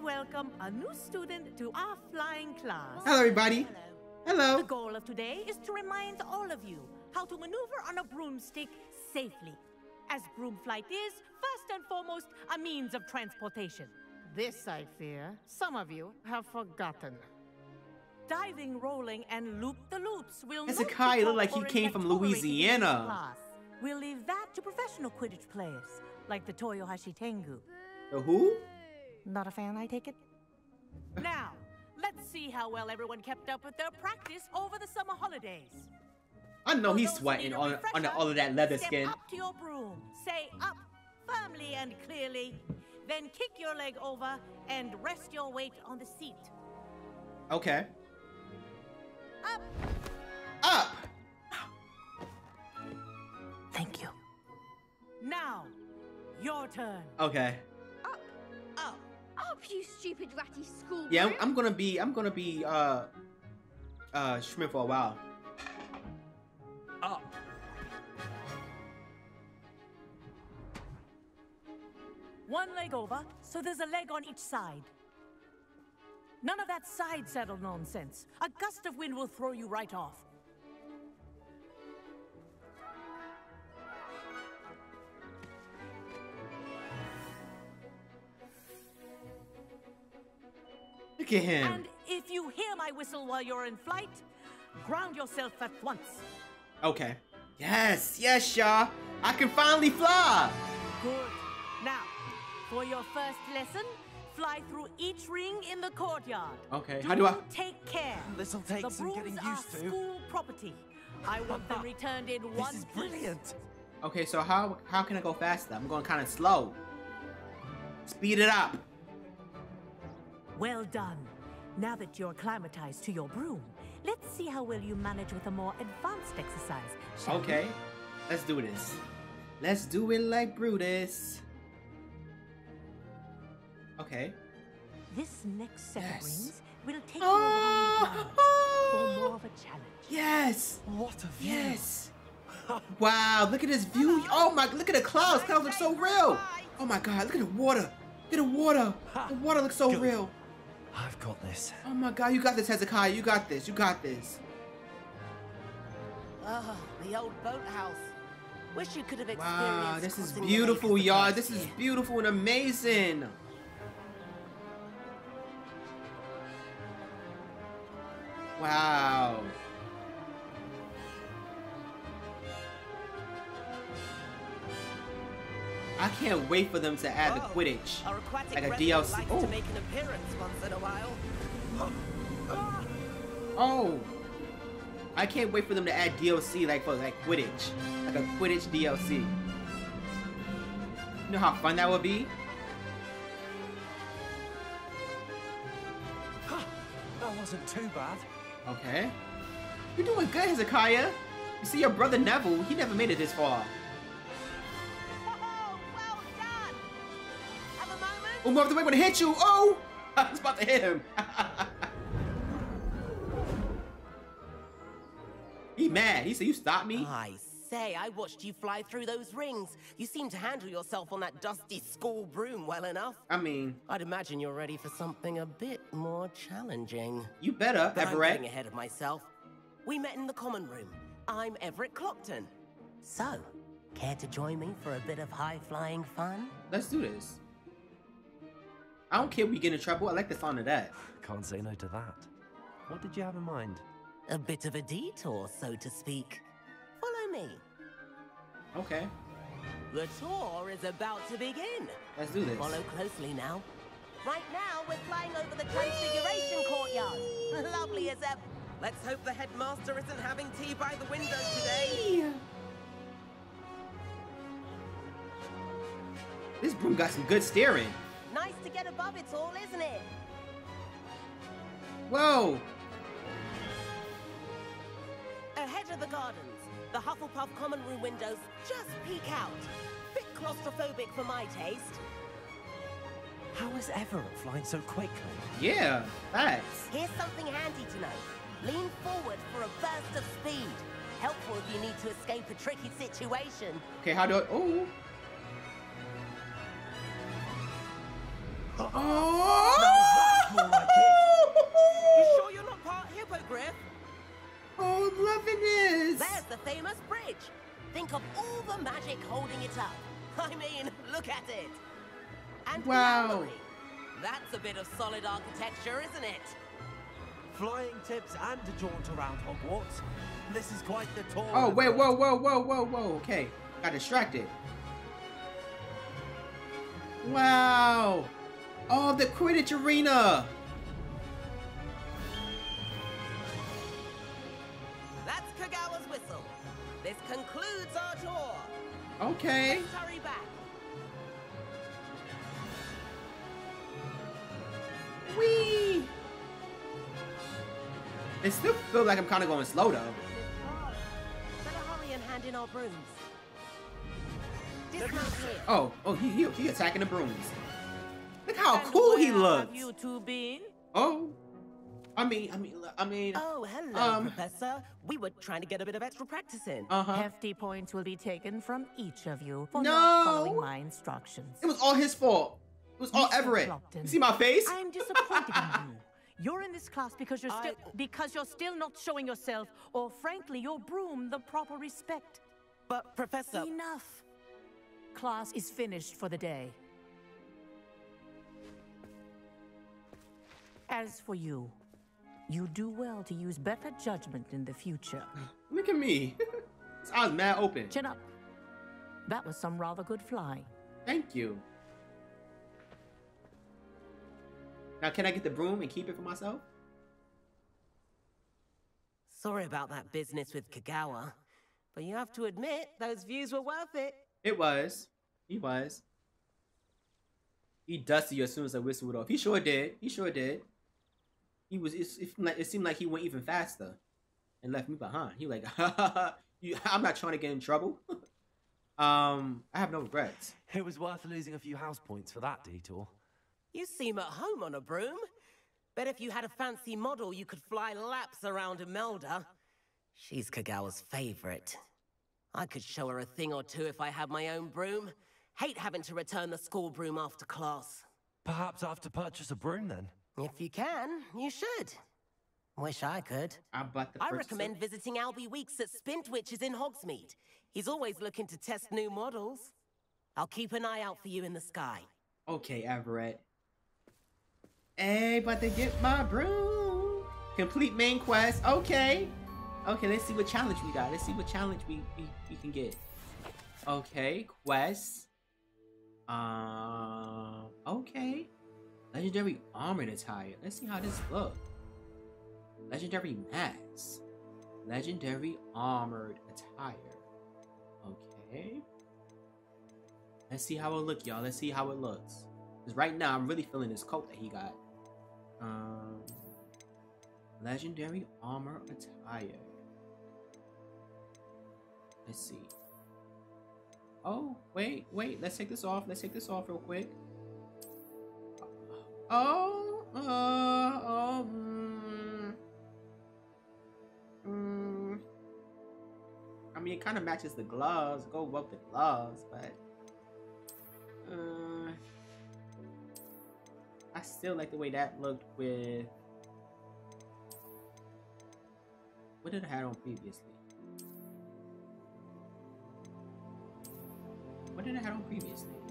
L: Please welcome a new student to our flying class.
A: Hello, everybody. Hello.
L: The goal of today is to remind all of you how to maneuver on a broomstick safely. As broom flight is, first and foremost, a means of transportation.
M: This, I fear, some of you have forgotten.
L: Diving, rolling, and loop-the-loops will not
A: Hezekiah
L: be
A: looked like
L: taught
A: he came from
L: tolerated in this
A: Louisiana.
L: class. We'll leave that to professional Quidditch players, like the Toyohashi Tengu.
A: The who?
L: Not a fan, I take it? now, let's see how well everyone kept up with their practice over the summer holidays.
A: I know he's sweating
L: need a
A: on under all of that leather
L: step
A: skin.
L: up to your broom, say up firmly and clearly, then kick your leg over and rest your weight on the seat.
A: Okay.
L: Up.
A: Up.
L: Thank you. Now, your turn.
A: Okay.
L: Up.
F: Up, you stupid ratty school.
A: Yeah, I'm, I'm gonna be I'm gonna be uh uh Schmidt for a while.
H: Up.
L: One leg over, so there's a leg on each side. None of that side saddle nonsense. A gust of wind will throw you right off.
A: Look at him.
L: And if you hear my whistle while you're in flight, ground yourself at once.
A: Okay. Yes, yes, y'all. I can finally fly.
L: Good. Now, for your first lesson, fly through each ring in the courtyard.
A: Okay, how do I-
L: Take care.
D: This'll take
L: the
D: some getting used to.
L: The school property. I want them returned in one This
D: is
L: piece.
D: brilliant.
A: Okay, so how how can I go faster? I'm going kind of slow. Speed it up.
L: Well done. Now that you're acclimatized to your broom, let's see how well you manage with a more advanced exercise. shall we?
A: Okay, let's do this. Let's do it like Brutus. Okay.
L: This next set
A: Yes.
L: of rings will take you around the grounds oh! for more of a challenge.
A: Yes.
D: What a view.
A: Yes. Wow, look at this view. Oh my, look at the clouds. Clouds look so real. Oh my god, look at the water. Look at the water. The water looks so
D: Good.
A: real.
D: I've got this.
A: Oh my god, you got this, Hezekiah. You got this. You got this.
N: Ah, the old boathouse. Wish you could have experienced.
A: Wow, this is
N: crossing the lake
A: beautiful,
N: as
A: y'all. This is beautiful and amazing. Wow. I can't wait for them to add the
N: Oh,
A: Quidditch. Like a DLC. Oh.
N: to make an appearance once in a while.
A: Oh. I can't wait for them to add DLC like for like Quidditch. Like a Quidditch DLC. You know how fun that would be?
D: That wasn't too bad.
A: Okay. You're doing good, Hezekiah. You see your brother Neville, he never made it this far. Oh, Mother, wait, gonna hit you! Oh! I was about to hit him. he mad. He said, you stopped me?
N: I say, I watched you fly through those rings. You seem to handle yourself on that dusty school broom well enough.
A: I mean,
N: I'd imagine you're ready for something a bit more challenging.
A: you better,
N: But I'm
A: Everett.
N: getting ahead of myself. We met in the common room. I'm Everett Clopton. So, care to join me for a bit of high-flying fun?
A: Let's do this. I don't care if we get in trouble. I like the sound of that.
D: Can't say no to that. What did you have in mind?
N: A bit of a detour, so to speak. Follow me.
A: Okay,
N: The tour is about to begin.
A: let's do this.
N: Follow closely now. Right now, we're flying over the Transfiguration Courtyard. Lovely as ever. Let's hope the headmaster isn't having tea by the window today.
A: This broom got some good steering.
N: Nice to get above it all, isn't it?
A: Whoa!
N: Ahead of the gardens, the Hufflepuff common room windows just peek out. Bit claustrophobic for my taste.
D: How is Everett flying so quickly?
A: Yeah, thanks.
N: Here's something handy to know. Lean forward for a burst of speed. Helpful if you need to escape a tricky situation.
A: Okay, how do I? Oh.
N: You sure you're not part hippogriff?
A: Oh, loving this.
N: There's the famous bridge. Think of all the magic holding it up. I mean, look at it. And
A: Wow.
N: the. That's a bit of solid architecture, isn't it?
D: Flying tips and a jaunt around Hogwarts. This is quite the tour.
A: Oh
D: of
A: wait, whoa, whoa, whoa, whoa, whoa. Okay, got distracted. Wow. Oh, the Quidditch arena.
N: That's Kogawa's whistle. This concludes our tour.
A: Okay.
N: Let's hurry back.
A: Wee. It still feels like I'm kind of going slow though.
N: Better hurry and hand in our brooms.
A: Oh, oh, he he, he attacking the brooms. Look how
N: And
A: cool he looks.
N: You two been?
A: Oh, I mean, I mean, I mean.
N: Oh, hello,
A: Um,
N: Professor. We were trying to get a bit of extra practice in.
A: Uh-huh.
L: Hefty points will be taken from each of you for
A: No.
L: not following my instructions.
A: It was all his fault. It was all
L: Mr.
A: Everett.
L: Clopton,
A: You see my face?
L: I'm disappointed in you. You're in this class because you're still because you're still not showing yourself, or frankly, your broom the proper respect.
N: But Professor,
L: enough. Class is finished for the day. As for you, you do well to use better judgment in the future.
A: Look at me. His eyes mad open.
L: Chin up. That was some rather good flying.
A: Thank you. Now, can I get the broom and keep it for myself?
N: sorry about that business with Kogawa, but you have to admit those views were worth it.
A: It was. He was. He dusted you as soon as I whistled off. He sure did. He sure did. He was. It, it, like- it seemed like he went even faster, and left me behind. He like, you, I'm not trying to get in trouble. um, I have no regrets.
D: It was worth losing a few house points for that detour.
N: You seem at home on a broom. Bet if you had a fancy model, you could fly laps around Imelda. She's Kogawa's favorite. I could show her a thing or two if I had my own broom. Hate having to return the school broom after class.
D: Perhaps I have to purchase a broom then.
N: If you can, you should. Wish I could.
A: I the
N: I
A: purchase
N: recommend visiting Albie Weeks at Spintwitches in Hogsmeade. He's always looking to test new models. I'll keep an eye out for you in the sky.
A: Okay, Everett. Hey, about to get my broom. Complete main quest. Okay. Okay, let's see what challenge we got. Let's see what challenge we, we, we can get. Okay, quest. Um, okay. Legendary armored attire. Let's see how this look. Legendary mask. Legendary armored attire. Okay. Let's see how it look, y'all. Let's see how it looks. Because right now, I'm really feeling this coat that he got. Um, legendary armor attire. Let's see. Oh, wait, wait. Let's take this off. Let's take this off real quick. Oh, uh, oh, mm, mm. I mean, it kind of matches the gloves. Go with the gloves, but uh, I still like the way that looked with what did I have on previously? What did I have on previously?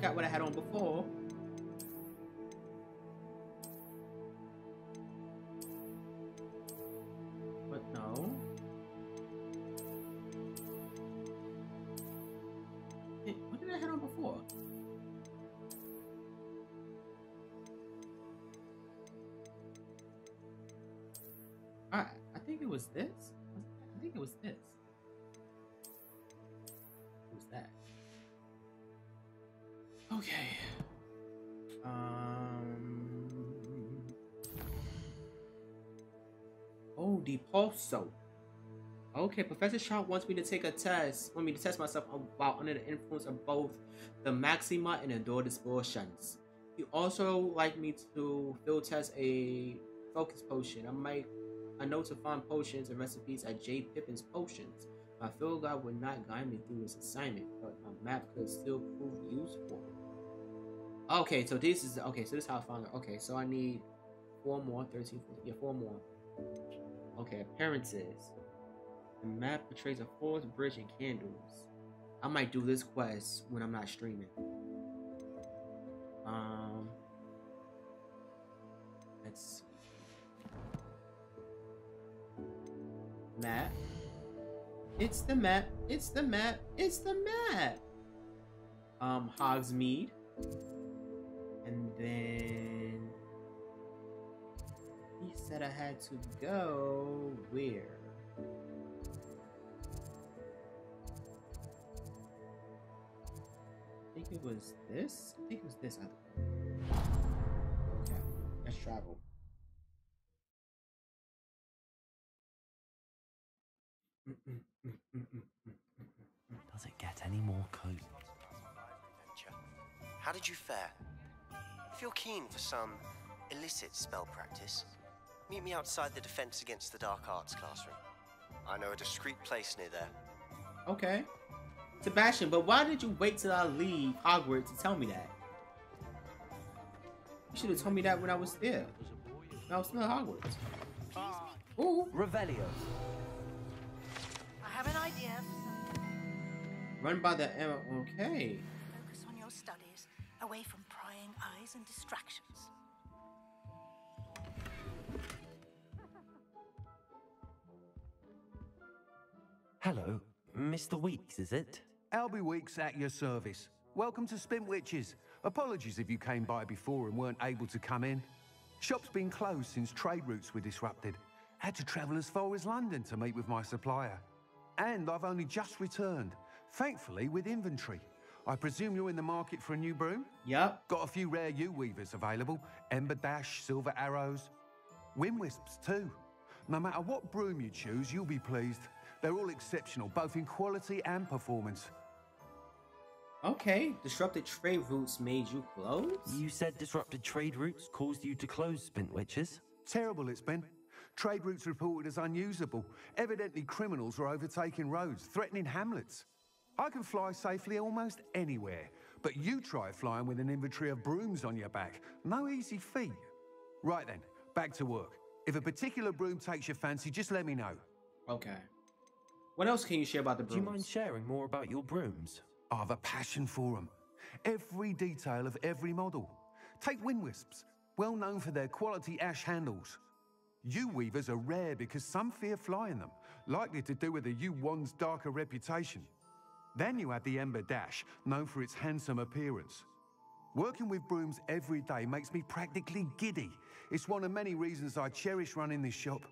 A: Forgot what I had on before. But no. Eh, What did I have on before? I I think it was this. I think it was this. Okay. Um. Oh, the pulso. Okay, Professor Sharp wants me to take a test. Want me to test myself while under the influence of both the Maxima and Edurus potions. He also like me to field test a focus potion. I might I know to find potions and recipes at J. Pippin's Potions. My field guide would not guide me through this assignment, but my map could still prove useful. Okay, so this is okay. So this is how I found it. Okay, so I need four more. 13, 14, yeah, four more. Okay, appearances. The map portrays a forest bridge and candles. I might do this quest when I'm not streaming. Um, let's. Map. It's the map. It's the map. It's the map. Um, Hogsmeade. And then he said I had to go where? I think it was this. I think it was this. other. Okay, let's travel.
D: Does it get any more cozy?
O: How did you fare? If you're keen for some illicit spell practice, meet me outside the Defense Against the Dark Arts classroom. I know a discreet place near there.
A: Okay. Sebastian, but why did you wait till I leave Hogwarts to tell me that? You should have told me that when I was there. When I was still at Hogwarts. Ah. Ooh.
D: Revelio.
P: I have an idea.
A: Run by the Emma. Okay.
P: Prying and distractions.
D: Hello, Mr. Weeks, is it?
Q: Albie Weeks at your service. Welcome to Spintwitches. Apologies if you came by before and weren't able to come in. Shop's been closed since trade routes were disrupted. Had to travel as far as London to meet with my supplier. And I've only just returned, thankfully with inventory. I presume you're in the market for a new broom?
A: Yep.
Q: Got a few rare Yew Weavers available. Ember Dash, Silver Arrows. Wind Wisps too. No matter what broom you choose, you'll be pleased. They're all exceptional, both in quality and performance.
A: Okay. Disrupted trade routes made you close?
D: You said disrupted trade routes caused you to close Spintwitches?
Q: Terrible it's been. Trade routes reported as unusable. Evidently criminals were overtaking roads, threatening hamlets. I can fly safely almost anywhere, but you try flying with an inventory of brooms on your back. No easy feat. Right then, back to work. If a particular broom takes your fancy, just let me know.
A: Okay. What else can you share about the brooms?
D: Do you mind sharing more about your brooms?
Q: I have a passion for them. Every detail of every model. Take wind wisps, well known for their quality ash handles. Yew Weavers are rare because some fear flying them, likely to do with the U1's darker reputation. Then you have the Ember Dash, known for its handsome appearance. Working with brooms every day makes me practically giddy. It's one of many reasons I cherish running this shop.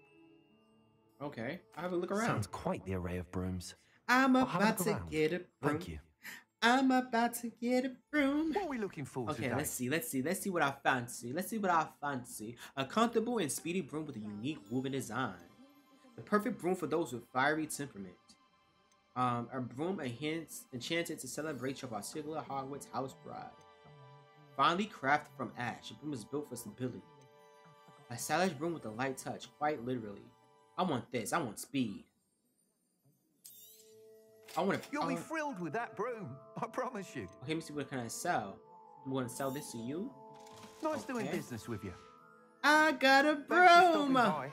A: Okay. I have a look around.
D: Sounds quite the array of brooms.
A: I'm
D: I'll have a
A: about to
D: around.
A: get a broom.
D: Thank you.
A: I'm about to get a broom.
Q: What are we looking for
A: Okay,
Q: today?
A: let's see, let's see, let's see what I fancy. Let's see what I fancy. A comfortable and speedy broom with a unique woven design. The perfect broom for those with fiery temperament. Um, a broom enhanced, enchanted to celebrate your particular Hogwarts house bride. Finely crafted from ash, a broom is built for stability. A stylish broom with a light touch, quite literally. I want this. I want speed. I want to.
Q: You'll be thrilled with that broom, I promise you.
A: Okay, let me see what can I sell. I'm going to sell this to you.
Q: Nice doing business with you.
A: I got a
Q: Thanks for stopping
A: broom.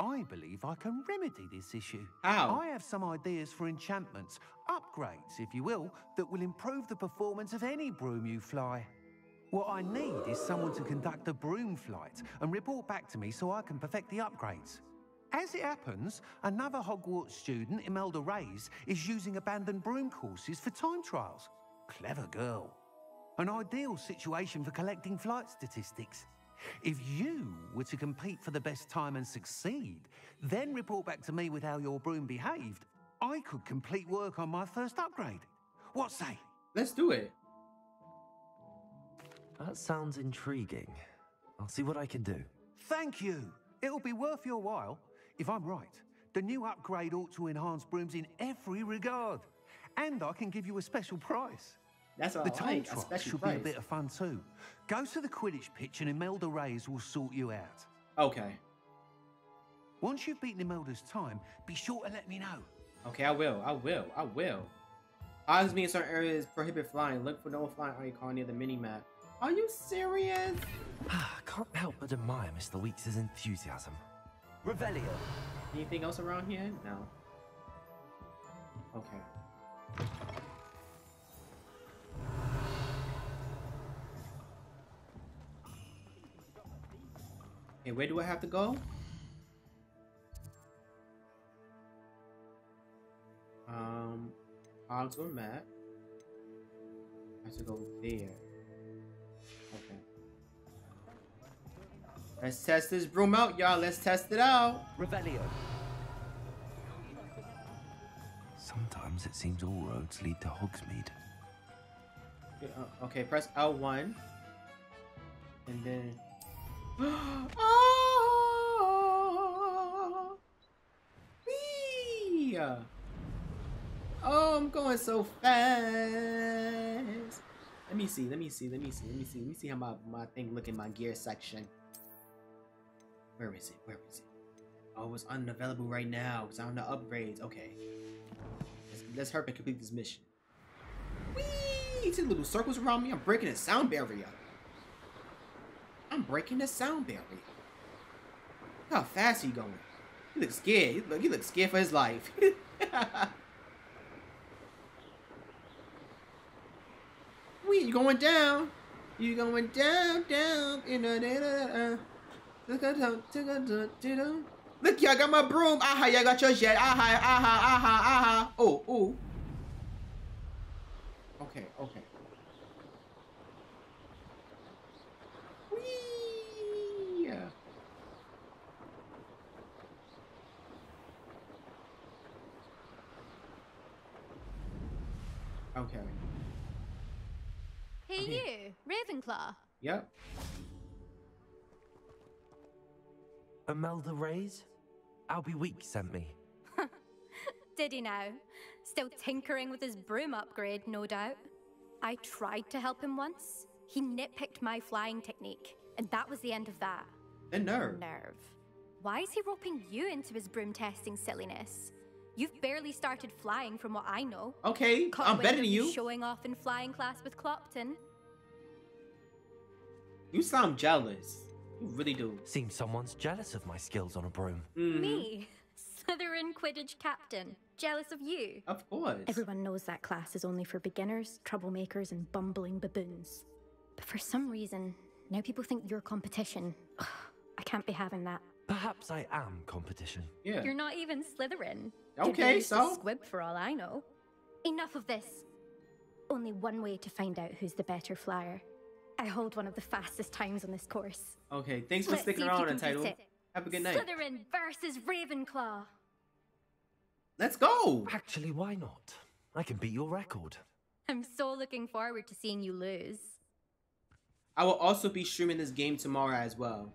Q: I believe I can remedy this issue.
A: How?
Q: I have some ideas for enchantments, upgrades, if you will, that will improve the performance of any broom you fly. What I need is someone to conduct a broom flight and report back to me so I can perfect the upgrades. As it happens, another Hogwarts student, Imelda Reyes, is using abandoned broom courses for time trials. Clever girl. An ideal situation for collecting flight statistics. If you were to compete for the best time and succeed, then report back to me with how your broom behaved, I could complete work on my first upgrade. What say?
A: Let's do it.
D: That sounds intriguing. I'll see what I can do.
Q: Thank you. It'll be worth your while. If I'm right, the new upgrade ought to enhance brooms in every regard. And I can give you a special price.
A: That's what
Q: the
A: I
Q: time
A: like,
Q: trial should be a bit of fun too. Go to the Quidditch pitch and Imelda Reyes will sort you out.
A: Okay.
Q: Once you've beaten Imelda's time, be sure to let me know.
A: Okay, I will. I will. I will. Odds being certain areas prohibit flying. Look for no flying icon near the mini map. Are you serious?
D: I Can't help but admire Mr. Weeks' enthusiasm. Revelio.
A: Anything else around here? No. Okay. Okay, where do I have to go? Um, Hogsworth map. I have to go there. Okay. Let's test this broom out, y'all. Let's test it out.
D: Revelio. Sometimes it seems all roads lead to Hogsmeade.
A: Okay, uh, okay, press L1. And then. oh! Whee! Oh, I'm going so fast. Let me see, let me see, let me see, let me see, let me see how my, my thing look in my gear section. Where is it? Where is it? Oh, it's unavailable right now. It's on the upgrades. Okay. Let's, let's hurry and complete this mission. Whee! See little circles around me? I'm breaking the sound barrier. I'm breaking the sound barrier. How fast he going. He looks scared. He look, he looks scared for his life. Wee, you going down. You going down, down. You know, da, da, da. Look, y'all got my broom. Aha, y'all got yours yet. Aha, aha, aha, aha. Oh, oh. Okay, okay. Whee! Okay.
F: Hey, you, Ravenclaw.
A: Yep.
D: Imelda Reyes? Albie Week sent me.
F: Did he now? Still tinkering with his broom upgrade, no doubt. I tried to help him once. He nitpicked my flying technique, and that was the end of that.
A: The nerve.
F: Nerve. Why is he roping you into his broom testing silliness? You've barely started flying, from what I know.
A: Okay,
F: Caught
A: I'm better than you.
F: Showing off in flying class with Clopton.
A: You sound jealous. You really do.
D: Seems someone's jealous of my skills on a broom.
A: Mm-hmm.
F: Me, Slytherin Quidditch captain, jealous of you.
A: Of course.
F: Everyone knows that class is only for beginners, troublemakers, and bumbling baboons. But for some reason, now people think you're competition. I can't be having that.
D: Perhaps I am competition.
A: Yeah.
F: You're not even Slytherin.
A: Okay,
F: Could be
A: so?
F: Squib for all I know. Enough of this. Only one way to find out who's the better flyer. I hold one of the fastest times on this course.
A: Okay, thanks for
F: Let's
A: sticking
F: see if you
A: around,
F: can beat
A: Untitled. Have a good night.
F: Slytherin versus Ravenclaw.
A: Let's go.
D: Actually, why not? I can beat your record.
F: I'm so looking forward to seeing you lose.
A: I will also be streaming this game tomorrow as well.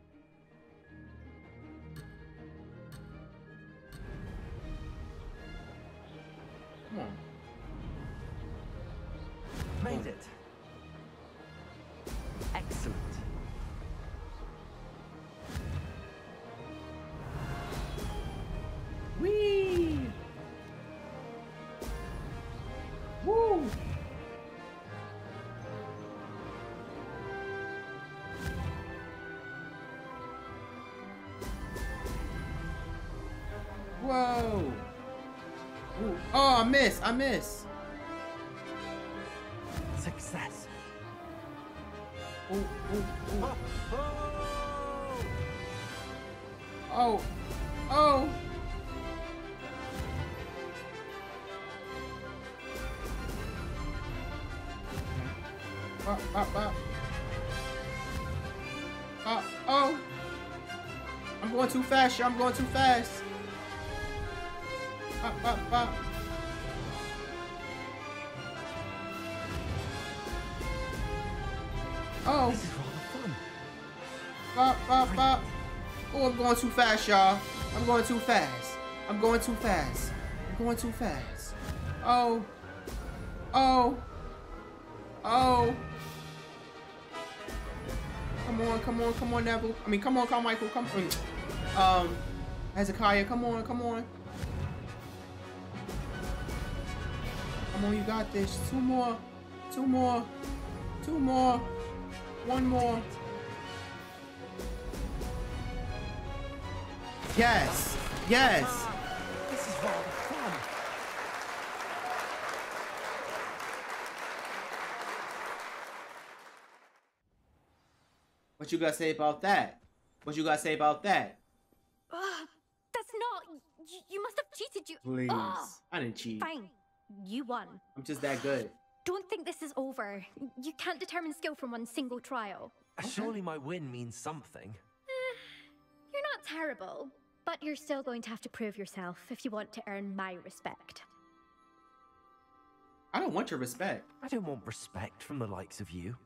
A: Come on.
D: Made it. Excellent.
A: Whee! Woo! Whoa! Ooh. Oh, I miss! I miss! Oh! Oh! Uh, uh. Uh, oh! I'm going too fast. I'm going too fast. Uh, uh, uh. Oh! Bop, bop, bop. Oh, I'm going too fast, y'all. I'm going too fast. I'm going too fast. I'm going too fast. Oh. Oh. Oh. Come on, come on, come on, Neville. I mean, come on, Carmichael. Come on. Um, Hezekiah, come on, come on. Come on, you got this. Two more. Two more. Two more. One more. Yes. Yes.
Q: This is rather fun.
A: What you gotta say about that? What you gotta say about that?
F: Ugh, that's not. You, you must have cheated. You.
A: Please.
F: Ugh.
A: I didn't cheat.
F: Fine. You won.
A: I'm just that good.
F: Don't think this is over. You can't determine skill from one single trial.
D: Surely my win means something.
F: You're not terrible, but you're still going to have to prove yourself if you want to earn my respect.
A: I don't want your respect.
D: I don't want respect from the likes of you.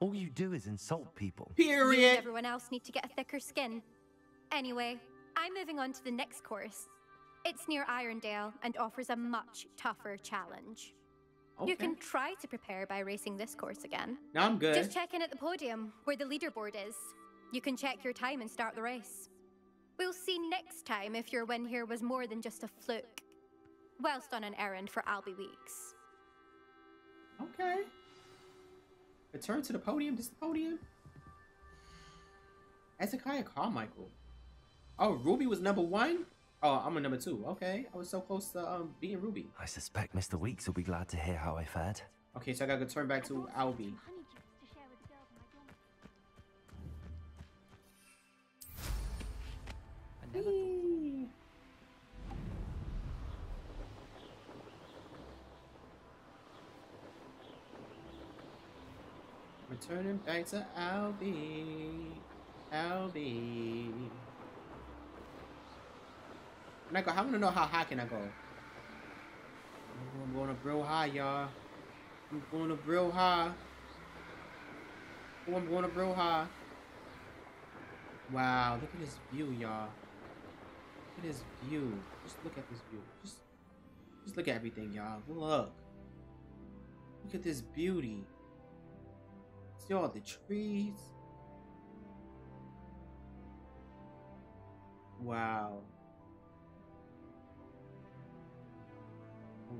D: All you do is insult people.
F: Period. and everyone else need to get a thicker skin. Anyway, I'm moving on to the next course. It's near Irondale and offers a much tougher challenge.
A: Okay.
F: You can try to prepare by racing this course again.
A: No, I'm good.
F: Just check in at the podium where the leaderboard is. You can check your time and start the race. We'll see next time if your win here was more than just a fluke. Whilst on an errand for Albie Weeks.
A: Okay. Return to the podium. This is the podium. Hezekiah Carmichael. Oh, Ruby was number one? Oh, I'm a number two. Okay. I was so close to um beating Ruby.
D: I suspect Mr. Weeks will be glad to hear how I fared.
A: Okay, so I gotta turn back to Albie. Returning back to Albie. Albie. Can I want to know how high can I go? I'm going up real high, y'all. I'm going up real high. Oh, I'm going up real high. Wow, look at this view, y'all. At this view. Just look at this view. Just, just look at everything, y'all. Look. Look at this beauty. See all the trees. Wow.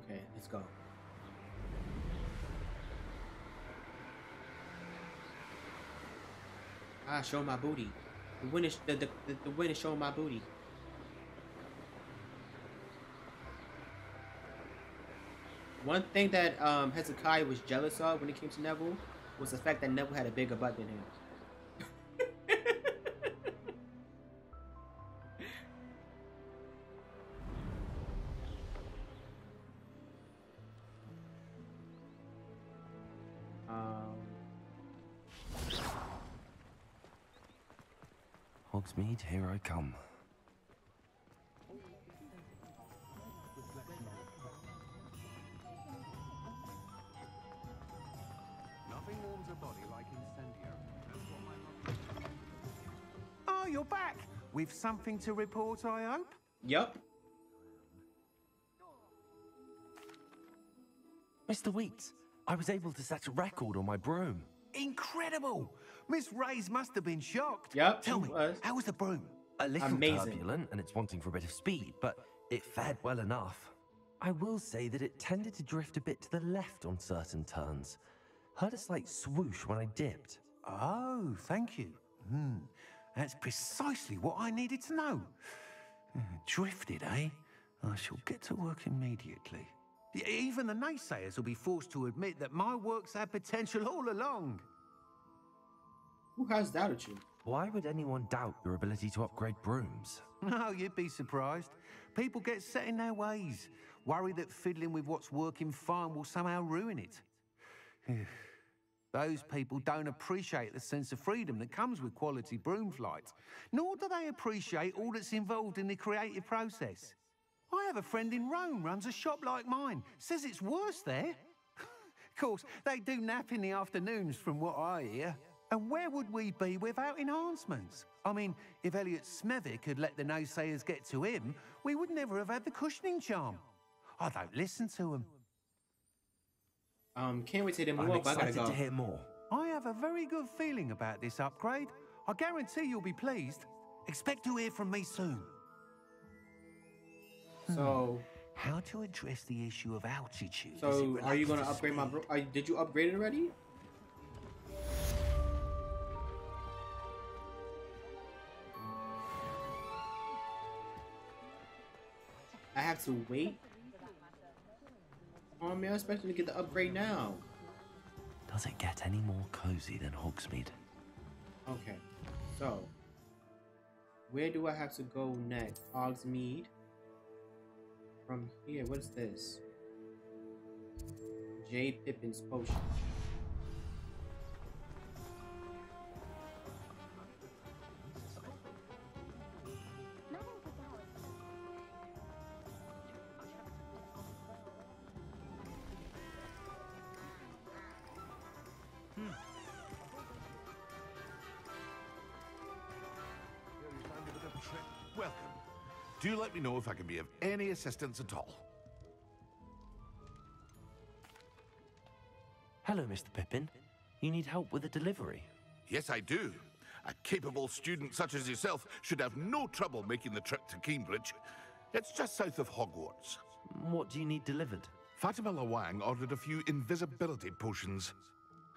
A: Okay, let's go. Ah, show my booty. The wind is the the, the, the wind is showing my booty. One thing that um, Hezekiah was jealous of when it came to Neville was the fact that Neville had a bigger butt than him. um,
D: Hogsmeade, here I come.
Q: You're back! With something to report, I hope?
A: Yup.
D: Mr. Weeks, I was able to set a record on my broom.
Q: Incredible! Miss Reyes must have been shocked.
A: Yep,
Q: Tell me,
A: was.
Q: how was the broom?
D: A little
A: Amazing.
D: turbulent and it's wanting for a bit of speed, but it fared well enough. I will say that it tended to drift a bit to the left on certain turns. Heard a slight swoosh when I dipped.
Q: Oh, thank you. Hmm, that's precisely what I needed to know. Uh, Drifted, eh? I shall get to work immediately. Even the naysayers will be forced to admit that my work's had potential all along.
A: Who has doubted you?
D: Why would anyone doubt your ability to upgrade brooms?
Q: No, you'd be surprised. People get set in their ways, worry that fiddling with what's working fine will somehow ruin it. Those people don't appreciate the sense of freedom that comes with quality broom flight, nor do they appreciate all that's involved in the creative process. I have a friend in Rome runs a shop like mine, says it's worse there. of course, they do nap in the afternoons from what I hear. And where would we be without enhancements? I mean, if Elliot Smethwyck had let the naysayers get to him, we would never have had the cushioning charm. I don't listen to them.
A: Um, can't wait to hear
Q: I'm
A: more, but I gotta
Q: excited
A: go.
Q: to hear more. I have a very good feeling about this upgrade. I guarantee you'll be pleased. Expect to hear from me soon.
A: So,
Q: How to address the issue of altitude?
A: so are you gonna
Q: to
A: upgrade my? Bro- are, you- did you upgrade it already? I have to wait. Oh man, I was expecting to get the upgrade now.
D: Does it get any more cozy than Hogsmeade?
A: Okay, so where do I have to go next? Hogsmeade. From here, what is this? J. Pippin's potion.
I: Let me know if I can be of any assistance at all.
D: Hello, Mr. Pippin. You need help with a delivery?
I: Yes, I do. A capable student such as yourself should have no trouble making the trip to Keenbridge. It's just south of Hogwarts.
D: What do you need delivered?
I: Fatima Lawang ordered a few invisibility potions.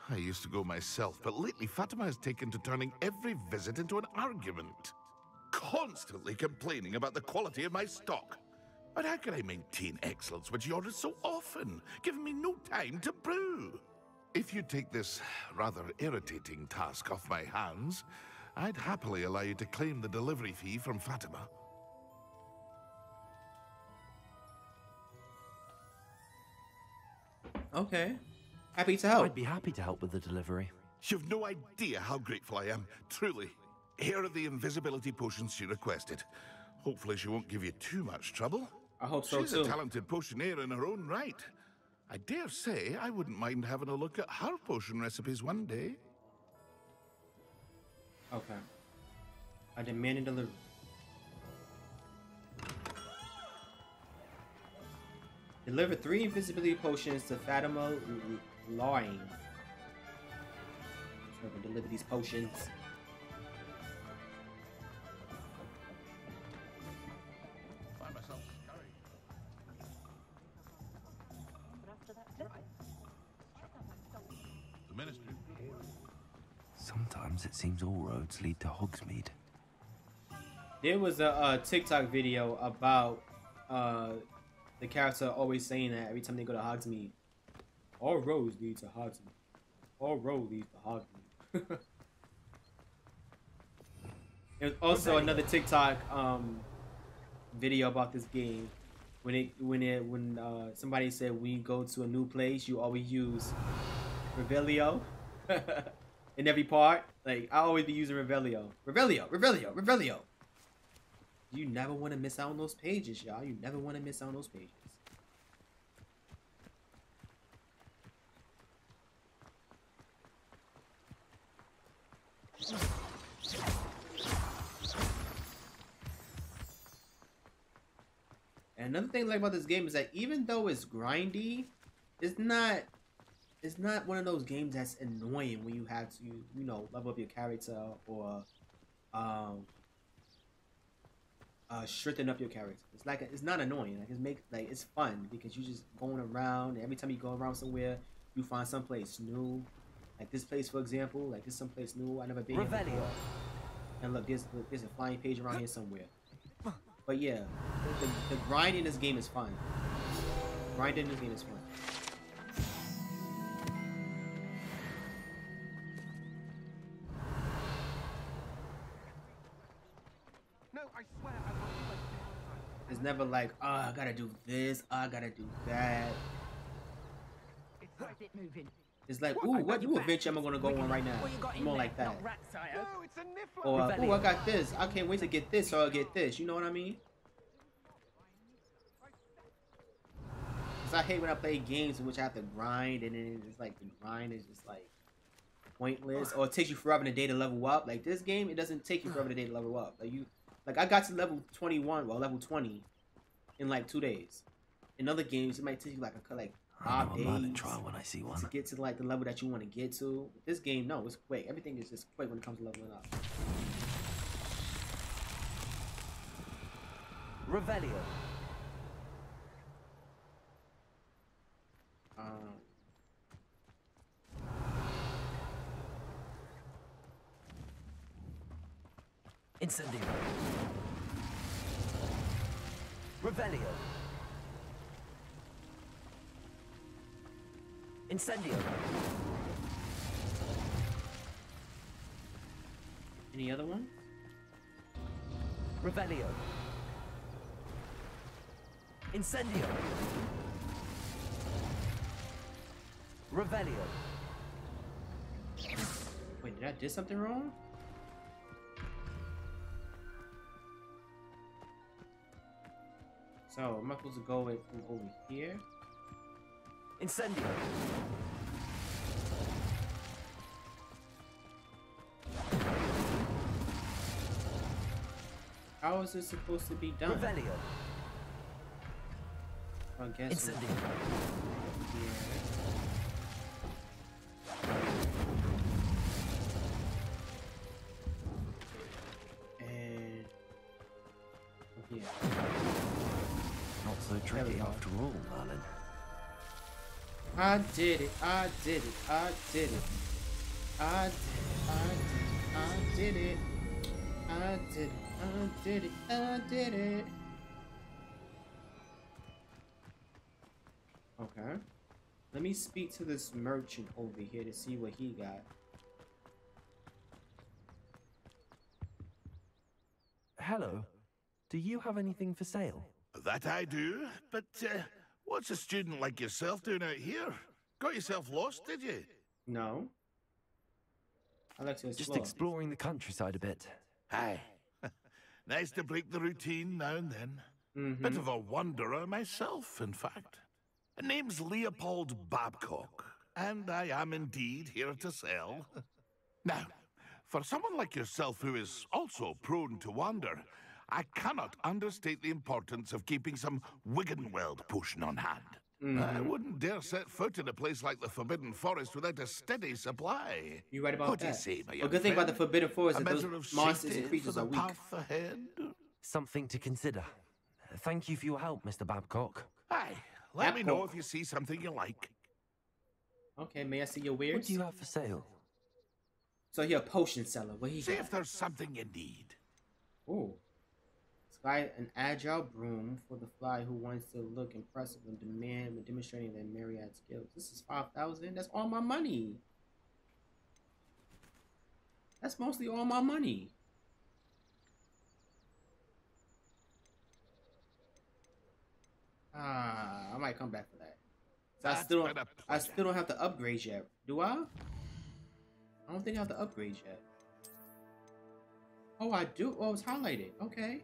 I: I used to go myself, but lately Fatima has taken to turning every visit into an argument. Constantly complaining about the quality of my stock. But how can I maintain excellence when she orders so often, giving me no time to brew? If you'd take this rather irritating task off my hands, I'd happily allow you to claim the delivery fee from Fatima.
A: Okay. Happy to help.
D: I'd be happy to help with the delivery.
I: You've no idea how grateful I am, truly. Here are the invisibility potions she requested. Hopefully she won't give you too much trouble.
A: I hope so
I: She's
A: too.
I: a talented potioneer in her own right. I dare say I wouldn't mind having a look at her potion recipes one day.
A: Okay. I demand a delivery. Deliver three invisibility potions to Fatima Lawang. So I can deliver these potions.
D: All roads lead to Hogsmeade.
A: There was a, uh TikTok video about uh, the character always saying that every time they go to Hogsmeade. All roads lead to Hogsmeade. All roads lead to Hogsmeade. There's also another TikTok um, video about this game. When it when it when uh, somebody said when you go to a new place, you always use Revelio in every part. Like I always be using Revelio, Revelio, Revelio, Revelio. You never want to miss out on those pages, y'all. You never want to miss out on those pages. And another thing I like about this game is that even though it's grindy, it's not it's not one of those games that's annoying when you have to you know level up your character or um uh strengthen up your character. It's like it's not annoying. Like it's make like it's fun because you just going around. Every time you go around somewhere, you find someplace new. Like this place, for example, like this someplace new I never been here before. And look, there's there's a flying page around here somewhere. But yeah, the, the grind in this game is fun. Grind in this game is fun. Never like, oh, I gotta do this, oh, I gotta do that.
J: It's worth it moving.
A: It's like, ooh, what new adventure am I gonna go on right now? More like that.
Q: No, it's a niffler.
A: Or, ooh, I got this. I can't wait to get this, so I'll get this. You know what I mean? Cause I hate when I play games in which I have to grind, and then it's like the grind is just like pointless or it takes you forever in a day to level up. Like this game, it doesn't take you forever in a day to level up. Like you, like I got to level 21, well level 20, in like two days. In other games, it might take you like a like
D: I
A: five
D: know a Merlin
A: days
D: trial when I see one.
A: to get to like the level that you want to get to. This game, no, it's quick. Everything is just quick when it comes to leveling up.
D: Revelio.
A: Um,
D: Incendio. Revelio. Incendio.
A: any other one?
D: Revelio. Incendio. Revelio.
A: Wait, did I do something wrong? So, am I supposed to go it from over here?
D: Incendio.
A: How is this supposed to be done?
D: Revelio.
A: I guess.
D: Incendio.
A: Yeah.
D: There we go. After all, Merlin.
A: I did it, I did it, I did it. I did it, I did it, I did it. I did it, I did it. Okay. Let me speak to this merchant over here to see what he got.
D: Hello. Do you have anything for sale?
I: That I do, but uh, what's a student like yourself doing out here? Got yourself lost, did you?
A: No. I like to
D: Just exploring the countryside a bit.
I: Aye. nice to break the routine now and then.
A: Mhm.
I: Bit of a wanderer myself, in fact. Name's Leopold Babcock, and I am indeed here to sell. now, for someone like yourself who is also prone to wander, I cannot understate the importance of keeping some Wiggenweld potion on hand. I
A: Mhm.
I: wouldn't dare set foot in a place like the Forbidden Forest without a steady supply.
A: You right about
I: what do you
A: that.
I: say, my
A: A good thing about the? Forbidden Forest is that those
I: measure of
A: monsters and
I: safety
A: creatures
I: for
A: are
I: the
A: weak.
I: path ahead?
D: Something to consider. Thank you for your help, Mr. Babcock.
I: Aye, let me know if you see something you like.
A: Okay, may I see your wares?
D: What do you have for sale?
A: So you're a potion seller. What he
I: See
A: got?
I: if there's something you need.
A: Ooh. Sky an agile broom for the fly who wants to look impressive and demand when demonstrating their myriad skills. This is five thousand. That's all my money. That's mostly all my money. Ah, I might come back for that. So I still don't, I still don't have to upgrade yet. Do I? I don't think I have to upgrade yet. Oh, I do. Oh, it's highlighted. Okay.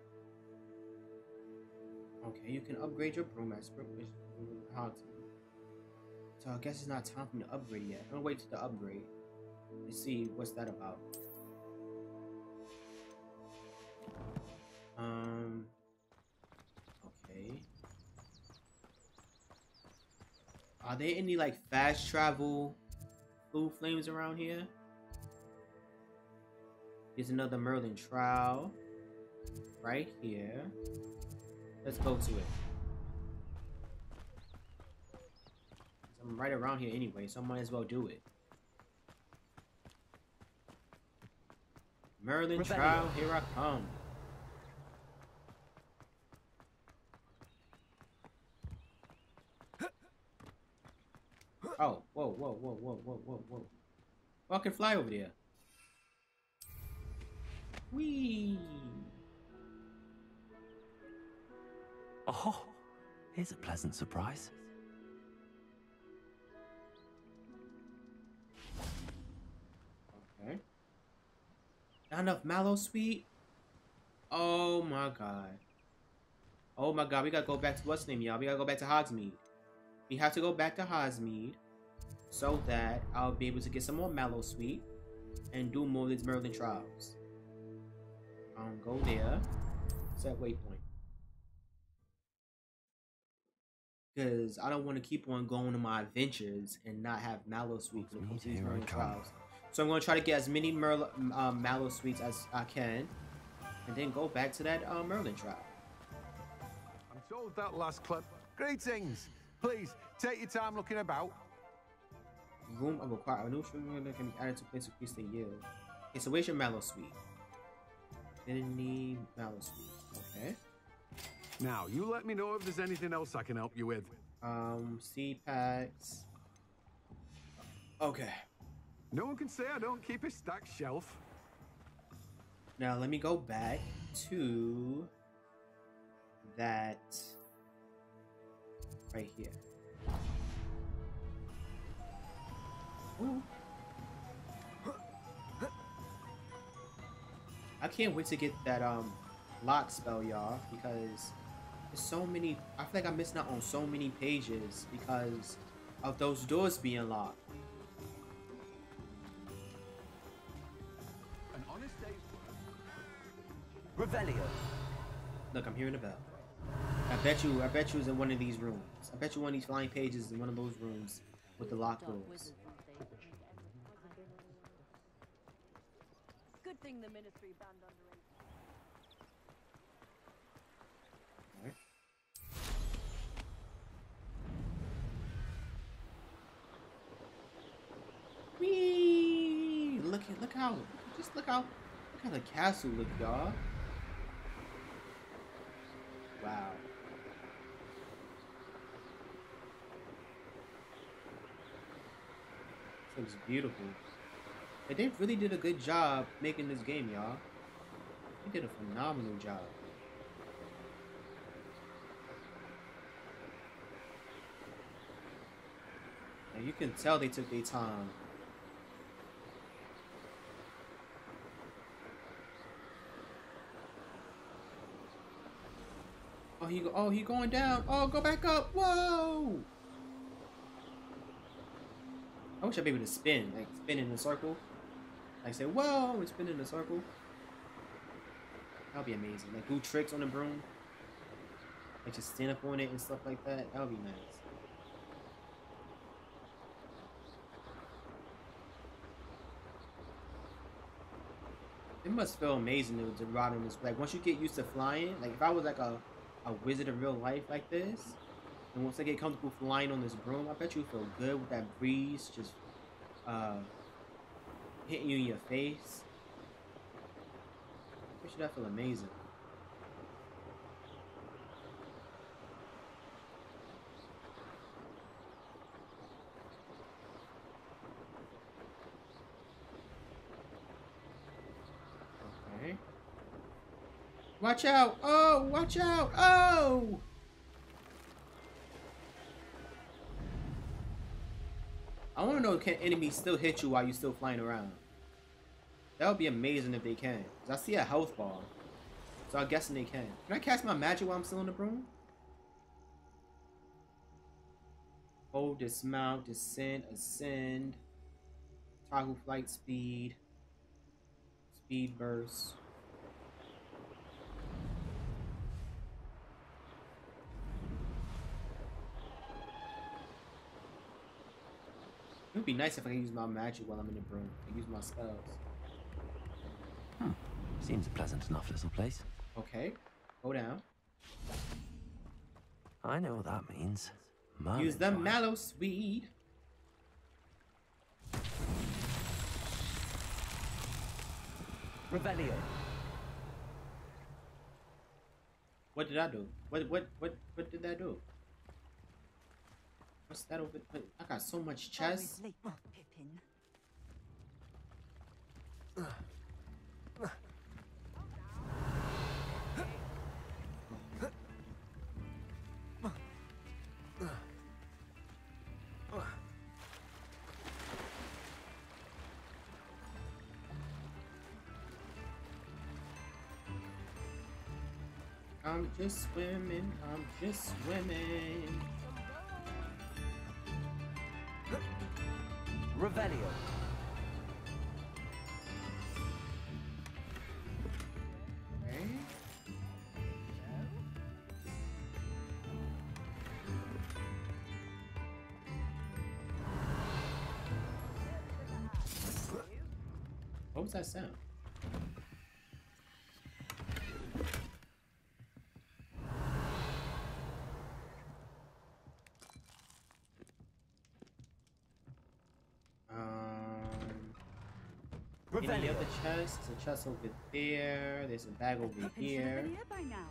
A: Okay, you can upgrade your as per how to. So I guess it's not time for me to upgrade yet. I'm gonna wait till the upgrade. Let's see what's that about. Um. Okay. Are there any like fast travel blue flames around here? Here's another Merlin trial. Right here. Let's go to it. I'm right around here anyway, so I might as well do it. Merlin
D: Rebellion.
A: trial, here I come. Oh, whoa, whoa, whoa, whoa, whoa, whoa, whoa. Well, oh, I can fly over there. Whee!
D: Oh, here's a pleasant surprise.
A: Okay. Not enough Mallowsweet. Oh my god. Oh my god, we gotta go back to what's name, y'all? We gotta go back to Hogsmeade. We have to go back to Hogsmeade. so that I'll be able to get some more Mallowsweet and do more of these Merlin trials. Um, go there. Set waypoint. Because I don't want to keep on going on my adventures and not have Mallowsweet to complete these
D: here I
A: Merlin trials. So I'm going to try to get as many Merl um, Mallowsweets as I can. And then go back to that uh, Merlin trial.
Q: I'm told that last clip. Greetings. Please take your time looking about.
A: Room of require a new room that can be added to place to increase the yield. Okay, so where's your Mallowsweet? Didn't need Mallowsweet. Okay.
Q: Now, you let me know if there's anything else I can help you with.
A: Um, seed packs. Okay.
Q: No one can say I don't keep a stacked shelf.
A: Now let me go back to that right here. Ooh. I can't wait to get that um lock spell, y'all, because so many. I feel like I'm missing out on so many pages because of those doors being locked.
Q: An honest day's
B: Revelio.
A: Look, I'm hearing a bell. I bet you, I bet you was in one of these rooms. I bet you one of these flying pages is in one of those rooms with the locked doors.
L: Good thing the Ministry banned underage.
A: Look at, look how, just look how, look how the castle look, y'all. Wow. This looks beautiful. And they really did a good job making this game, y'all. They did a phenomenal job. You can tell they took their time. Oh, he go. Oh, he going down. Oh, go back up. Whoa! I wish I'd be able to spin, like spin in a circle. Like say, whoa, and spin in a circle. That'd be amazing. Like do tricks on the broom. Like just stand up on it and stuff like that. That would be nice. It must feel amazing to, ride on this. Like once you get used to flying, like if I was like a, a wizard in real life like this, and once I get comfortable flying on this broom, I bet you feel good with that breeze just uh, hitting you in your face. I bet you that feel amazing. Okay. Watch out! Oh, watch out! Oh! I want to know can enemies still hit you while you're still flying around? That would be amazing if they can. Cause I see a health bar. So I'm guessing they can. Can I cast my magic while I'm still in the broom? Hold, dismount, descend, ascend. Toggle flight speed. Speed burst. It would be nice if I could use my magic while I'm in the broom. I use my spells. Hmm.
D: Seems a pleasant enough little place.
A: Okay, go down.
D: I know what that means. Merlin
A: use the
D: trial.
A: mallow speed.
B: Revelio.
A: What did I do? What what what what did that do? What's that over? what- I got so much chest.
C: Late, Pippin.
A: I'm just swimming. I'm just swimming.
B: Revelio.
A: What was that sound? Chests? There's a chest over there. There's a bag over here.
C: here by now.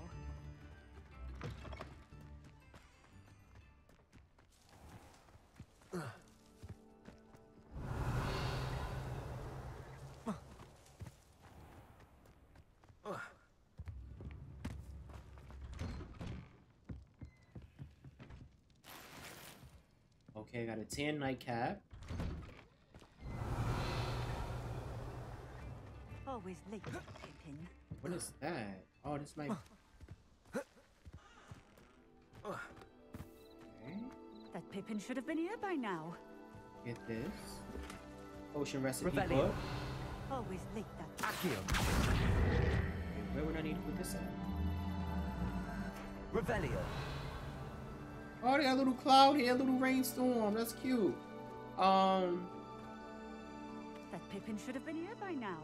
A: Okay, I got a tan nightcap.
C: Always late, Pippin.
A: What is that? Oh, this might. Okay,
C: That Pippin should have been here by now.
A: get this. Potion recipe
B: Revelio.
A: book.
C: Always late, that
B: Accio.
A: Okay, where would I need to put this at?
B: Revelio.
A: Oh, they got a little cloud here, a little rainstorm. That's cute. Um,
C: That Pippin should have been here by now.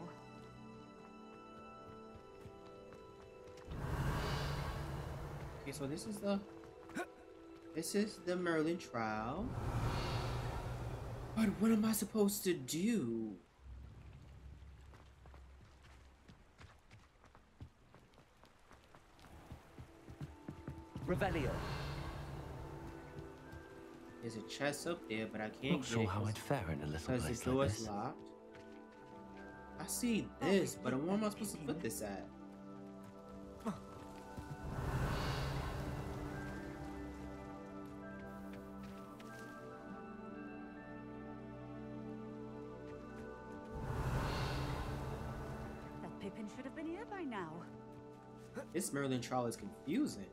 A: Okay, so this is the this is the Merlin trial. But what am I supposed to do?
B: Revelio.
A: There's a chest up there, but I can't
D: Not
A: get
D: sure
A: it
D: how I'd fare in a little place
A: the
D: like
A: door's
D: this.
A: locked. I see this, but where am I supposed to put this at? This Merlin trial is confusing.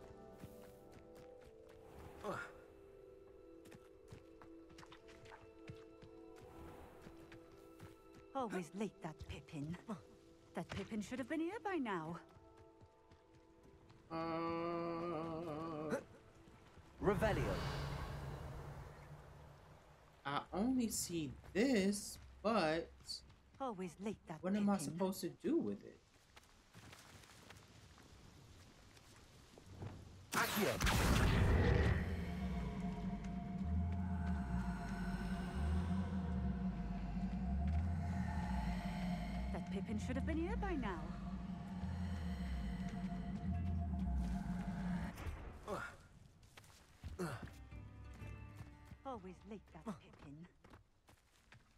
C: Always late, that Pippin. That Pippin should have been here by now.
A: Uh,
B: Revelio.
A: I only see this, but
C: Always late, that
A: what am I supposed to do with it?
B: Accio.
C: That Pippin should have been here by now. Always late, that Pippin.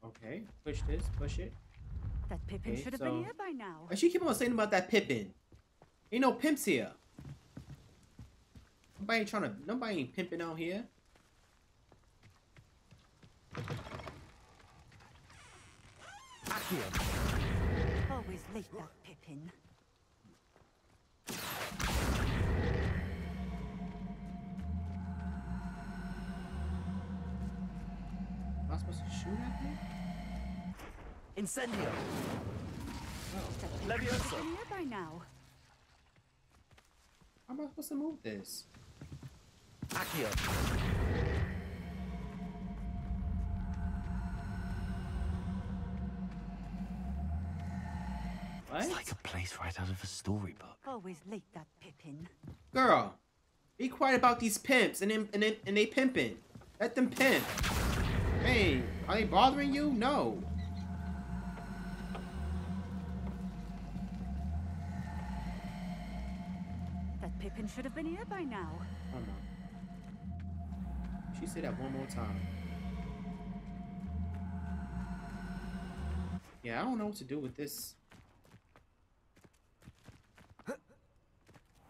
A: Okay, push this, push it.
C: That Pippin
A: Okay,
C: should have
A: so-
C: been here by now.
A: Why she keep on saying about that Pippin? Ain't no pimps here. Nobody trying to. Nobody ain't pimping out here.
B: Accio.
C: Always late, that Pippin.
A: Am I supposed to shoot at him?
B: Incendio.
C: That Pippin should have
B: Levioso.
C: by now.
A: How am I supposed to move this?
B: Accio.
A: What?
D: It's like a place right out of a storybook.
C: Always late, that Pippin.
A: Girl, be quiet about these pimps and them and they, and they pimping. Let them pimp. Hey, are they bothering you? No.
C: That Pippin should have been here by now.
A: Oh no. She said that one more time. Yeah, I don't know what to do with this.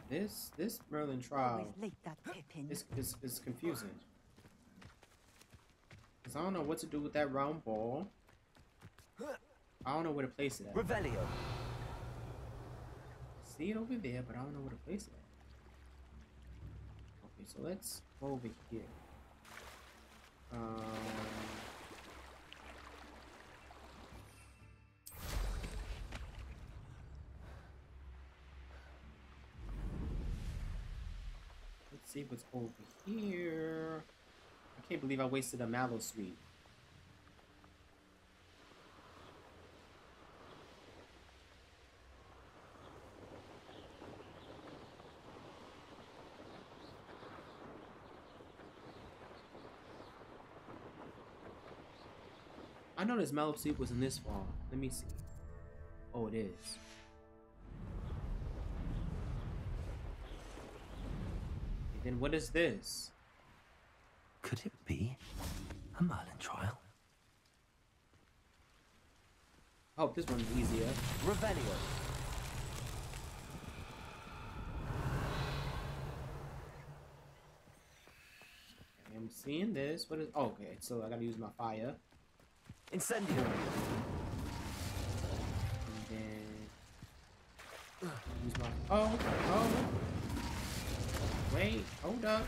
A: This this Merlin trial
C: Always late, that Pippin.
A: is is, is confusing. Cause I don't know what to do with that round ball. I don't know where to place it at.
B: Revelio.
A: See it over there, but I don't know where to place it at. Okay, so let's go over here. Um, let's see what's over here. I can't believe I wasted a Mallowsweet. I know this Mallowsweet was in this wall. Let me see. Oh, it is. Then what is this?
D: Could it be a Merlin trial?
A: Oh, this one's easier.
D: Revelio.
A: I'm seeing this. What is? Oh, okay, so I gotta use my fire.
D: Incendio.
A: Use my. Uh, oh, oh. Wait, hold up.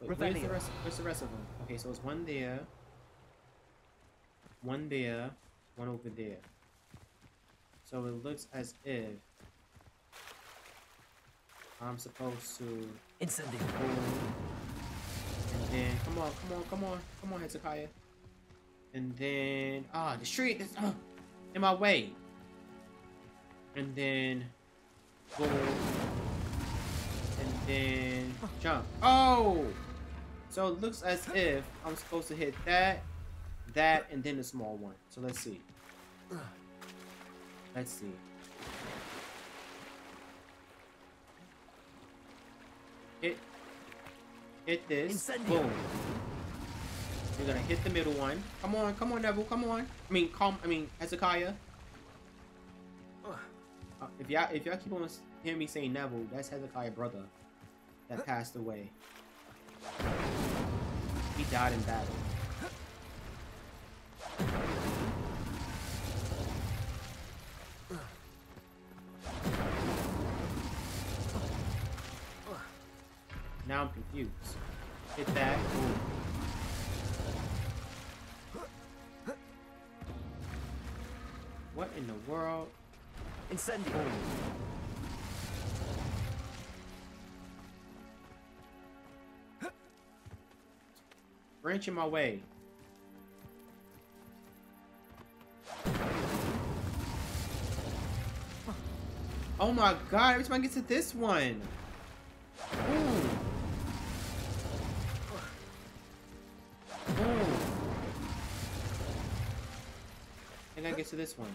A: Wait, where's the rest? Where's the rest of them? Okay, so it's one there, one there, one over there. So it looks as if I'm supposed to
D: Incendio.
A: and then come on, come on, come on, come on, Hezekiah. And then ah, the street is uh, in my way. And then boom. And then jump. Oh! So it looks as if I'm supposed to hit that, that, and then the small one. So let's see. Let's see. Hit. Hit this. Boom. You're gonna hit the middle one. Come on, come on, Neville, come on. I mean, come. I mean, Hezekiah. Uh, if y'all if y'all keep on hearing me saying Neville, that's Hezekiah brother that passed away. He died in battle. Now I'm confused. Hit that. Boom. The world?
D: Incendio.
A: In my way. Oh my god, every time I get to this one. Boom. Boom. I gotta get to this one.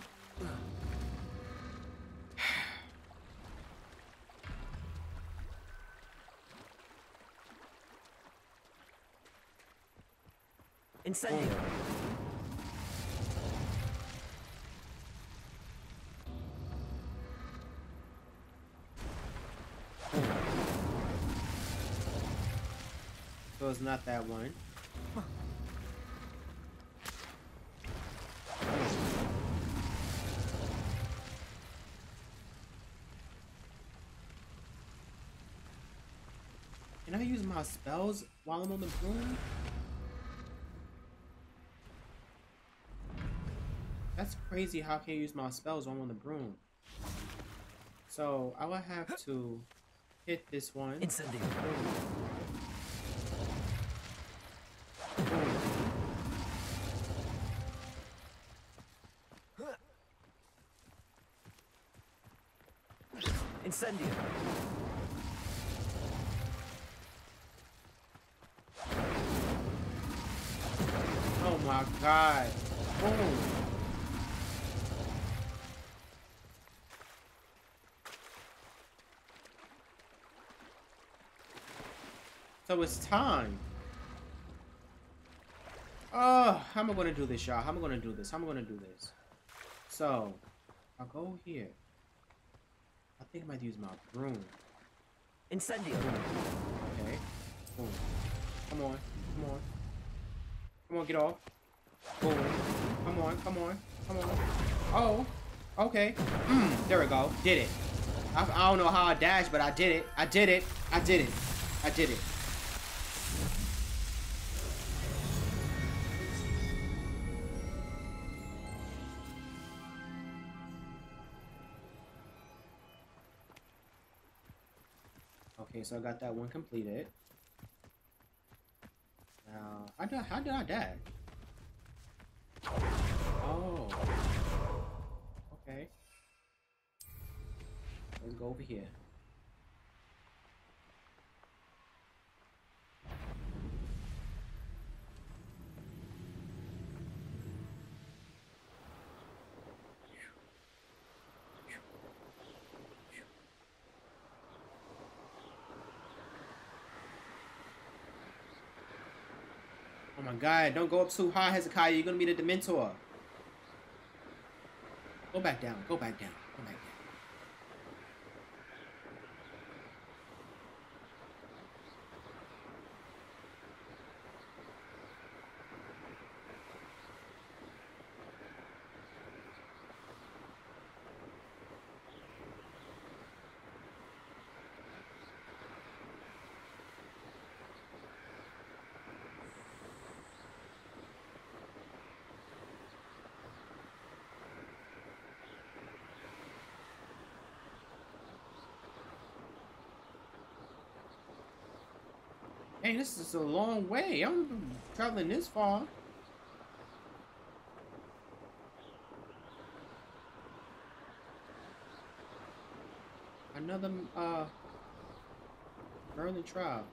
D: Incendio.
A: So it's not that one. Can I use my spells while I'm on the broom? That's crazy how I can't use my spells while I'm on the broom. So I will have to hit this one.
D: Incendio.
A: Oh my god. Boom. So it's time. Oh, how am I gonna do this, y'all? How am I gonna do this? How am I gonna do this? So, I'll go here. I think I might use my broom.
D: Incendio.
A: Okay. Boom. Come on. Come on. Come on, get off. Boom. Come on, come on, come on. Oh. Okay. Mm, there we go. Did it. I, I don't know how I dashed, but I did it. I did it. I did it. I did it. Okay, so I got that one completed. Now, how did I, how did I die? Oh. Okay. Let's go over here. God, don't go up too high, Hezekiah. You're gonna be the Dementor. Go back down. Go back down. Go back down. This is a long way. I'm traveling this far. Another uh Merlin trial.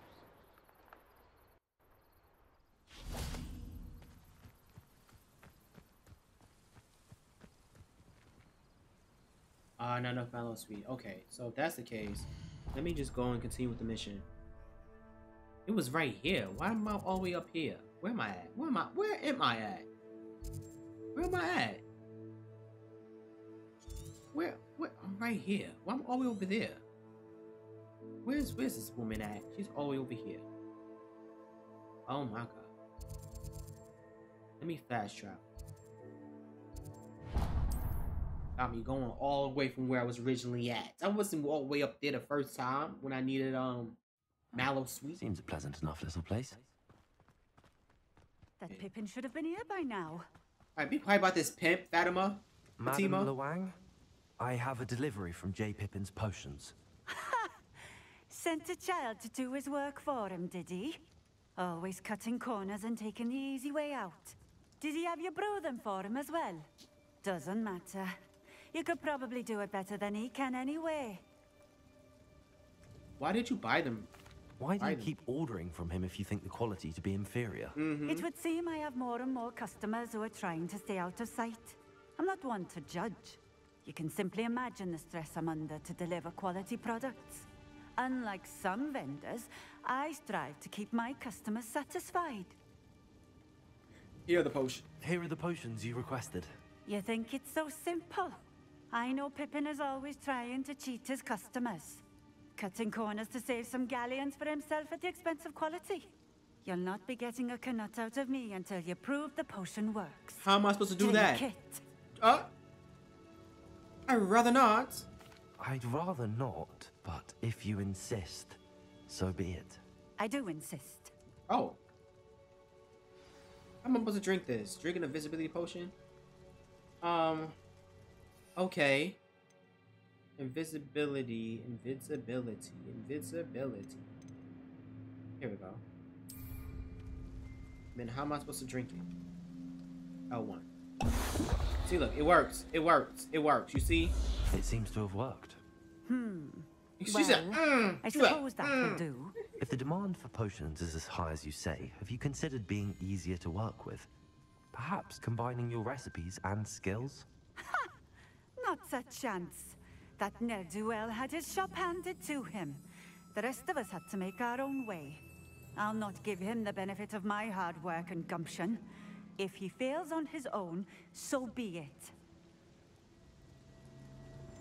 A: Ah, uh, not enough Mallowsweet. Okay, so if that's the case, let me just go and continue with the mission. It was right here. Why am I all the way up here? Where am I at? Where am I? Where am I at? Where am I at? Where? Where? I'm right here. Why am I all the way over there? Where's Where's this woman at? She's all the way over here. Oh my god. Let me fast travel. Got me going all the way from where I was originally at. I wasn't all the way up there the first time when I needed um Mallowsweet.
D: Seems a pleasant enough little place.
C: That Pippin should have been here by now.
A: Alright, be quiet about this pimp, Fatima.
D: Madam
A: Fatima.
D: Lawang, I have a delivery from J. Pippin's potions.
C: Sent a child to do his work for him, did he? Always cutting corners and taking the easy way out. Did he have you brew them for him as well? Doesn't matter. You could probably do it better than he can anyway.
A: Why did you buy them?
D: Why do you
A: them?
D: keep ordering from him if you think the quality to be inferior?
A: Mm-hmm.
C: It would seem I have more and more customers who are trying to stay out of sight. I'm not one to judge. You can simply imagine the stress I'm under to deliver quality products. Unlike some vendors, I strive to keep my customers satisfied.
A: Here are the potion.
D: Here are the potions you requested.
C: You think it's so simple? I know Pippin is always trying to cheat his customers. Cutting corners to save some galleons for himself at the expense of quality. You'll not be getting a canut out of me until you prove the potion works.
A: How am I supposed to do
C: Drink
A: that?
C: it.
A: Uh, I'd rather not.
D: I'd rather not, but if you insist, so be it.
C: I do insist.
A: Oh. How am I supposed to drink this? Drinking a visibility potion? Um. Okay. Invisibility, invisibility, invisibility. Here we go. Then how am I supposed to drink it? L1. See, look, it works. It works. It works. You see?
D: It seems to have worked.
C: Hmm.
A: She
C: well,
A: said, "Mm."
C: I
A: She went,
C: suppose that will
A: "Mm."
C: do.
D: If the demand for potions is as high as you say, have you considered being easier to work with? Perhaps combining your recipes and skills?
C: Not a chance. That ne'er-do-well had his shop handed to him. The rest of us had to make our own way. I'll not give him the benefit of my hard work and gumption. If he fails on his own, so be it.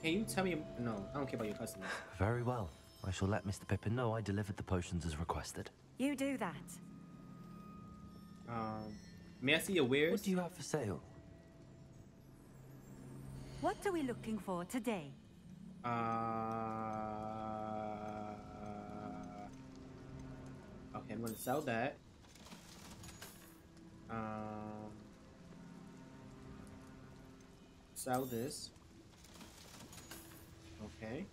A: Can you tell me? No, I don't care about your customers.
D: Very well. I shall let Mr. Pippin know I delivered the potions as requested.
C: You do that.
A: Um, may I see your wares?
D: What do you have for sale?
C: What are we looking for today?
A: Uh, okay, I'm gonna sell that. Um, sell this. Okay.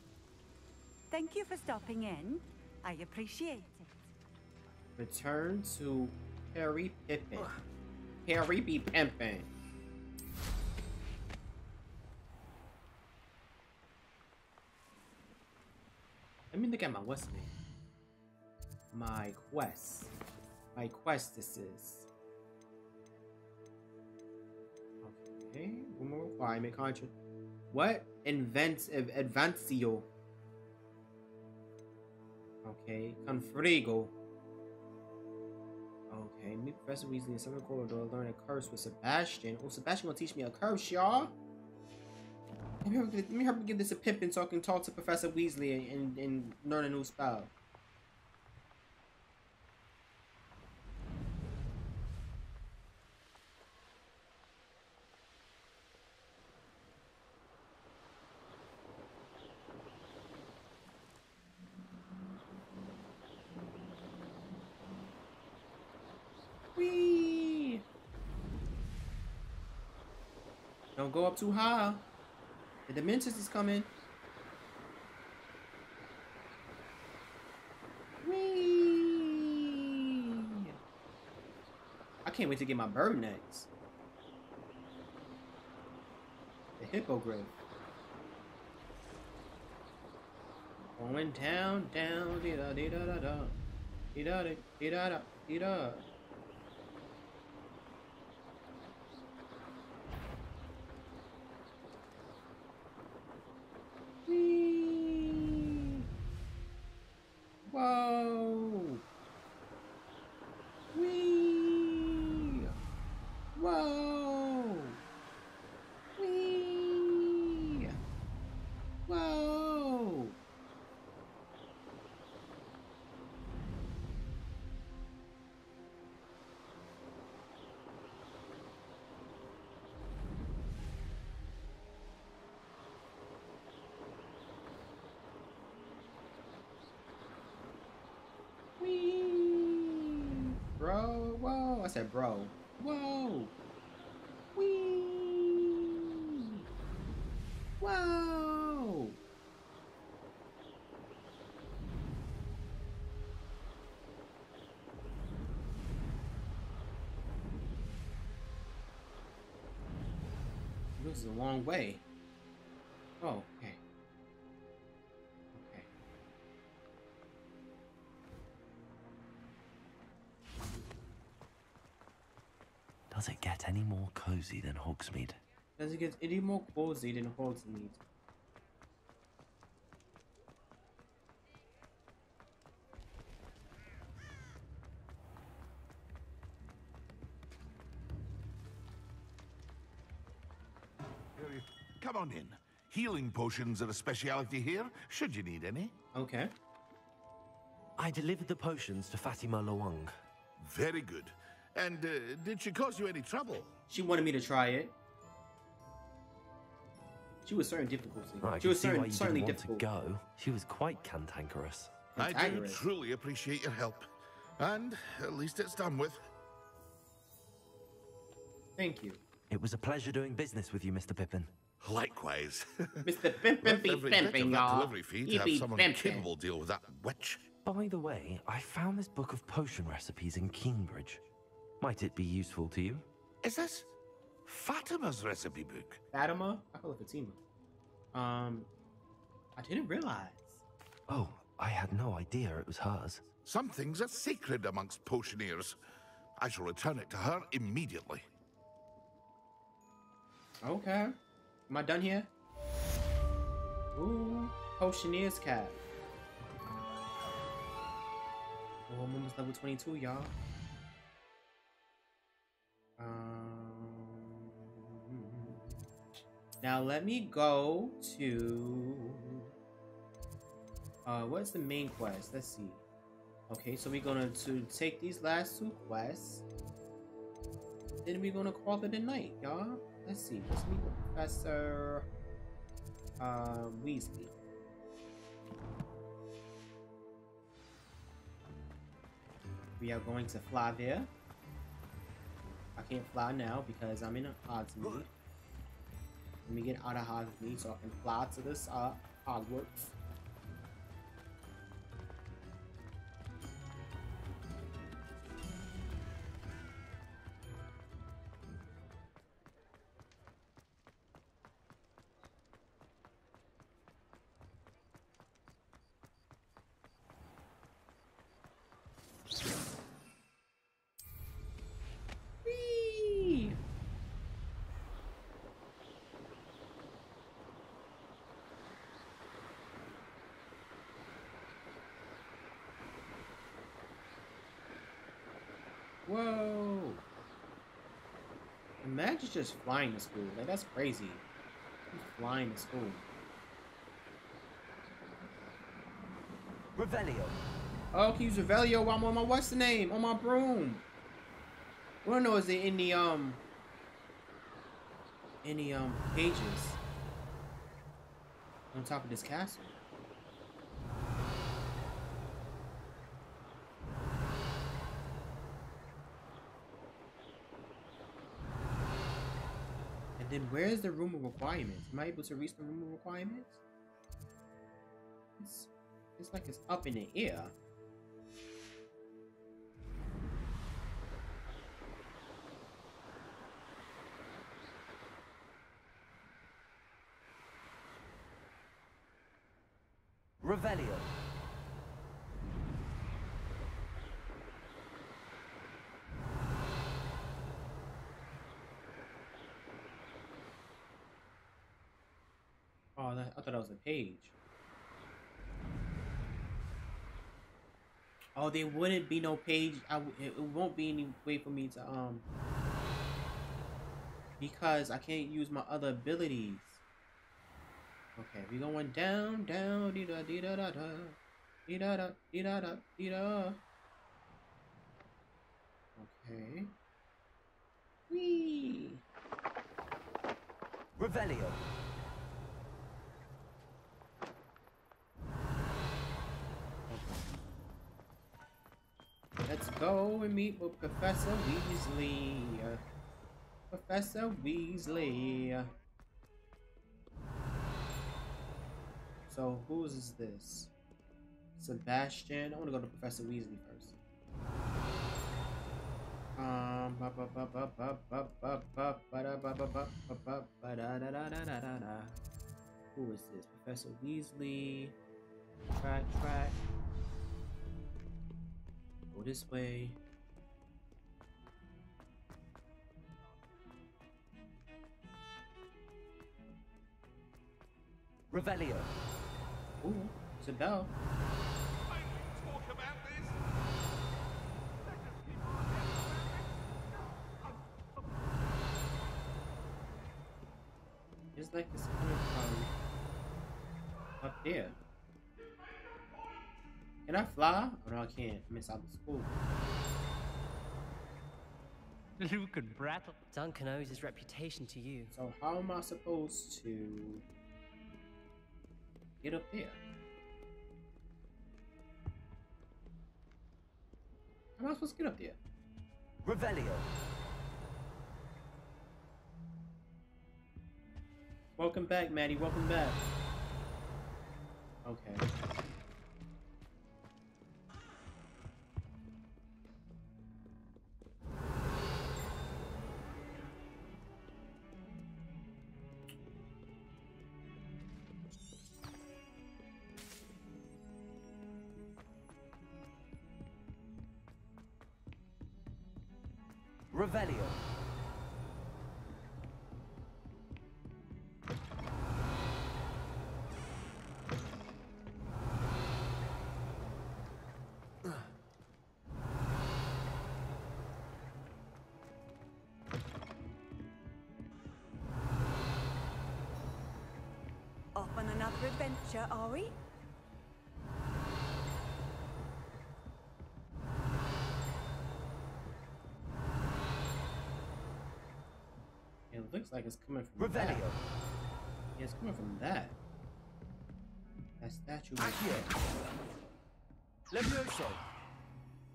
C: Thank you for stopping in. I appreciate it.
A: Return to Harry Pippin. Harry be pimpin'. Let me look at my what's name. My quest. My quest this is. Okay, one more requirement contract. What? Invent Advancio. Okay, Confringo. Okay, meet Professor Weasley in Summer Corridor, learn a curse with Sebastian. Oh, Sebastian gonna teach me a curse, y'all. Let me, help, me me give this a Pippin so I can talk to Professor Weasley and, and, learn a new spell. Don't go up too high. The Dementors is coming. Whee! I can't wait to get my bird next. The hippogriff. Going down, down, dee da dee da da da. Dee da dee da da dee da. Whee! Whoa! Whee! Whoa! Whee! Whoa! Whee! Bro, whoa. I said bro. Whoa! Whee! Whoa! This is a long way.
D: Any more cozy than Hogsmeade?
A: Does it get any more cozy than Hogsmeade?
I: Come on in. Healing potions are a speciality here, should you need any.
A: Okay.
D: I delivered the potions to Fatima Lawang.
I: Very good. And uh, did she cause you any trouble?
A: She wanted me to try it. She was certain difficulty.
D: I
A: she was
D: see why
A: certain,
D: you
A: certainly
D: didn't want
A: difficult.
D: to go. She was quite cantankerous.
I: I do truly appreciate your help. And at least it's done with.
A: Thank you.
D: It was a pleasure doing business with you, Mr. Pippin.
I: Likewise.
A: Mr. Pimpin be
I: every bit of
A: pimping, y'all.
I: delivery fee
A: He
I: to have
A: be
I: someone
A: pimping.
I: capable deal with that witch.
D: By the way, I found this book of potion recipes in Cambridge. Might it be useful to you?
I: Is this Fatima's recipe book?
A: Fatima? I call it Fatima. Um, I didn't realize.
D: Oh, I had no idea it was hers.
I: Some things are sacred amongst potioneers. I shall return it to her immediately.
A: Okay. Am I done here? Ooh, Potioneer's cap. Oh, I'm almost level 22, y'all. Um, now let me go to. Uh, what's the main quest? Let's see. Okay, so we're gonna to take these last two quests. Then we're gonna call it a night, y'all. Let's see. Let's meet Professor uh, Weasley. We are going to fly there. I can't fly now because I'm in a Hogsmeade. Let me get out of Hogsmeade so I can fly to this uh, Hogwarts. Whoa! Imagine just flying to school. Like that's crazy. He's flying to school.
D: Revelio.
A: Oh, can use Revelio while I'm on my what's the name? On my broom. I wanna know is there any um any um pages on top of this castle? Then where's the room of requirements? Am I able to reach the room of requirements? It's, it's like it's up in the air.
D: Revelio.
A: Oh, that, I thought that was a page. Oh, there wouldn't be no page. I w- it, won't be any way for me to um because I can't use my other abilities. Okay, we going down, down, dee da dee da da da, dee da da dee da da dee da. Okay. Whee!
D: Revelio.
A: go and meet with Professor Weasley. Professor Weasley. So whose is this? Sebastian. I want to go to Professor Weasley first. Um, who is this? Professor Weasley. Track, track. This way.
D: Revelio.
A: Ooh, it's a bell. It's like it's coming from um, up there. Can I fly? Oh no, I can't. I miss out the school.
K: Luke and Brattle.
R: Duncan owes his reputation to you.
A: So how am I supposed to get up there? How am I supposed to get up there?
D: Revelio.
A: Welcome back, Maddie. Welcome back. Okay.
C: Adventure, are we?
A: It looks like it's coming from
D: Revelio.
A: that. Yeah, it's coming from that. That statue right here.
D: Levioso.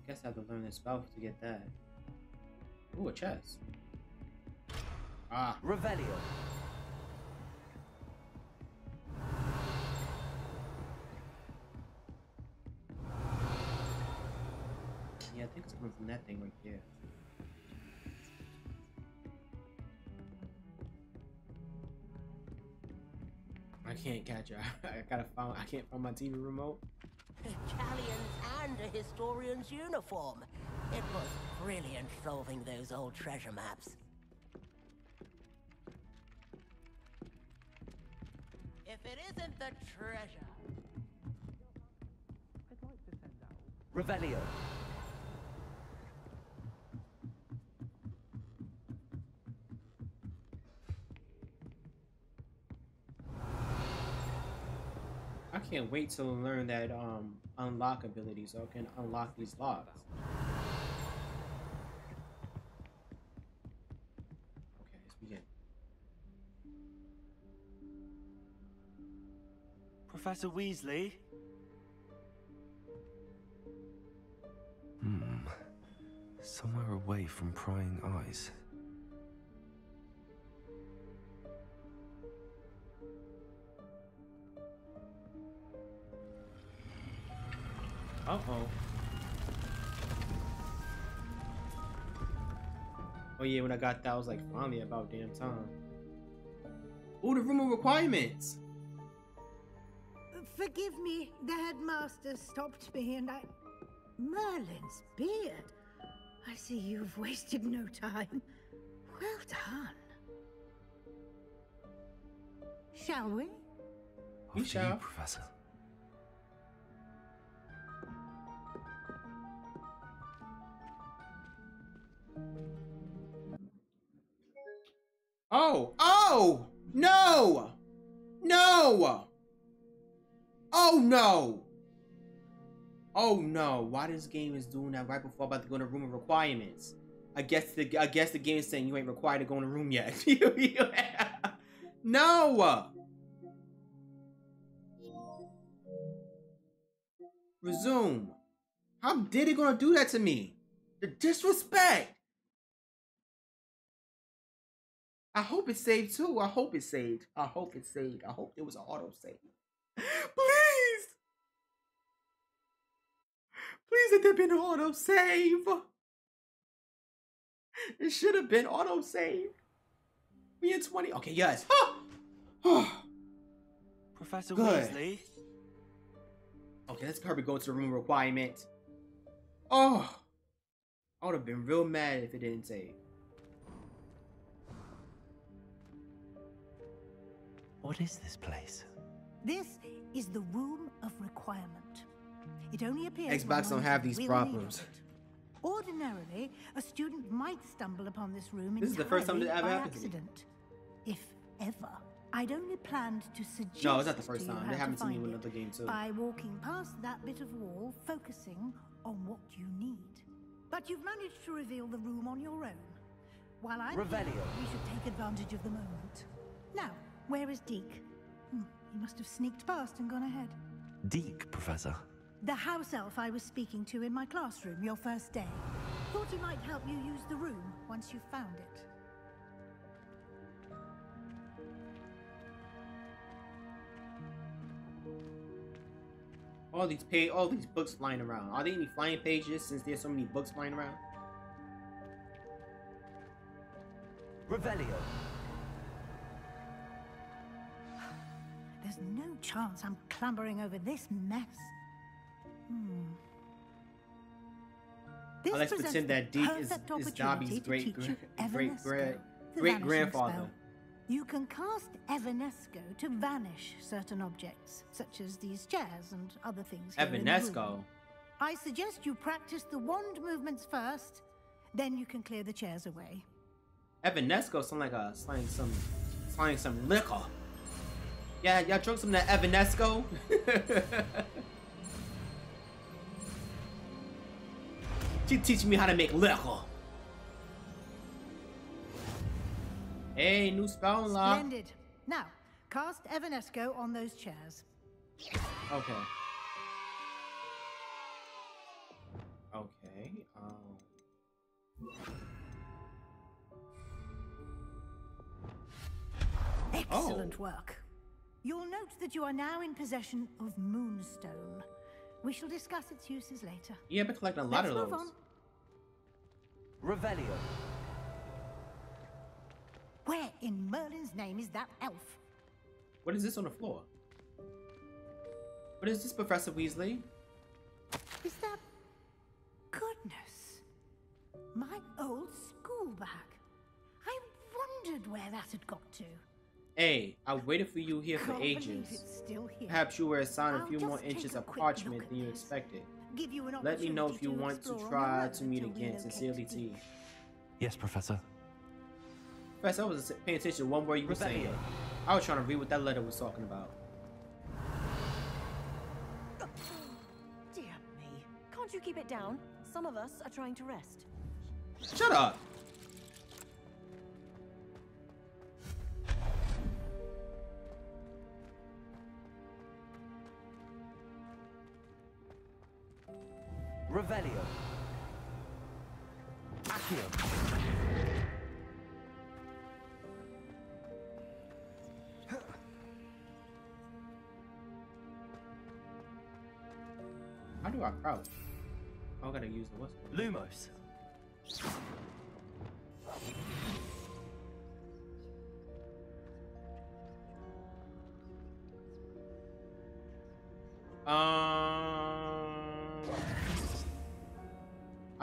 A: Guess I have to learn this spell to get that. Ooh, a chest. Ah.
D: Revelio.
A: That thing right there. I can't catch her. I gotta find. I can't find my TV remote.
N: Galleons and a historian's uniform. It was brilliant solving those old treasure maps.
A: Can't wait to learn that um unlock ability so I can unlock these locks. Okay, let's begin.
S: Professor Weasley?
D: Hmm. Somewhere away from prying eyes.
A: Yeah, when I got that, I was like, finally about damn time. Ooh, the room of requirements.
P: Forgive me, the headmaster stopped me and I... Merlin's beard. I see you've wasted no time. Well done. Shall we?
D: After you, Professor.
A: No, oh no. Why this game is doing that right before I'm about to go in the room of requirements? I guess the I guess the game is saying you ain't required to go in the room yet. no. Resume. How did it gonna do that to me? The disrespect. I hope it's saved too. I hope it's saved. I hope it's saved. I hope it was an auto save. Please. Please let there been an auto save. It should have been auto save. We in 20. Okay, yes.
S: Professor
A: Good.
S: Weasley?
A: Okay, let's hurry go to the room requirement. Oh, I would have been real mad if it didn't save.
D: What is this place?
P: This is the Room of Requirement. It only appears
A: Xbox don't have these
P: real need
A: problems.
P: Ordinarily, a student might stumble upon this room
A: This is the first time
P: entirely
A: that ever
P: by
A: happened to me.
P: accident, if ever. I'd only planned to suggest
A: No, it's not the first
P: to you
A: time.
P: how
A: It happened to me
P: find
A: with
P: it
A: another game too.
P: By walking past that bit of wall, focusing on what you need. But you've managed to reveal the room on your own. While I'm here, we should take advantage of the moment. Now, where is Deek? Hmm, he must have sneaked past and gone ahead.
D: Deek, Professor.
P: The house elf I was speaking to in my classroom your first day. Thought he might help you use the room once you found it.
A: All these pay, all these books flying around. Are there any flying pages since there's so many books flying around?
D: Revelio.
P: There's no chance I'm clambering over this mess. Hmm. This
A: let's pretend that Deek is, is Dobby's great gra great
P: gra
A: great grandfather.
P: You can cast Evanesco to vanish certain objects, such as these chairs and other things. here in the room.
A: Evanesco.
P: I suggest you practice the wand movements first, then you can clear the chairs away.
A: Evanesco sound like a slang some slang some liquor. Yeah, y'all drunk some of that Evanesco? she teaching me how to make liquor. Hey, new spell unlock.
P: Splendid. Now, cast Evanesco on those chairs.
A: Okay. Okay. Um.
P: Excellent
A: Oh.
P: work. You'll note that you are now in possession of Moonstone. We shall discuss its uses later.
A: Yeah, but collect a lot
P: Let's
A: of those.
D: Revelio.
P: Where in Merlin's name is that elf?
A: What is this on the floor? What is this, Professor Weasley?
P: Is that... Goodness. My old school bag. I wondered where that had got to.
A: Hey, I waited for you here for ages.
P: here.
A: Perhaps you were assigned a
P: I'll
A: few more inches of parchment than you expected.
P: Give you an
A: Let me know if you
P: to
A: want to try to meet again.
P: locate
A: Sincerely, T.
D: Yes, Professor.
A: Professor, I was paying attention to one word you were saying. I was trying to read what that letter was talking about.
T: Dear me. Can't you keep it down? Some of us are trying to rest.
A: Shut up!
D: Revelio. Accio.
A: How do I crouch? Oh, I gotta use the what's
D: Lumos.
A: Um,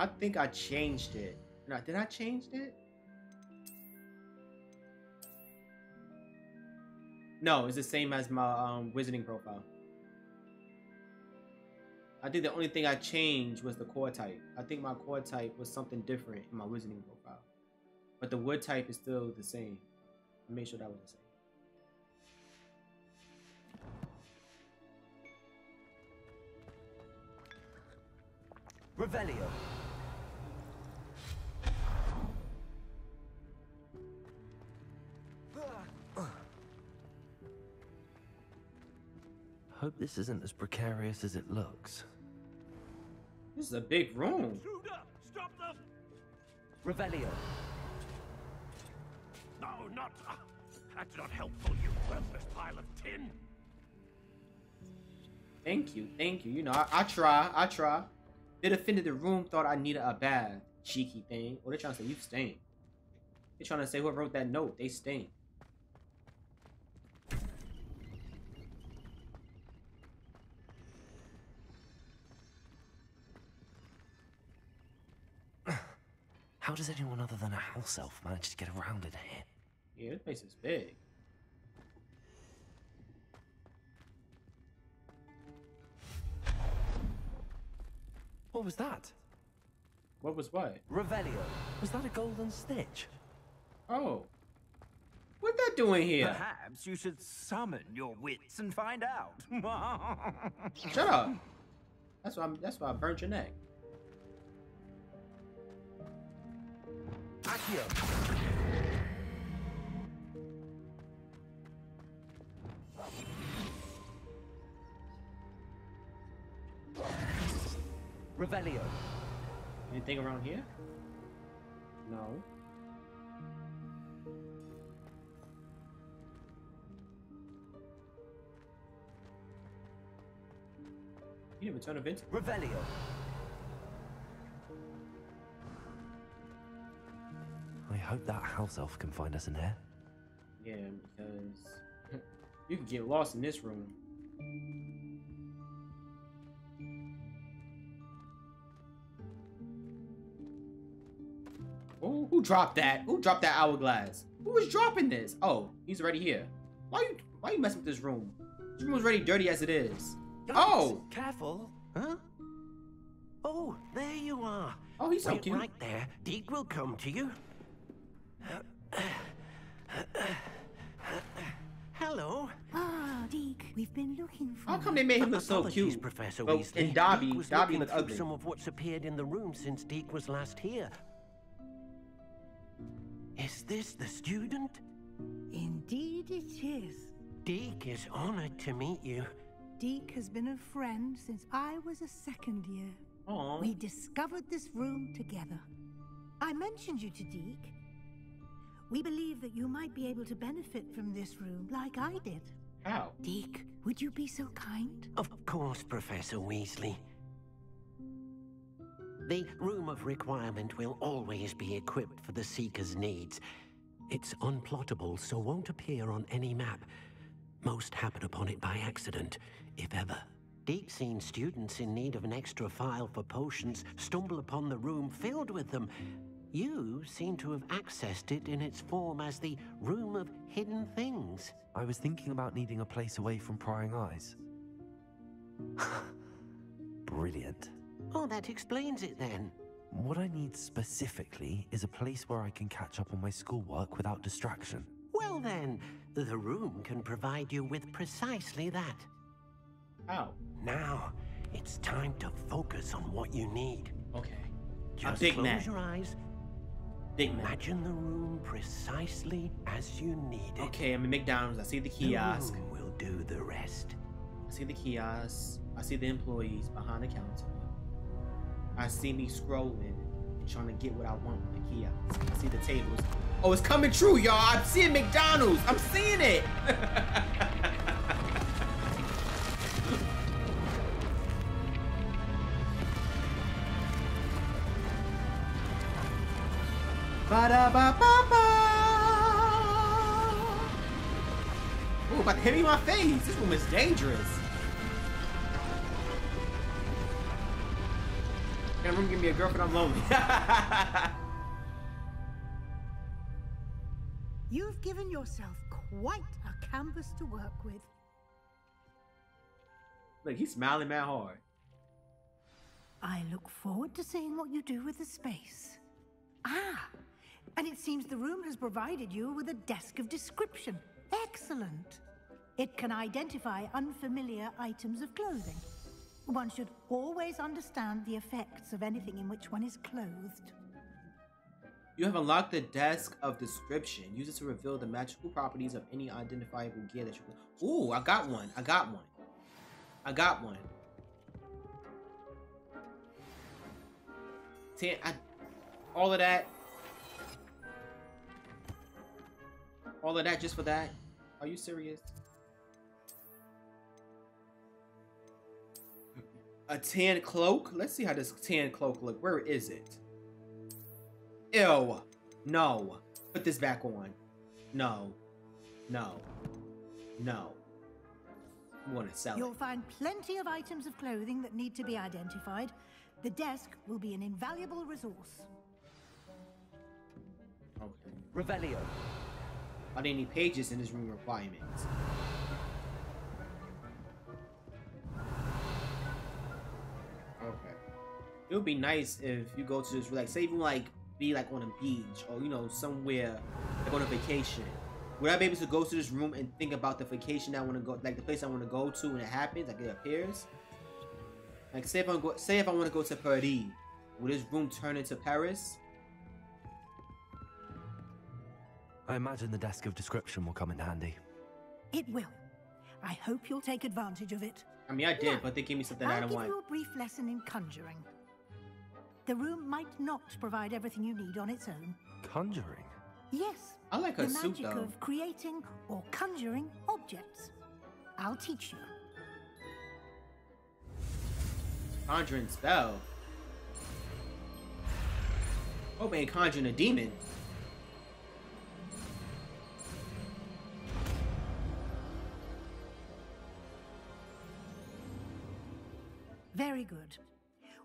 A: I think I changed it. No, did I change it? No, it's the same as my um, wizarding profile. I think the only thing I changed was the core type. I think my core type was something different in my wizarding profile. But the wood type is still the same. I made sure that was the same.
D: Revelio. Hope this isn't as precarious as it looks.
A: This is a big room.
E: Stop them!
D: Revelio.
E: No, not. Uh, that's not helpful, you worthless pile of tin.
A: Thank you, thank you. You know, I, I try, I try. They offended the room, thought I needed a bath. Cheeky thing. Or they're trying to say you stink. They're trying to say whoever wrote that note, they stink.
D: How does anyone other than a house elf manage to get around in here?
A: Yeah, this place is big.
D: What was that?
A: What was what?
D: Revelio. Was that a golden Snidget?
A: Oh. What that doing here?
B: Perhaps you should summon your wits and find out.
A: Shut up. That's why I'm, that's why I burnt your neck.
D: Accio. Revelio.
A: Anything around here? No. You didn't return a vintage.
D: Revelio. I hope that house elf can find us in there.
A: Yeah, because you could get lost in this room. Oh, who dropped that? Who dropped that hourglass? Who was dropping this? Oh, he's already here. Why you why you messing with this room? This room is already dirty as it is. Oh!
E: Careful. Huh? Oh, there you are.
A: Oh, he's so cute.
E: right there. Deek will come to you. Hello.
P: Ah, Deek, we've been looking for
A: How come they made him look so cute?
E: Professor
A: Well,
E: Weasley.
A: in Dobby,
E: Deek was
A: Dobby
E: looking
A: looked
E: through
A: ugly.
E: some of what's appeared in the room since Deek was last here. Is this the student?
P: Indeed it is.
E: Deek is honored to meet you.
P: Deek has been a friend since I was a second year.
A: Aww.
P: We discovered this room together. I mentioned you to Deek. We believe that you might be able to benefit from this room like I did.
A: How?
P: Deek, would you be so kind?
E: Of course, Professor Weasley. The Room of Requirement will always be equipped for the Seeker's needs. It's unplottable, so won't appear on any map. Most happen upon it by accident, if ever. Deep seen students in need of an extra file for potions stumble upon the room filled with them. You seem to have accessed it in its form as the Room of Hidden Things.
D: I was thinking about needing a place away from prying eyes. Brilliant.
E: Oh, that explains it then.
D: What I need specifically is a place where I can catch up on my schoolwork without distraction.
E: Well then, the room can provide you with precisely that.
A: Oh.
E: Now, it's time to focus on what you need.
A: Okay.
E: Just
A: Big
E: close
A: Mac.
E: your eyes. Imagine the room precisely as you need it.
A: Okay, I'm in McDonald's. I see the kiosk.
E: The room will do the rest.
A: I see the kiosk. I see the employees behind the counter. I see me scrolling and trying to get what I want from the kiosk. I see the tables. Oh, it's coming true, y'all. I'm seeing McDonald's. I'm seeing it. Ba-da-ba-ba-ba. Ooh, about to hit me in my face. This room is dangerous. Can't room give me a girlfriend, I'm lonely.
P: You've given yourself quite a canvas to work with.
A: Look, he's smiling mad hard.
P: I look forward to seeing what you do with the space. Ah, and it seems the room has provided you with a desk of description. Excellent. It can identify unfamiliar items of clothing. One should always understand the effects of anything in which one is clothed.
A: You have unlocked the desk of description. Use it to reveal the magical properties of any identifiable gear that you. Ooh, I got one. I got one. I got one. Ten. I, all of that. All of that just for that? Are you serious? A tan cloak? Let's see how this tan cloak look. Where is it? Ew. No. Put this back on. No. No. No. I'm gonna sell it.
P: You'll
A: it.
P: find plenty of items of clothing that need to be identified. The desk will be an invaluable resource.
A: Okay.
R: Revelio.
A: Are there any pages in this room requirements? Okay. It would be nice if you go to this, like, say even like be like on a beach or you know somewhere like on a vacation. Would I be able to go to this room and think about the vacation I want to go, like the place I want to go to when it happens, like it appears? Like, say if I go, say if I want to go to Paris, will this room turn into Paris?
D: I imagine the desk of description will come in handy.
P: It will. I hope you'll take advantage of it.
A: I mean, I did,
P: Now,
A: but they gave me something I
P: I'll
A: don't
P: give
A: want.
P: you a brief lesson in conjuring. The room might not provide everything you need on its own.
D: Conjuring?
P: Yes.
A: I like her
P: the
A: suit,
P: magic
A: though.
P: of creating or conjuring objects. I'll teach you.
A: Conjuring spell. Oh, ain't conjuring a demon.
P: Very good.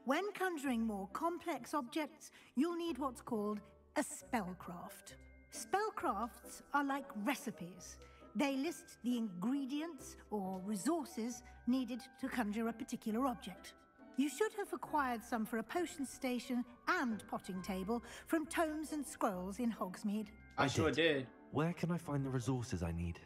P: When conjuring more complex objects, you'll need what's called a spellcraft. Spellcrafts are like recipes. They list the ingredients or resources needed to conjure a particular object. You should have acquired some for a potion station and potting table from tomes and scrolls in Hogsmeade.
A: I, sure did.
D: Where can I find the resources I need?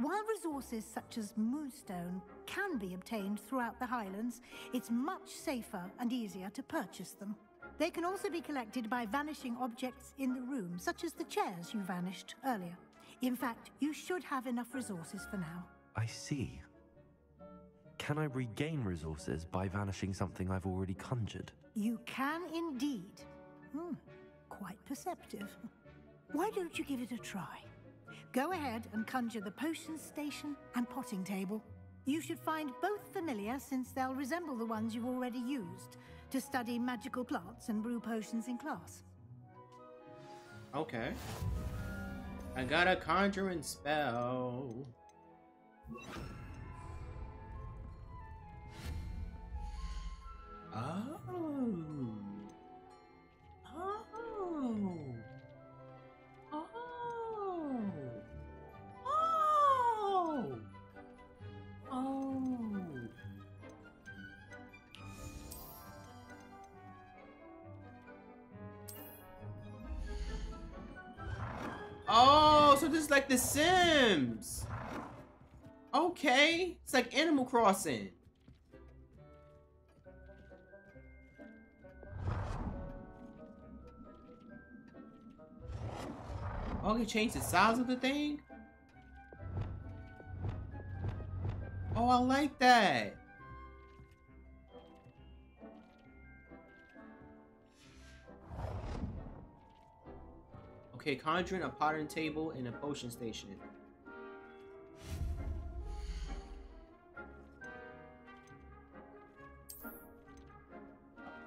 P: While resources such as moonstone can be obtained throughout the Highlands, it's much safer and easier to purchase them. They can also be collected by vanishing objects in the room, such as the chairs you vanished earlier. In fact, you should have enough resources for now.
D: I see. Can I regain resources by vanishing something I've already conjured?
P: You can indeed. Hmm, quite perceptive. Why don't you give it a try? Go ahead and conjure the potion station and potting table. You should find both familiar since they'll resemble the ones you've already used to study magical plants and brew potions in class.
A: Okay. I got a conjuring spell. Oh. Is like The Sims. Okay, it's like Animal Crossing. Oh, can change the size of the thing? Oh, I like that. Okay, conjuring a potting table and a potion station.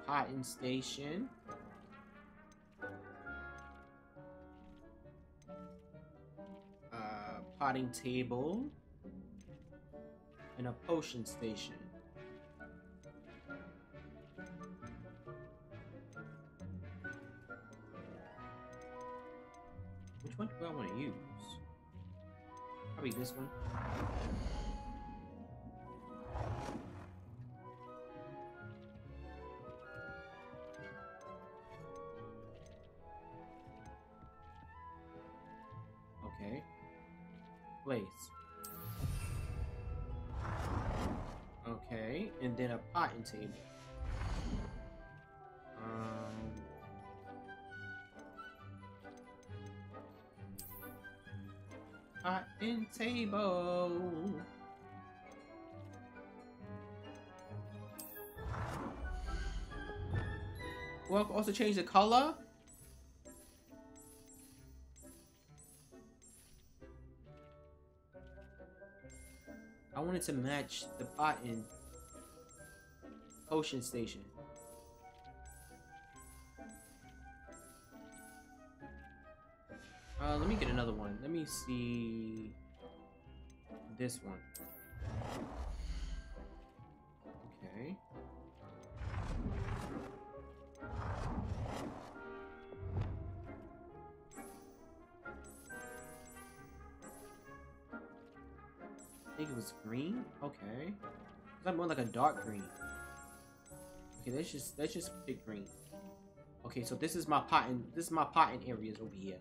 A: Potting station. Uh, potting table. And a potion station. Which one do I want to use? Probably this one. Okay. Place. Okay, and then a potting table. Potting table. Well, also change the color. I wanted to match the in Potion Station. Uh, let me get another one. Let me see this one. Okay. I think it was green. Okay. It's like more like a dark green. Okay, let's just let's just pick green. Okay, so this is my potting this is my potting areas over here.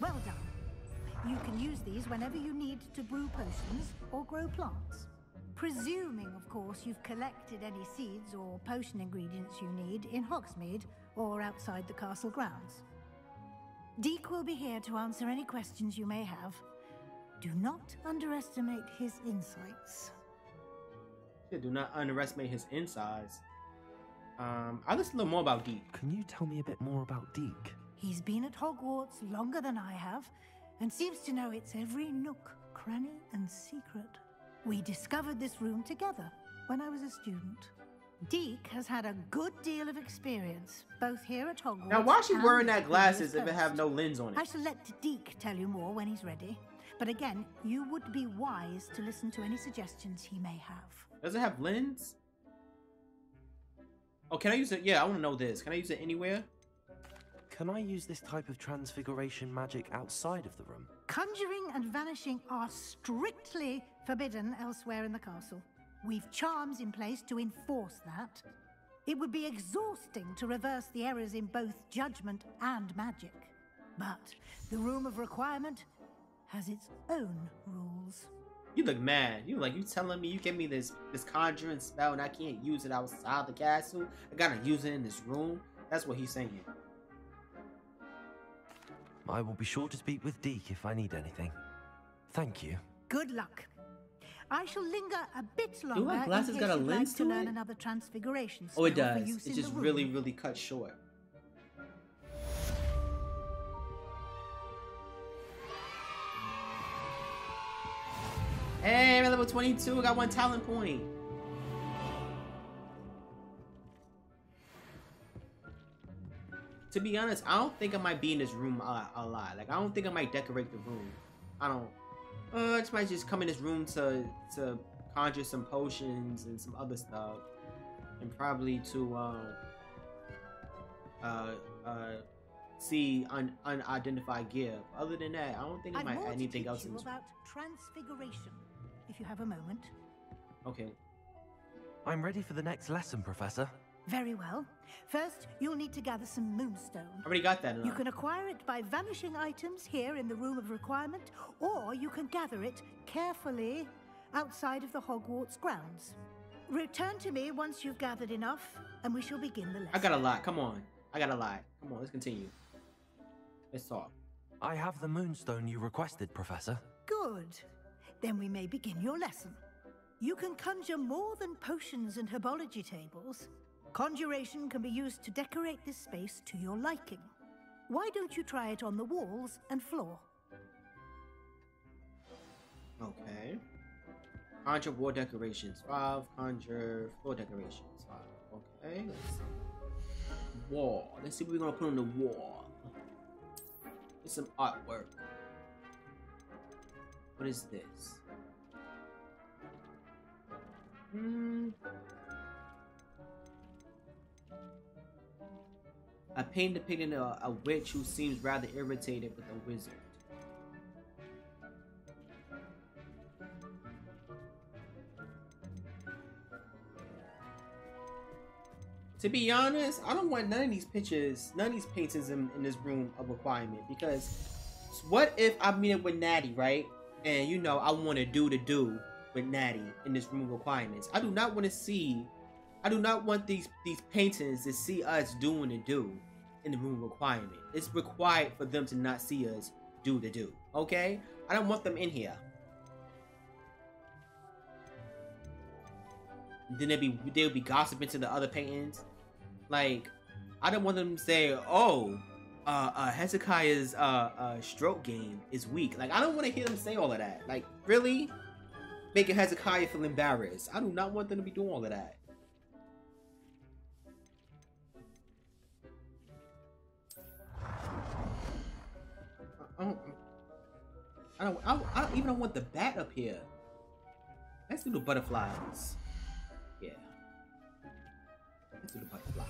P: Well done. You can use these whenever you need to brew potions or grow plants. Presuming, of course, you've collected any seeds or potion ingredients you need in Hogsmeade or outside the castle grounds. Deek will be here to answer any questions you may have. Do not underestimate his insights.
A: Yeah, do not underestimate his insights. Um, I'll listen a little more about Deek.
D: Can you tell me a bit more about Deek?
P: He's been at Hogwarts longer than I have, and seems to know its every nook, cranny, and secret. We discovered this room together when I was a student. Deek has had a good deal of experience, both here at Hogwarts.
A: Now, why is she wearing that glasses if it have no lens on it?
P: I shall let Deek tell you more when he's ready. But again, you would be wise to listen to any suggestions he may have.
A: Does it have lens? Oh, can I use it? Yeah, I want to know this. Can I use it anywhere?
D: Can I use this type of transfiguration magic outside of the room?
P: Conjuring and vanishing are strictly forbidden elsewhere in the castle. We've charms in place to enforce that. It would be exhausting to reverse the errors in both judgment and magic. But the Room of Requirement has its own rules.
A: You look mad. You like you telling me you give me this this conjuring spell and I can't use it outside the castle. I gotta use it in this room. That's what he's saying.
D: I will be sure to speak with Deek if I need anything. Thank you.
P: Good luck. I shall linger a bit longer
A: my
P: in
A: glasses
P: case
A: got a
P: you'd
A: lens
P: like to
A: to
P: learn
A: it?
P: another transfiguration
A: Oh, it does.
P: use
A: It's just really, really cut short. Hey, I'm at level 22. I got one talent point. To be honest, I don't think I might be in this room a, a lot. Like, I don't think I might decorate the room. I don't. Uh, I just might just come in this room to to conjure some potions and some other stuff, and probably to um uh uh see un unidentified gift. Other than that, I don't think I
P: might have
A: might
P: more
A: add
P: to
A: anything
P: teach
A: else in
P: you
A: this.
P: about transfiguration, if you have a moment.
A: Okay.
D: I'm ready for the next lesson, Professor.
P: Very well. First, you'll need to gather some moonstone.
A: I already got that.
P: You can acquire it by vanishing items here in the Room of Requirement, or you can gather it carefully outside of the Hogwarts grounds. Return to me once you've gathered enough, and we shall begin the lesson.
A: I got a lot. Come on. I got a lot. Come on, let's continue. Let's talk.
D: I have the moonstone you requested, Professor.
P: Good. Then we may begin your lesson. You can conjure more than potions and herbology tables. Conjuration can be used to decorate this space to your liking. Why don't you try it on the walls and floor?
A: Okay. Conjure wall decorations. Five. Conjure floor decorations. Five. Okay. Let's see. Wall. Let's see what we're gonna put on the wall. It's some artwork. What is this? Hmm. A painting depicting a, a witch who seems rather irritated with a wizard. To be honest, I don't want none of these pictures, none of these paintings in, in this room of requirement because what if I meet up with Natty, right? And you know, I want to do the do with Natty in this room of requirements. I do not want to see, I do not want these these paintings to see us doing the do in the room requirement. It's required for them to not see us do the do. Okay? I don't want them in here. Then they'll be they'll be gossiping to the other paintings. Like, I don't want them to say, "Oh, uh, uh, Hezekiah's uh, uh, stroke game is weak." Like, I don't want to hear them say all of that. Like, really, making Hezekiah feel embarrassed. I do not want them to be doing all of that. I don't, I don't, I don't, even want the bat up here. Let's do the butterflies. Yeah. Let's do the butterfly.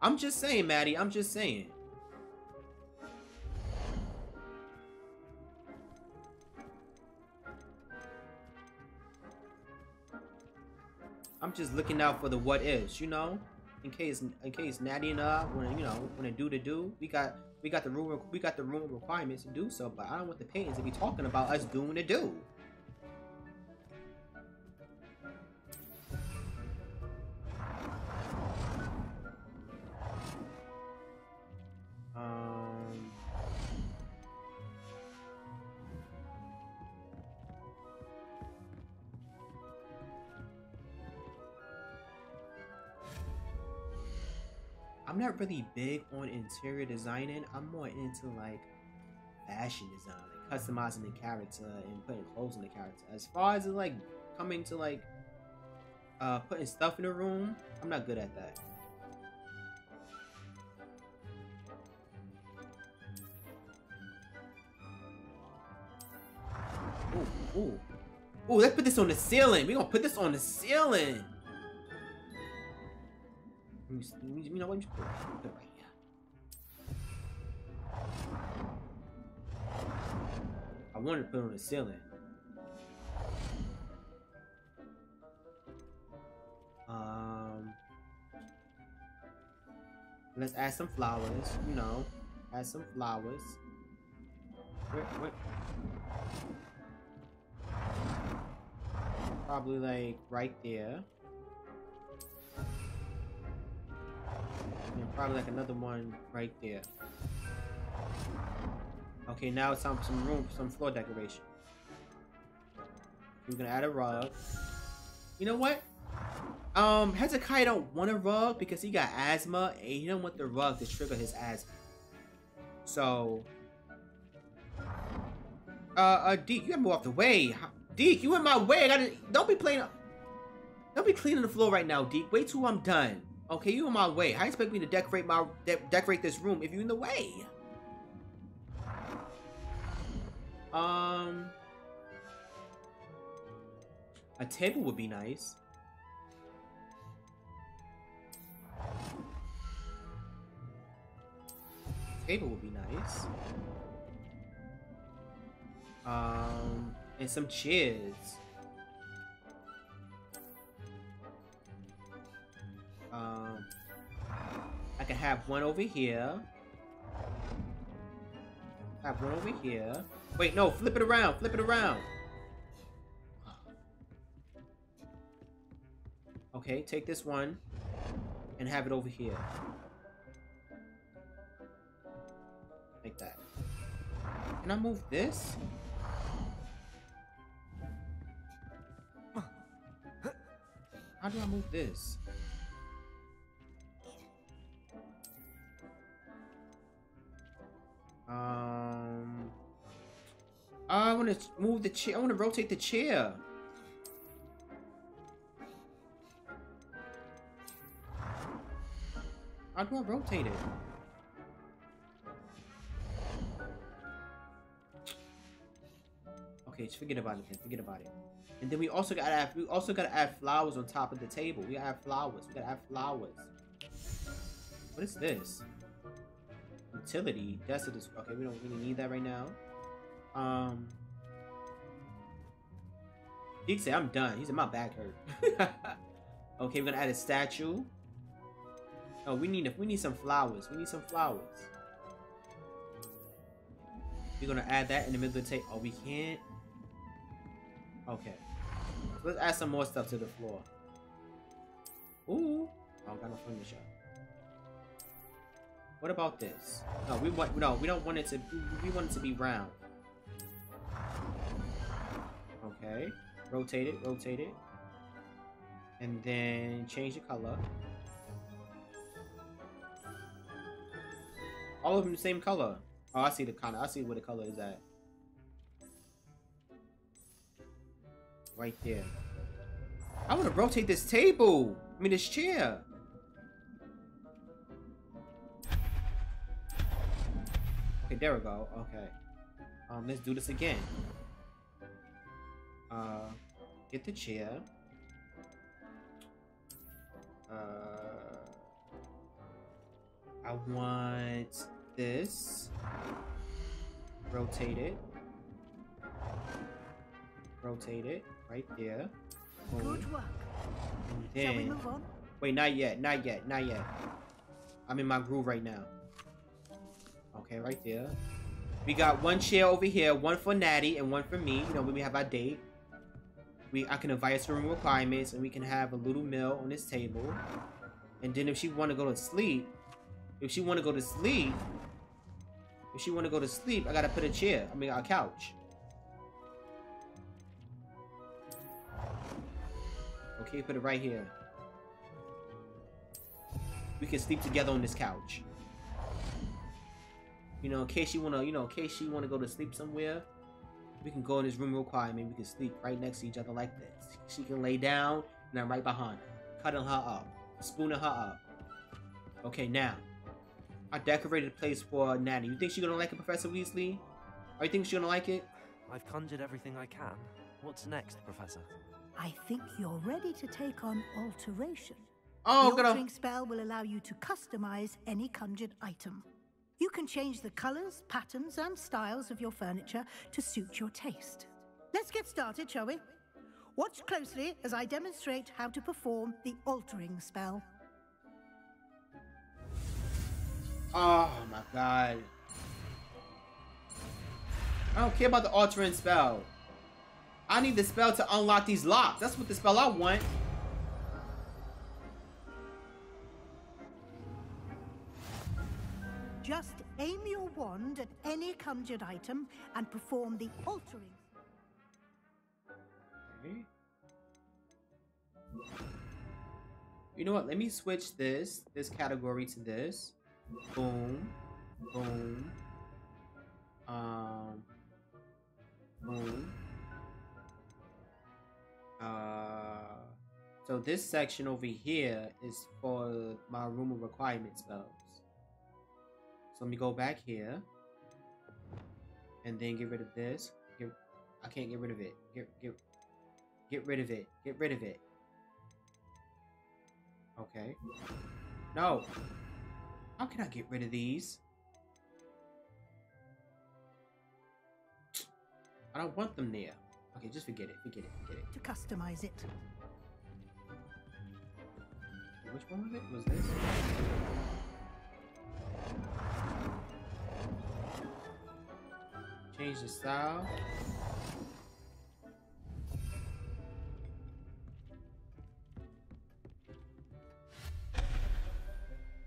A: I'm just saying, Maddie. I'm just saying. I'm just looking out for the what ifs, you know, in case in case Natty and uh, I when you know when to do to do, we got we got the room we got the room requirements to do so, but I don't want the paintings to be talking about us doing to do. Really big on interior designing. I'm more into like fashion design, like customizing the character and putting clothes on the character. As far as like coming to like uh putting stuff in the room, I'm not good at that. Ooh, ooh. Ooh, let's put this on the ceiling. We're gonna put this on the ceiling. Right here. I wanted to put on the ceiling. Um, let's add some flowers. You know, add some flowers. Where, where? Probably like right there. And probably like another one right there. Okay, now it's time for some room for some floor decoration. We're gonna add a rug. You know what? Um, Hezekiah don't want a rug because he got asthma and he don't want the rug to trigger his asthma. So, uh, uh, Deek, you gotta move off the way. Deek, you in my way. I gotta. Don't be playing. Don't be cleaning the floor right now, Deek. Wait till I'm done. Okay, you in my way. How you expect me to decorate my de decorate this room if you're in the way? Um, a table would be nice. Table would be nice. Um, And some chairs. Um, I can have one over here. Have one over here. Wait, no, flip it around, flip it around. Okay, take this one and have it over here. Like that. Can I move this? How do I move this? Um, I want to move the chair. I want to rotate the chair. How do I rotate it? Okay, just forget about it then. Forget about it. And then we also gotta add we also gotta add flowers on top of the table. We gotta add flowers. We gotta add flowers. What is this? Utility. That's a okay, we don't really need that right now. Um He said I'm done. He said my back hurt. okay, we're gonna add a statue. Oh, we need a, we need some flowers. We need some flowers. We're gonna add that in the middle of the tape. Oh, we can't. Okay. Let's add some more stuff to the floor. Ooh. Oh, got no furniture. What about this? No, we want no, we don't want it to we want it to be round. Okay. Rotate it, rotate it. And then change the color. All of them the same color. Oh, I see the kind of I see where the color is at. Right there. I want to rotate this table. I mean, this chair. Okay, there we go. Okay. Um, let's do this again. Uh, get the chair. Uh, I want this. Rotate it. Rotate it right there. Boom.
P: Good work.
A: And
P: Shall we move on?
A: wait, not yet, not yet, not yet. I'm in my groove right now. Okay, right there. We got one chair over here, one for Natty and one for me. You know, when we have our date. We I can invite us to room requirements and we can have a little meal on this table. And then if she want to go to sleep, if she want to go to sleep, if she want to go to sleep, I gotta put a chair. I mean, a couch. Okay, put it right here. We can sleep together on this couch. You know, in case you wanna, you know, in case she wanna go to sleep somewhere, we can go in this room real quiet. Maybe We can sleep right next to each other like this. She can lay down, and I'm right behind her, cuddling her up, spooning her up. Okay, now I decorated the place for Natty. You think she's gonna like it, Professor Weasley? Or you think she's gonna like it?
D: I've conjured everything I can. What's next, Professor?
P: I think you're ready to take on alteration.
A: Oh,
P: the
A: gonna-
P: altering spell will allow you to customize any conjured item. You can change the colors, patterns, and styles of your furniture to suit your taste. Let's get started, shall we? Watch closely as I demonstrate how to perform the altering spell.
A: Oh my god. I don't care about the altering spell. I need the spell to unlock these locks. That's what the spell I want.
P: Aim your wand at any conjured item and perform the altering.
A: Okay. You know what? Let me switch this this category to this. Boom. Boom. Um. Boom. Uh. So this section over here is for my room of requirement spells. So let me go back here. And then get rid of this. Get, I can't get rid of it. Get get get rid of it. Get rid of it. Okay. No. How can I get rid of these? I don't want them there. Okay, just forget it. Forget it. Forget it.
P: to customize it.
A: Which one was it? Was this? Change the style.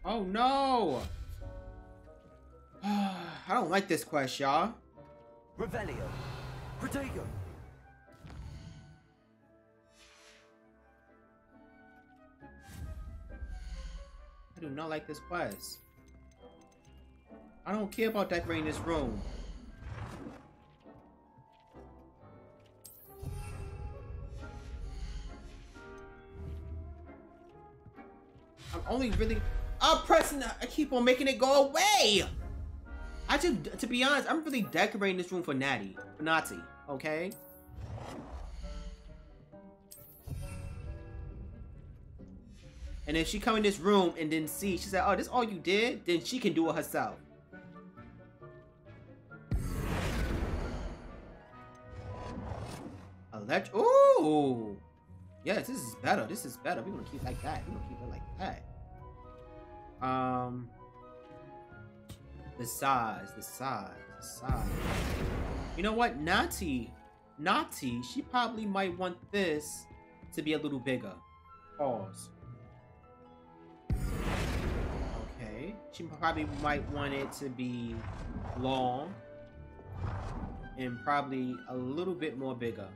A: Oh no! I don't like this quest, y'all.
B: Revelio. Protego.
A: I do not like this quest. I don't care about decorating this room. Only really I'm pressing uh, I keep on making it go away. I just to be honest, I'm really decorating this room for Natty. Nazi, okay? And if she come in this room and then see, she said, oh, this all you did? Then she can do it herself. Elect Ooh! Yes, this is better. This is better. We're gonna keep like that. We're gonna keep it like that. Um the size, the size, the size. You know what? Natty, Natty, she probably might want this to be a little bigger. Pause. Okay. She probably might want it to be long and probably a little bit more bigger.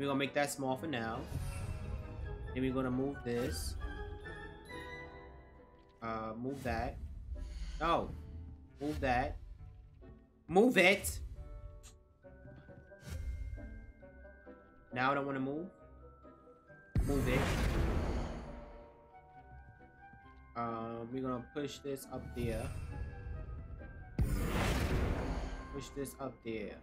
A: We're gonna make that small for now. Then we're gonna move this. Uh, move that. Oh. Move that. Move it! Now I don't want to move. Move it. Um, we're gonna push this up there. Push this up there.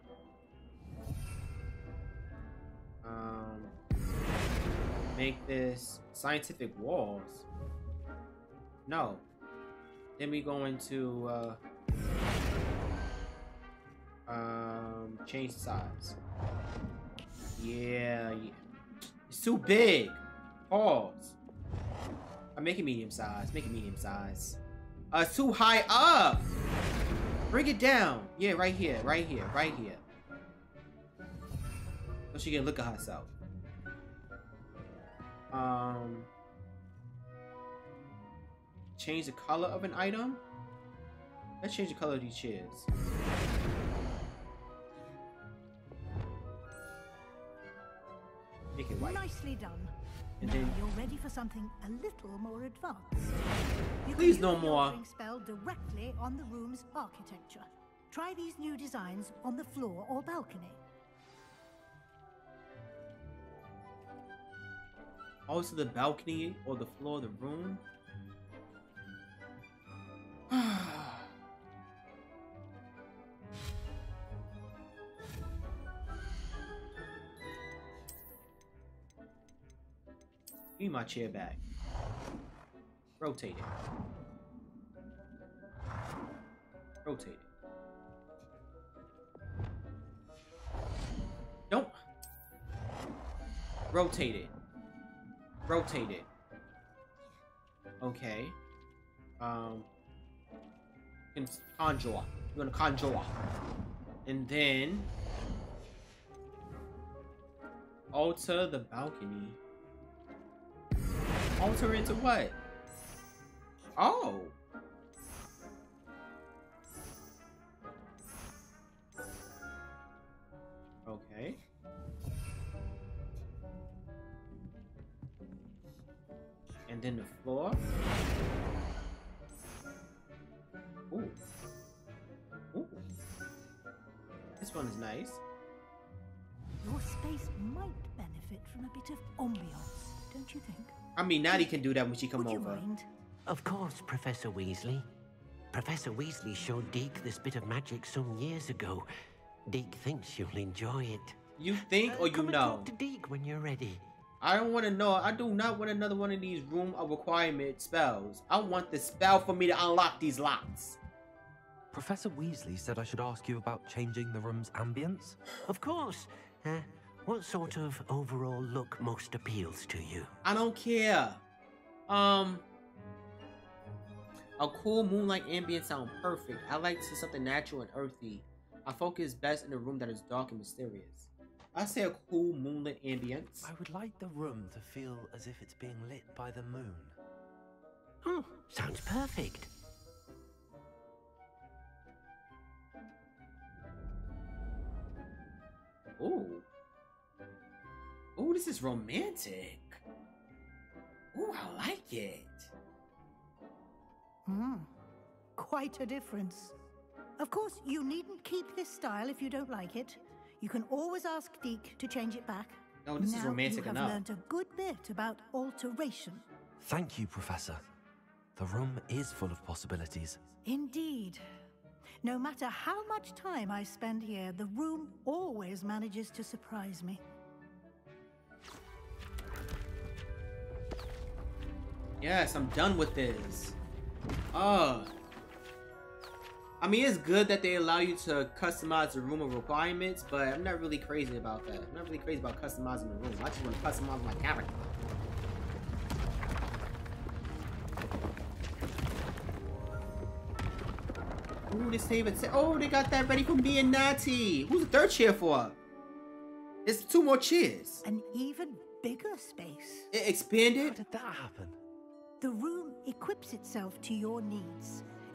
A: Um, make this scientific walls. No. Then we go into uh, um, change size. Yeah, yeah. It's too big. Pause. I make it medium size. Make it medium size. Uh, it's too high up. Bring it down. Yeah, right here, right here, right here. So she can look at herself. Um, change the color of an item. Let's change the color of these chairs. Make it white.
P: Nicely done.
A: And then-
P: you're ready for something a little more advanced. You
A: Please no more.
P: spell directly on the room's architecture. Try these new designs on the floor or balcony.
A: Also the balcony or the floor of the room. Give me my chair back. Rotate it. Rotate it. Don't. Rotate it. Rotate it. Okay. Um. can Conjure. You're gonna conjure. And then. Alter the balcony. Alter into what? Oh. And then the floor. Ooh. Ooh. This one is nice.
P: Your space might benefit from a bit of ambiance, don't you think?
A: I mean, Natty can do that when she come
P: Would
A: over.
P: mind?
E: Of course, Professor Weasley. Professor Weasley showed Deek this bit of magic some years ago. Deek thinks you'll enjoy it.
A: You think or uh, you
E: Come and
A: know?
E: talk to Deek when you're ready.
A: I don't want to know. I do not want another one of these room of requirement spells. I want the spell for me to unlock these locks.
D: Professor Weasley said I should ask you about changing the room's ambience.
E: Of course. Uh, what sort of overall look most appeals to you?
A: I don't care. Um, a cool moonlight ambience sound perfect. I like to see something natural and earthy. I focus best in a room that is dark and mysterious. I say a cool moonlit ambience.
D: I would like the room to feel as if it's being lit by the moon.
E: Oh, sounds perfect.
A: Ooh. Ooh, this is romantic. Ooh, I like it.
P: Hmm. Quite a difference. Of course, you needn't keep this style if you don't like it. You can always ask Deek to change it back.
A: Oh, this
P: now
A: is romantic
P: you have
A: enough.
P: learned a good bit about alteration.
D: Thank you, Professor. The room is full of possibilities.
P: Indeed. No matter how much time I spend here, the room always manages to surprise me.
A: Yes, I'm done with this. Oh. I mean, it's good that they allow you to customize the room of requirements, but I'm not really crazy about that. I'm not really crazy about customizing the room. I just want to customize my character. Ooh, this table. Oh, they got that ready for me and Natty. Who's the third chair for? It's two more chairs.
P: An even bigger space.
A: It expanded?
D: How did that happen?
P: The room equips itself to your needs.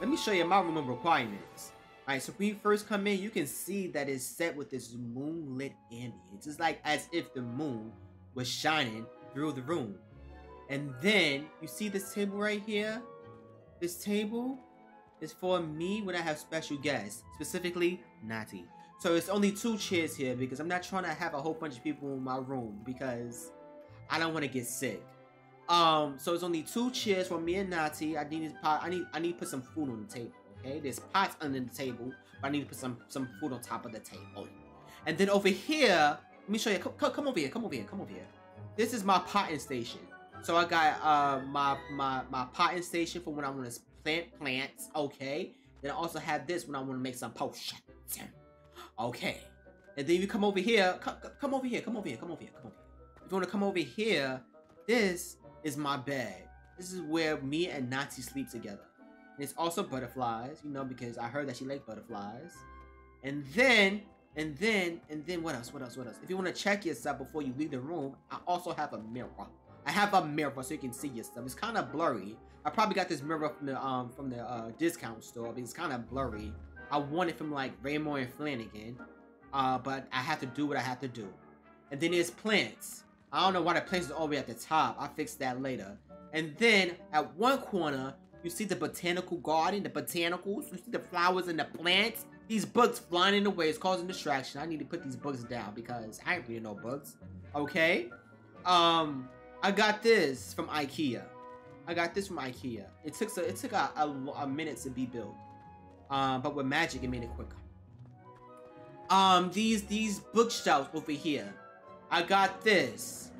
A: Let me show you my room requirements. Alright, so when you first come in, you can see that it's set with this moonlit ambience. It's like as if the moon was shining through the room. And then, you see this table right here? This table is for me when I have special guests, specifically Natty. So it's only two chairs here because I'm not trying to have a whole bunch of people in my room because I don't want to get sick. Um, so it's only two chairs for me and Natty. I need pot. I need. I need to put some food on the table. Okay, there's pots under the table, but I need to put some some food on top of the table. And then over here, let me show you. Come, come, come over here. Come over here. Come over here. This is my potting station. So I got uh my my my potting station for when I want to plant plants. Okay. Then I also have this when I want to make some potions. Okay. And then you come over here. Come, come over here. Come over here. Come over here. Come over here. If you want to come over here, this is my bed. This is where me and Nazi sleep together. And it's also butterflies, you know, because I heard that she liked butterflies. And then, and then, and then what else? What else? What else? If you want to check yourself before you leave the room, I also have a mirror. I have a mirror so you can see yourself. It's kind of blurry. I probably got this mirror from the um from the uh, discount store, but it's kind of blurry. I want it from like Raymour and Flanigan, uh, but I have to do what I have to do. And then there's plants. I don't know why the place is all the way at the top. I'll fix that later. And then at one corner, you see the botanical garden, the botanicals. You see the flowers and the plants. These bugs flying in the way is causing distraction. I need to put these bugs down because I ain't reading no bugs. Okay? Um, I got this from IKEA. I got this from IKEA. It took a, it took a, a, a minute to be built. Um, but with magic, it made it quicker. Um, these these bookshelves over here. I got this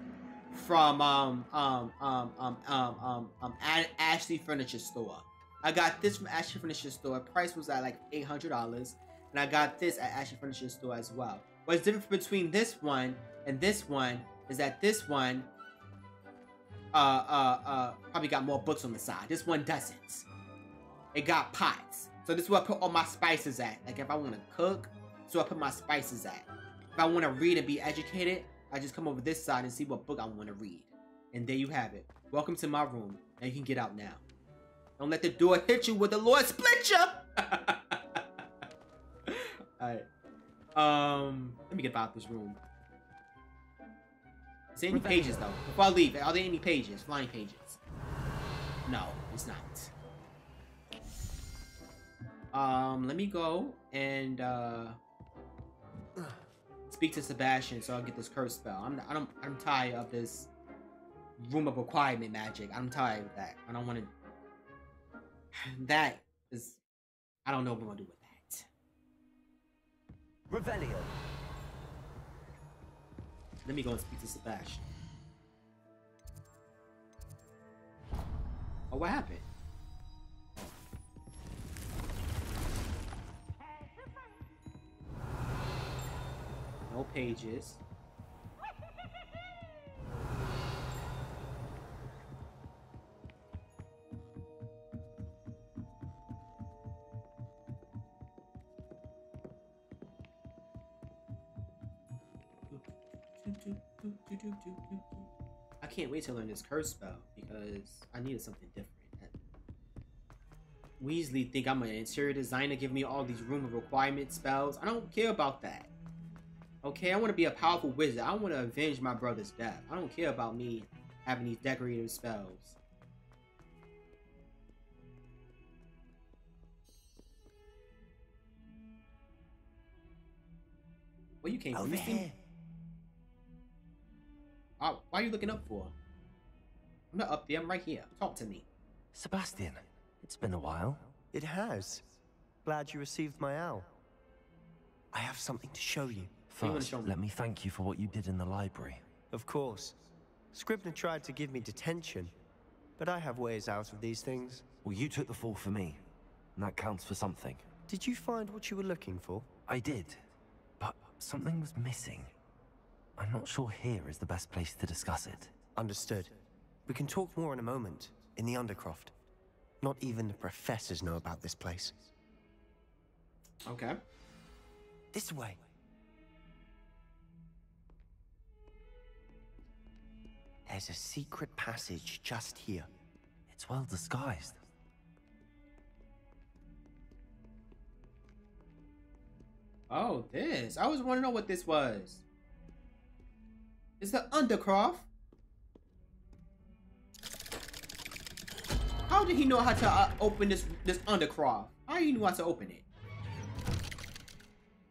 A: from um um um um um um, um Ashley Furniture Store. I got this from Ashley Furniture Store. Price was at like eight hundred dollars, and I got this at Ashley Furniture Store as well. What's different between this one and this one is that this one uh uh uh probably got more books on the side. This one doesn't. It got pots. So this is where I put all my spices at. Like if I want to cook, so I put my spices at. If I want to read and be educated, I just come over this side and see what book I want to read. And there you have it. Welcome to my room. Now you can get out now. Don't let the door hit you with the Lord split you! Alright. Um, let me get out this room. Is there any pages though? Before I leave, are there any pages? Flying pages? No, it's not. Um, let me go and uh speak to Sebastian so I'll get this curse spell. I'm I don't I'm tired of this room of requirement magic. I'm tired of that. I don't want to. That is, I don't know what I'm gonna do with that.
B: Revelio.
A: Let me go and speak to Sebastian. Oh, what happened? No pages. I can't wait to learn this curse spell because I needed something different. Weasley think I'm an interior designer, give me all these room of requirement spells. I don't care about that. Okay, I want to be a powerful wizard. I want to avenge my brother's death. I don't care about me having these decorative spells. Where you came from?
B: Over
A: You seem-
B: here.
A: Uh, why are you looking up for? I'm not up there. I'm right here. Talk to me.
D: Sebastian, it's been a while.
O: It has. Glad you received my owl. I have something to show you.
D: First, let me thank you for what you did in the library.
O: Of course. Scribner tried to give me detention, but I have ways out of these things.
D: Well, you took the fall for me, and that counts for something.
O: Did you find what you were looking for?
D: I did, but something was missing. I'm not sure here is the best place to discuss it.
O: Understood. We can talk more in a moment, in the Undercroft. Not even the professors know about this place.
A: Okay.
O: This way. There's a secret passage just here.
D: It's well disguised.
A: Oh, this. I always want to know what this was. It's the Undercroft. How did he know how to uh, open this this Undercroft? How do you know how to open it?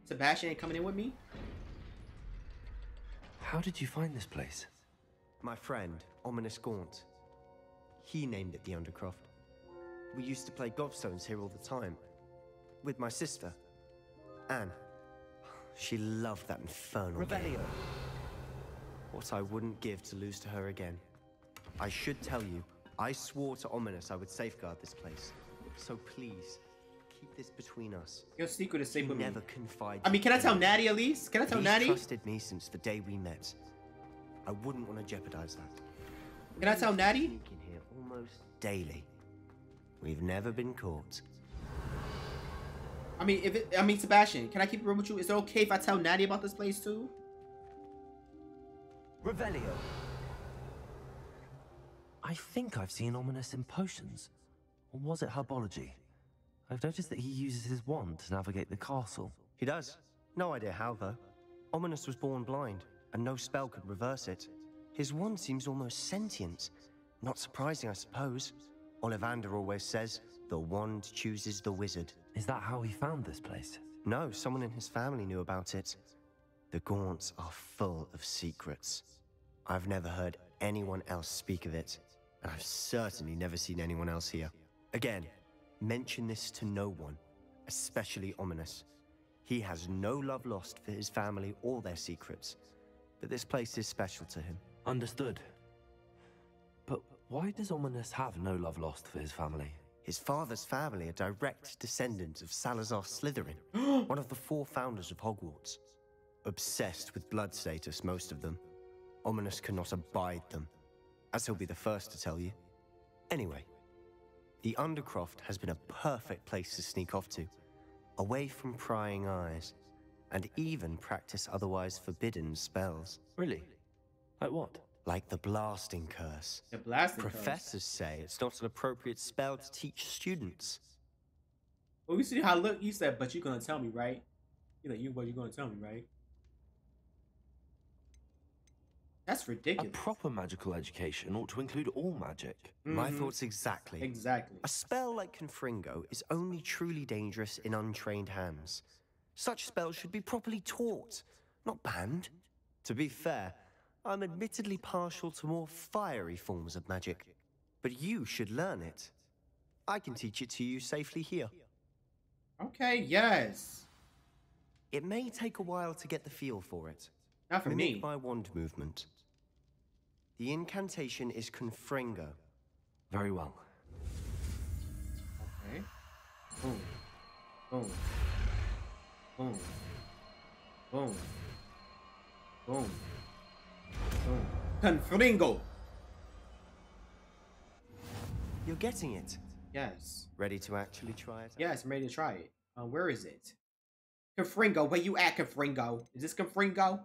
A: Sebastian ain't coming in with me.
D: How did you find this place?
O: My friend, Ominis Gaunt. He named it the Undercroft. We used to play gobstones here all the time. With my sister, Anne. She loved that infernal game.
B: Revelio.
O: What I wouldn't give to lose to her again. I should tell you, I swore to Ominis I would safeguard this place. So please, keep this between us.
A: Your secret is safe
O: You
A: with me.
O: never confide.
A: I mean, can I tell. Natty at least? Can I tell
O: He's
A: Natty?
O: trusted me since the day we met. I wouldn't want to jeopardize that.
A: Can I tell Natty?
O: Sneak in here almost daily. We've never been caught.
A: I mean, if it, I mean, Sebastian, can I keep it real with you? Is it okay if I tell Natty about this place too?
B: Revelio.
D: I think I've seen Ominis in potions. Or was it herbology? I've noticed that he uses his wand to navigate the castle.
O: He does. No idea how, though. Ominis was born blind, and no spell could reverse it. His wand seems almost sentient. Not surprising, I suppose. Ollivander always says, the wand chooses the wizard.
D: Is that how he found this place?
O: No, someone in his family knew about it. The Gaunts are full of secrets. I've never heard anyone else speak of it, and I've certainly never seen anyone else here. Again, mention this to no one, especially Ominis. He has no love lost for his family or their secrets, but this place is special to him.
D: Understood. But why does Ominis have no love lost for his family?
O: His father's family are direct descendants of Salazar Slytherin, one of the four founders of Hogwarts. Obsessed with blood status, most of them. Ominis cannot abide them, as he'll be the first to tell you. Anyway, the Undercroft has been a perfect place to sneak off to, away from prying eyes, and even practice otherwise forbidden spells.
D: Really? Like what?
O: Like the blasting curse.
A: The blasting curse.
O: Professors say it's not an appropriate spell to teach students.
A: Well, you see how look you said, but you're gonna tell me, right? You're like, you, but you're gonna tell me, right? That's ridiculous.
D: A proper magical education ought to include all magic. Mm-hmm.
O: My thoughts exactly.
A: Exactly.
O: A spell like Confringo is only truly dangerous in untrained hands. Such spells should be properly taught, not banned. To be fair, I'm admittedly partial to more fiery forms of magic, but you should learn it. I can teach it to you safely here.
A: Okay, yes.
O: It may take a while to get the feel for it.
A: Not for
O: Mimic
A: me.
O: my wand movement. The incantation is Confringo.
D: Very well.
A: Okay. Boom. Boom. Boom. Boom. Boom. Boom. Confringo.
O: You're getting it.
A: Yes.
O: Ready to actually try it?
A: Yes, I'm ready to try it. Uh, where is it? Confringo, where you at, Confringo? Is this Confringo?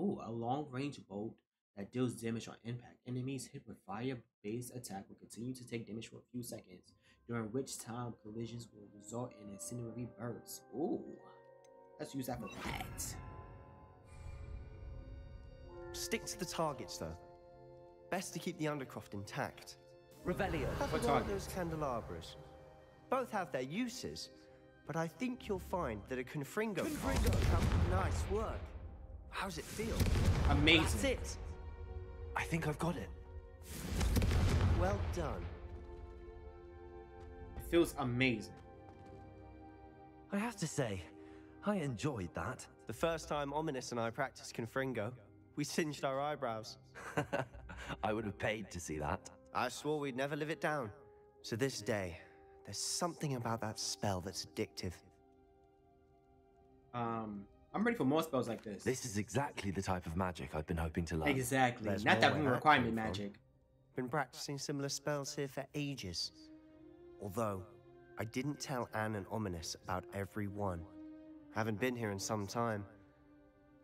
A: Ooh, a long-range bolt that deals damage on impact. Enemies hit with fire-based attack will continue to take damage for a few seconds, during which time collisions will result in incendiary bursts. Ooh, let's use that for that.
O: Stick to the targets, though. Best to keep the Undercroft intact.
R: Revelio.
O: Have
A: For
O: a go those candelabras. Both have their uses, but I think you'll find that a Confringo. Confringo. Nice work. How's it feel?
A: Amazing.
O: That's it.
D: I think I've got it.
O: Well done.
A: It feels amazing.
D: I have to say, I enjoyed that.
O: The first time Ominis and I practiced Confringo, we singed our eyebrows.
D: I would have paid to see that.
O: I swore we'd never live it down. So this day, there's something about that spell that's addictive.
A: Um, I'm ready for more spells like this.
D: This is exactly the type of magic I've been hoping to learn.
A: Exactly.
O: There's
A: Not
O: more
A: that
O: where
A: room
O: that
A: requirement
O: came
A: magic.
O: Been practicing similar spells here for ages. Although, I didn't tell Anne and Ominis about every one. Haven't been here in some time.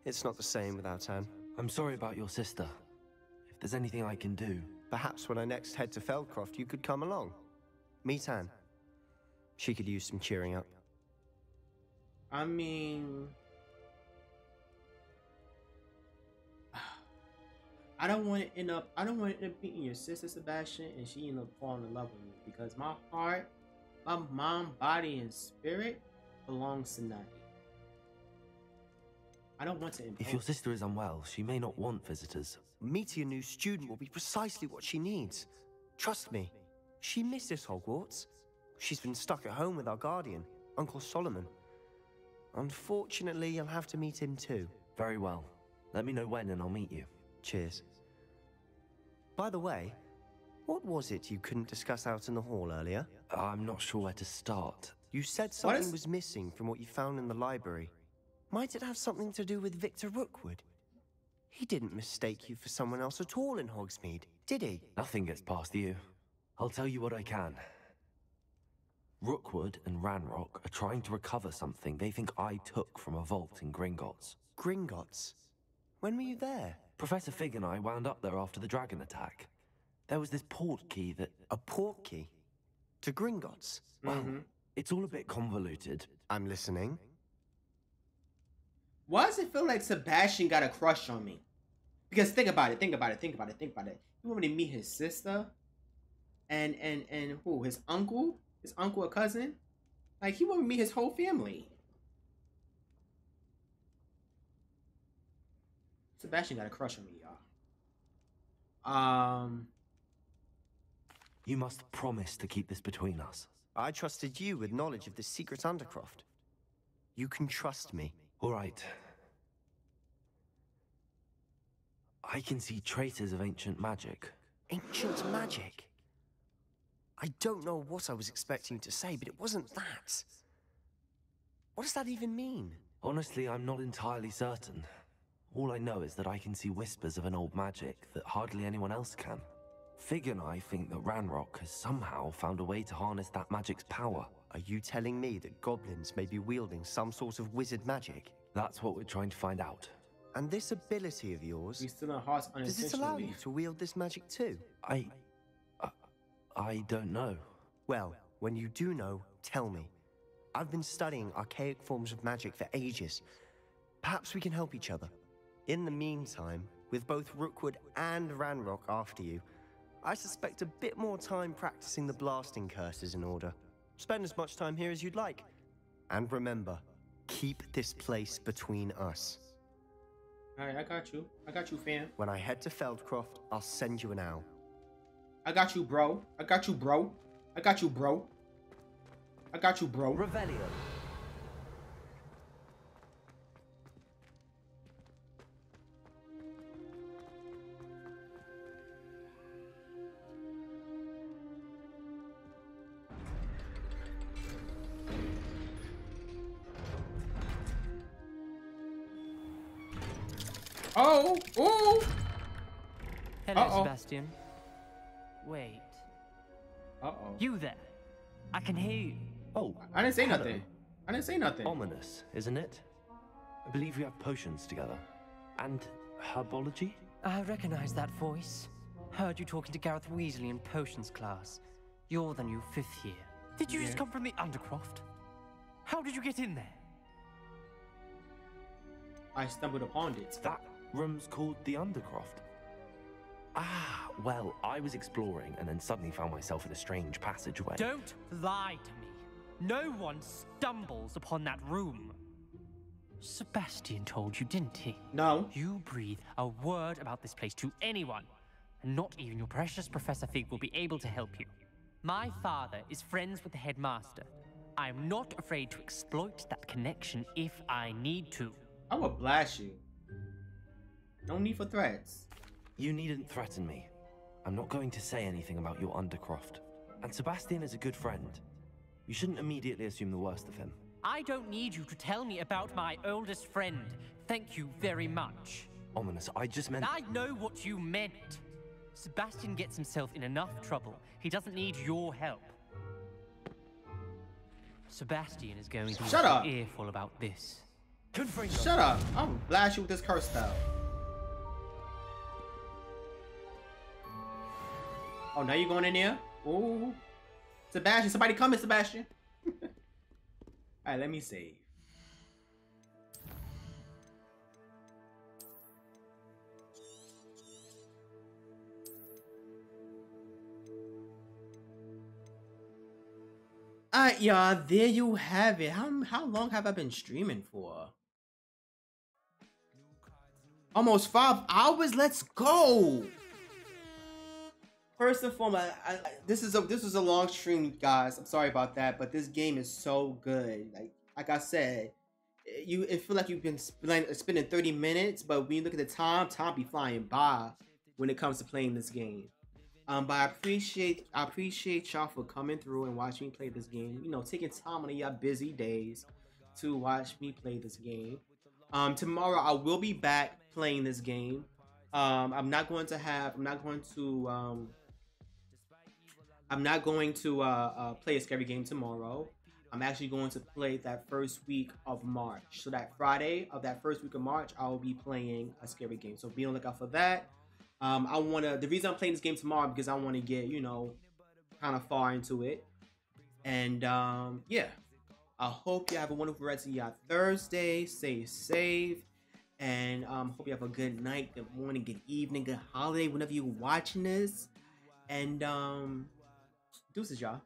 O: It's not the same without Anne.
D: I'm sorry about your sister. If there's anything I can do.
O: Perhaps when I next head to Feldcroft, you could come along. Meet Anne. She could use some cheering up.
A: I mean, I don't want to end up. I don't want to end up beating your sister Sebastian, and she end up falling in love with me because my heart, my mind, body, and spirit belongs to Nani. I don't want to.
D: If your sister is unwell, she may not want visitors.
O: Meeting a new student will be precisely what she needs. Trust me, she misses Hogwarts. She's been stuck at home with our guardian, Uncle Solomon. Unfortunately, you'll have to meet him too.
D: Very well. Let me know when and I'll meet you.
O: Cheers. By the way, what was it you couldn't discuss out in the hall earlier?
D: I'm not sure where to start.
O: You said something was missing from what you found in the library. Might it have something to do with Victor Rookwood? He didn't mistake you for someone else at all in Hogsmeade, did he?
D: Nothing gets past you. I'll tell you what I can. Rookwood and Ranrock are trying to recover something they think I took from a vault in Gringotts.
O: Gringotts? When were you there?
D: Professor Fig and I wound up there after the dragon attack. There was this port key that...
O: A port key? To Gringotts?
D: Well, it's all a bit convoluted.
O: I'm listening.
A: Why does it feel like Sebastian got a crush on me? Because think about it, think about it, think about it, think about it. You want me to meet his sister, and and and who? His uncle, his uncle or cousin? Like he want me to meet his whole family. Sebastian got a crush on me, y'all. Um,
D: You must promise to keep this between us.
O: I trusted you with knowledge of the secret Undercroft. You can trust me.
D: All right. I can see traces of ancient magic.
O: Ancient magic? I don't know what I was expecting you to say, but it wasn't that. What does that even mean?
D: Honestly, I'm not entirely certain. All I know is that I can see whispers of an old magic that hardly anyone else can. Fig and I think that Ranrock has somehow found a way to harness that magic's power.
O: Are you telling me that goblins may be wielding some sort of wizard magic?
D: That's what we're trying to find out.
O: And this ability of yours,
A: we still in hearts
O: does this allow you to wield this magic too?
D: I. I, I don't know.
O: Well, when you do know, tell me. I've been studying archaic forms of magic for ages. Perhaps we can help each other. In the meantime, With both Rookwood and Ranrock after you, I suspect a bit more time practicing the blasting curse is in order. Spend as much time here as you'd like. And remember, keep this place between us.
A: Alright, I got you. I got you, fam.
O: When I head to Feldcroft, I'll send you an owl.
A: I got you, bro. I got you, bro. I got you, bro. I got you, bro.
D: Revelio.
R: Sebastian. Wait.
A: Uh-oh.
R: You there? I can hear you.
D: Oh,
A: I didn't say
D: hello.
A: nothing. I didn't say nothing.
D: Ominis, isn't it? I believe we have potions together. And herbology?
R: I recognize that voice. Heard you talking to Garreth Weasley in potions class. You're the new fifth year. Did you just come from the Undercroft? How did you get in there?
A: I stumbled upon it.
D: That room's called the Undercroft. Ah, well, I was exploring and then suddenly found myself in a strange passageway.
R: Don't lie to me. No one stumbles upon that room. Sebastian told you, didn't he?
A: No.
R: You breathe a word about this place to anyone, and not even your precious Professor Fig will be able to help you. My father is friends with the headmaster. I am not afraid to exploit that connection if I need to.
A: I will blast you. No need for threats.
D: You needn't threaten me. I'm not going to say anything about your Undercroft. And Sebastian is a good friend. You shouldn't immediately assume the worst of him.
R: I don't need you to tell me about my oldest friend. Thank you very much.
D: Ominis, I just meant.
R: I know what you meant. Sebastian gets himself in enough trouble. He doesn't need your help. Sebastian is going to
A: Shut
R: be
A: up.
R: earful about this.
A: Shut up. I'm gonna blast you with this curse spell. Oh, now you're going in there? Ooh. Sebastian, somebody coming, Sebastian. Alright, let me save. Alright, y'all, there you have it. How how long have I been streaming for? Almost five hours. Let's go. First and foremost, I, I, this is a this was a long stream, guys. I'm sorry about that, but this game is so good. Like like I said, you it feel like you've been spending, spending 30 minutes, but when you look at the time, time be flying by when it comes to playing this game. Um, but I appreciate I appreciate y'all for coming through and watching me play this game. You know, taking time on your busy days to watch me play this game. Um, tomorrow I will be back playing this game. Um, I'm not going to have. I'm not going to. Um, I'm not going to uh, uh, play a scary game tomorrow. I'm actually going to play that first week of March. So that Friday of that first week of March, I will be playing a scary game. So be on the lookout for that. Um, I want to. The reason I'm playing this game tomorrow because I want to get you know, kind of far into it. And um, yeah, I hope you have a wonderful rest of your Thursday. Stay safe. And um, hope you have a good night, good morning, good evening, good holiday, whenever you're watching this. And um, deuces, y'all.